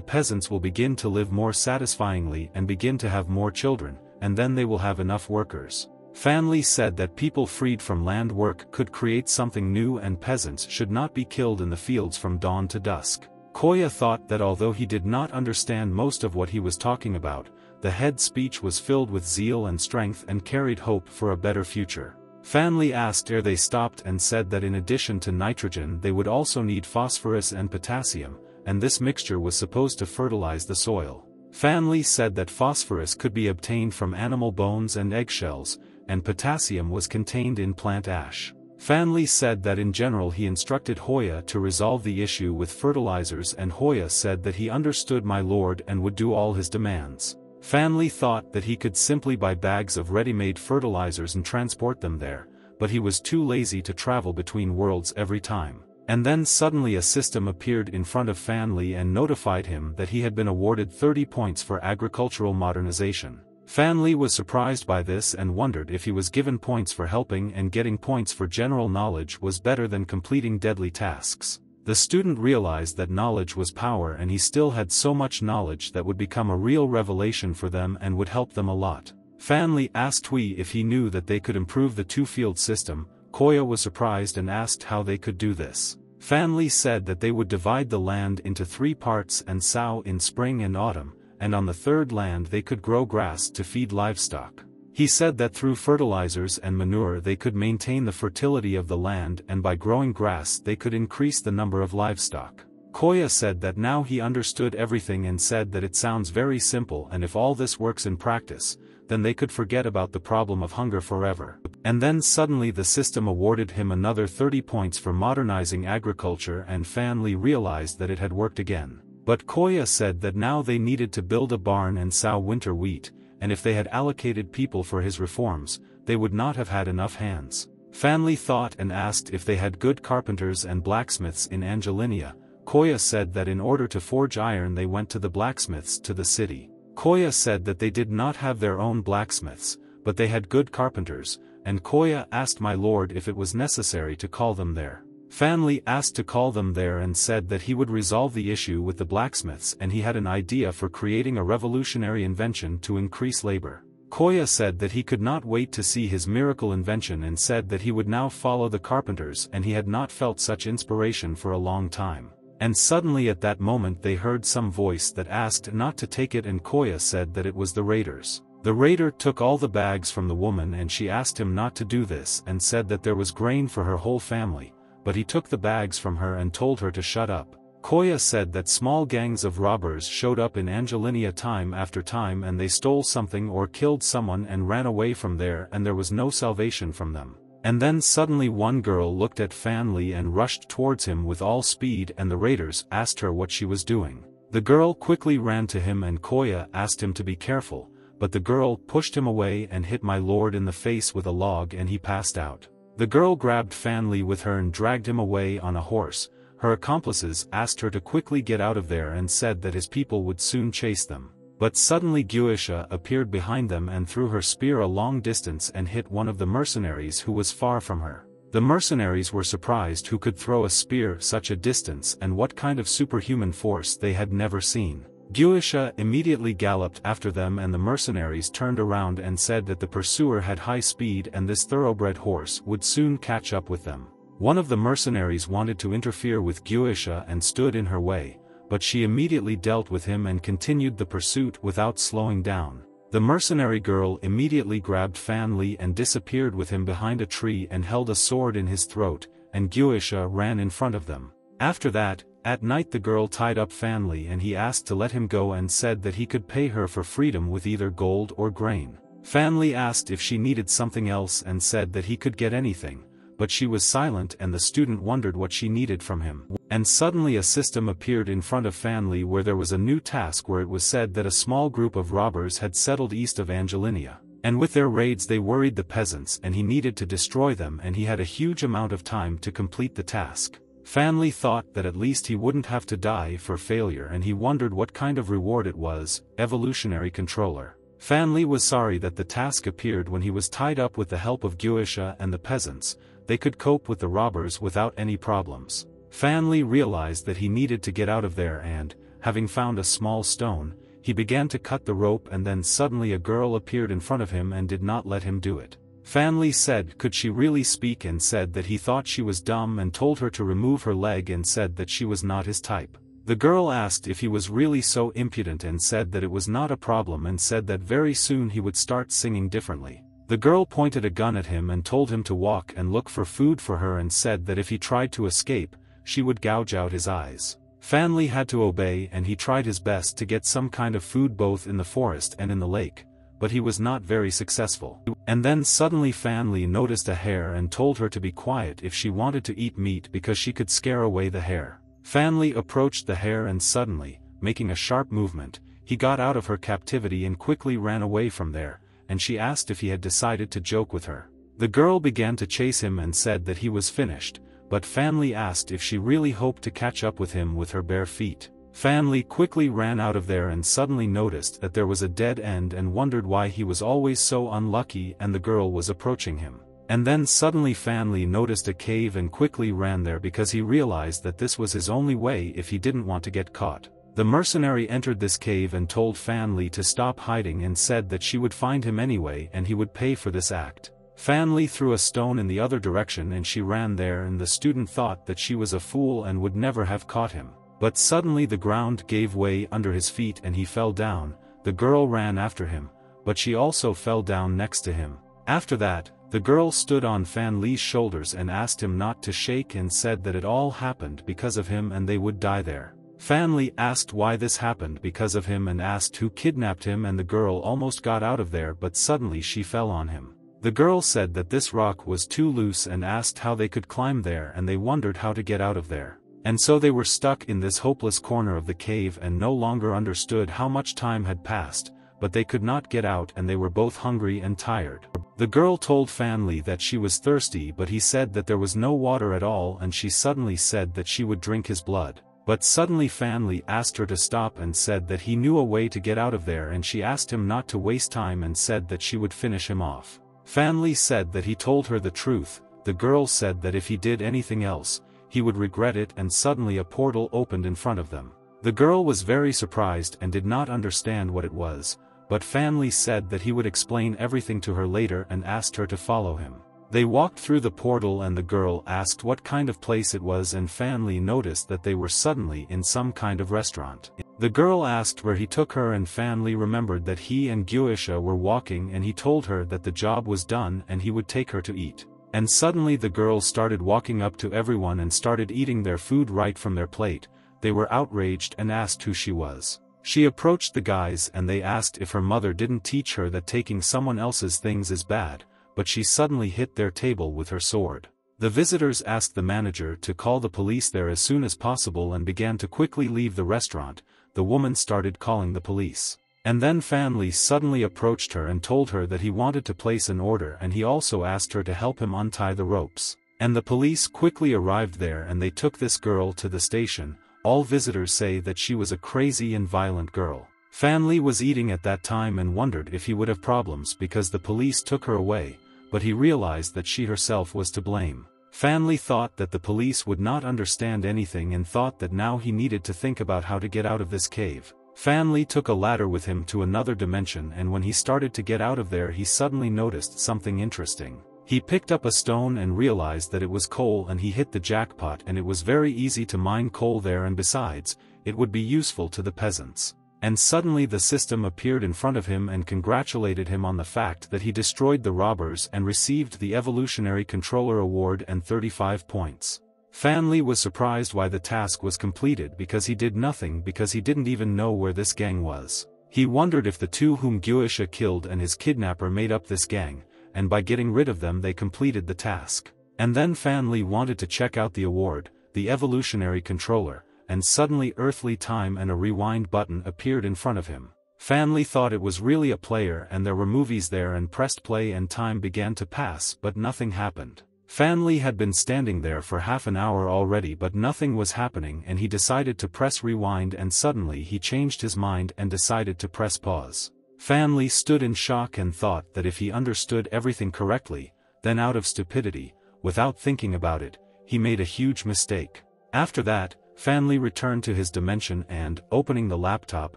peasants will begin to live more satisfyingly and begin to have more children, and then they will have enough workers. Fan Li said that people freed from land work could create something new and peasants should not be killed in the fields from dawn to dusk. Koya thought that although he did not understand most of what he was talking about, the head speech was filled with zeal and strength and carried hope for a better future. Fan Li asked ere they stopped and said that in addition to nitrogen they would also need phosphorus and potassium, and this mixture was supposed to fertilize the soil. Fan Li said that phosphorus could be obtained from animal bones and eggshells, and potassium was contained in plant ash. Fan Li said that in general he instructed Hoya to resolve the issue with fertilizers and Hoya said that he understood my lord and would do all his demands. Fan Li thought that he could simply buy bags of ready-made fertilizers and transport them there, but he was too lazy to travel between worlds every time. And then suddenly a system appeared in front of Fan Li and notified him that he had been awarded 30 points for agricultural modernization. Fan Li was surprised by this and wondered if he was given points for helping and getting points for general knowledge was better than completing deadly tasks. The student realized that knowledge was power and he still had so much knowledge that would become a real revelation for them and would help them a lot. Fan Li asked Hui if he knew that they could improve the two-field system, Koya was surprised and asked how they could do this. Fan Li said that they would divide the land into three parts and sow in spring and autumn, and on the third land they could grow grass to feed livestock. He said that through fertilizers and manure they could maintain the fertility of the land and by growing grass they could increase the number of livestock. Koya said that now he understood everything and said that it sounds very simple and if all this works in practice, then they could forget about the problem of hunger forever. And then suddenly the system awarded him another 30 points for modernizing agriculture and Fan Li realized that it had worked again. But Koya said that now they needed to build a barn and sow winter wheat, and if they had allocated people for his reforms, they would not have had enough hands. Fan Li thought and asked if they had good carpenters and blacksmiths in Angelinia, Koya said that in order to forge iron they went to the blacksmiths to the city. Koya said that they did not have their own blacksmiths, but they had good carpenters, and Koya asked my lord if it was necessary to call them there. Fan Li asked to call them there and said that he would resolve the issue with the blacksmiths and he had an idea for creating a revolutionary invention to increase labor. Koya said that he could not wait to see his miracle invention and said that he would now follow the carpenters and he had not felt such inspiration for a long time. And suddenly at that moment they heard some voice that asked not to take it and Koya said that it was the raiders. The raider took all the bags from the woman and she asked him not to do this and said that there was grain for her whole family, but he took the bags from her and told her to shut up. Koya said that small gangs of robbers showed up in Angelinia time after time and they stole something or killed someone and ran away from there and there was no salvation from them. And then suddenly one girl looked at Fan Li and rushed towards him with all speed and the raiders asked her what she was doing. The girl quickly ran to him and Koya asked him to be careful, but the girl pushed him away and hit my lord in the face with a log and he passed out. The girl grabbed Fan Li with her and dragged him away on a horse, her accomplices asked her to quickly get out of there and said that his people would soon chase them. But suddenly Guisha appeared behind them and threw her spear a long distance and hit one of the mercenaries who was far from her. The mercenaries were surprised who could throw a spear such a distance and what kind of superhuman force they had never seen. Guisha immediately galloped after them and the mercenaries turned around and said that the pursuer had high speed and this thoroughbred horse would soon catch up with them. One of the mercenaries wanted to interfere with Guisha and stood in her way, but she immediately dealt with him and continued the pursuit without slowing down. The mercenary girl immediately grabbed Fan Li and disappeared with him behind a tree and held a sword in his throat, and Guisha ran in front of them. After that, at night the girl tied up Fan Li and he asked to let him go and said that he could pay her for freedom with either gold or grain. Fan Li asked if she needed something else and said that he could get anything, but she was silent and the student wondered what she needed from him. And suddenly a system appeared in front of Fan Li where there was a new task where it was said that a small group of robbers had settled east of Angelinia. And with their raids they worried the peasants and he needed to destroy them and he had a huge amount of time to complete the task. Fan Li thought that at least he wouldn't have to die for failure and he wondered what kind of reward it was, evolutionary controller. Fan Li was sorry that the task appeared when he was tied up with the help of Guisha and the peasants, they could cope with the robbers without any problems. Fan Li realized that he needed to get out of there and, having found a small stone, he began to cut the rope and then suddenly a girl appeared in front of him and did not let him do it. Fan Li said could she really speak and said that he thought she was dumb and told her to remove her leg and said that she was not his type. The girl asked if he was really so impudent and said that it was not a problem and said that very soon he would start singing differently. The girl pointed a gun at him and told him to walk and look for food for her and said that if he tried to escape, she would gouge out his eyes. Fan Li had to obey and he tried his best to get some kind of food both in the forest and in the lake, but he was not very successful. And then suddenly Fan Li noticed a hare and told her to be quiet if she wanted to eat meat because she could scare away the hare. Fan Li approached the hare and suddenly, making a sharp movement, he got out of her captivity and quickly ran away from there, and she asked if he had decided to joke with her. The girl began to chase him and said that he was finished, but Fan Li asked if she really hoped to catch up with him with her bare feet. Fan Li quickly ran out of there and suddenly noticed that there was a dead end and wondered why he was always so unlucky and the girl was approaching him. And then suddenly Fan Li noticed a cave and quickly ran there because he realized that this was his only way if he didn't want to get caught. The mercenary entered this cave and told Fan Li to stop hiding and said that she would find him anyway and he would pay for this act. Fan Li threw a stone in the other direction and she ran there and the student thought that she was a fool and would never have caught him. But suddenly the ground gave way under his feet and he fell down, the girl ran after him, but she also fell down next to him. After that, the girl stood on Fan Li's shoulders and asked him not to shake and said that it all happened because of him and they would die there. Fan Li asked why this happened because of him and asked who kidnapped him and the girl almost got out of there but suddenly she fell on him. The girl said that this rock was too loose and asked how they could climb there and they wondered how to get out of there. And so they were stuck in this hopeless corner of the cave and no longer understood how much time had passed, but they could not get out and they were both hungry and tired. The girl told Fan Li that she was thirsty but he said that there was no water at all and she suddenly said that she would drink his blood. But suddenly Fan Li asked her to stop and said that he knew a way to get out of there and she asked him not to waste time and said that she would finish him off. Fan Li said that he told her the truth, the girl said that if he did anything else, he would regret it and suddenly a portal opened in front of them. The girl was very surprised and did not understand what it was, but Fan Li said that he would explain everything to her later and asked her to follow him. They walked through the portal and the girl asked what kind of place it was and Fan Li noticed that they were suddenly in some kind of restaurant. The girl asked where he took her and Fan Li remembered that he and Guisha were walking and he told her that the job was done and he would take her to eat. And suddenly the girls started walking up to everyone and started eating their food right from their plate, they were outraged and asked who she was. She approached the guys and they asked if her mother didn't teach her that taking someone else's things is bad, but she suddenly hit their table with her sword. The visitors asked the manager to call the police there as soon as possible and began to quickly leave the restaurant, the woman started calling the police. And then Fan Li suddenly approached her and told her that he wanted to place an order and he also asked her to help him untie the ropes. And the police quickly arrived there and they took this girl to the station, all visitors say that she was a crazy and violent girl. Fan Li was eating at that time and wondered if he would have problems because the police took her away, but he realized that she herself was to blame. Fan Li thought that the police would not understand anything and thought that now he needed to think about how to get out of this cave. Fan Li took a ladder with him to another dimension and when he started to get out of there he suddenly noticed something interesting. He picked up a stone and realized that it was coal and he hit the jackpot and it was very easy to mine coal there and besides, it would be useful to the peasants. And suddenly the system appeared in front of him and congratulated him on the fact that he destroyed the robbers and received the Evolutionary Controller Award and 35 points. Fan Li was surprised why the task was completed because he did nothing because he didn't even know where this gang was. He wondered if the two whom Guisha killed and his kidnapper made up this gang, and by getting rid of them they completed the task. And then Fan Li wanted to check out the award, the evolutionary controller, and suddenly earthly time and a rewind button appeared in front of him. Fan Li thought it was really a player and there were movies there and pressed play and time began to pass but nothing happened. Fan Li had been standing there for half an hour already but nothing was happening and he decided to press rewind and suddenly he changed his mind and decided to press pause. Fan Li stood in shock and thought that if he understood everything correctly, then out of stupidity, without thinking about it, he made a huge mistake. After that, Fan Li returned to his dimension and, opening the laptop,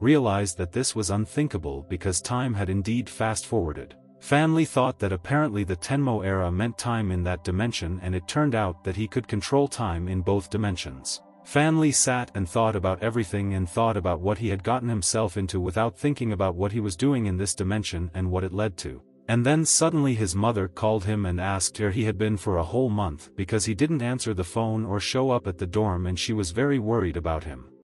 realized that this was unthinkable because time had indeed fast-forwarded. Fan Li thought that apparently the Tenmo era meant time in that dimension and it turned out that he could control time in both dimensions. Fan Li sat and thought about everything and thought about what he had gotten himself into without thinking about what he was doing in this dimension and what it led to. And then suddenly his mother called him and asked where he had been for a whole month because he didn't answer the phone or show up at the dorm and she was very worried about him.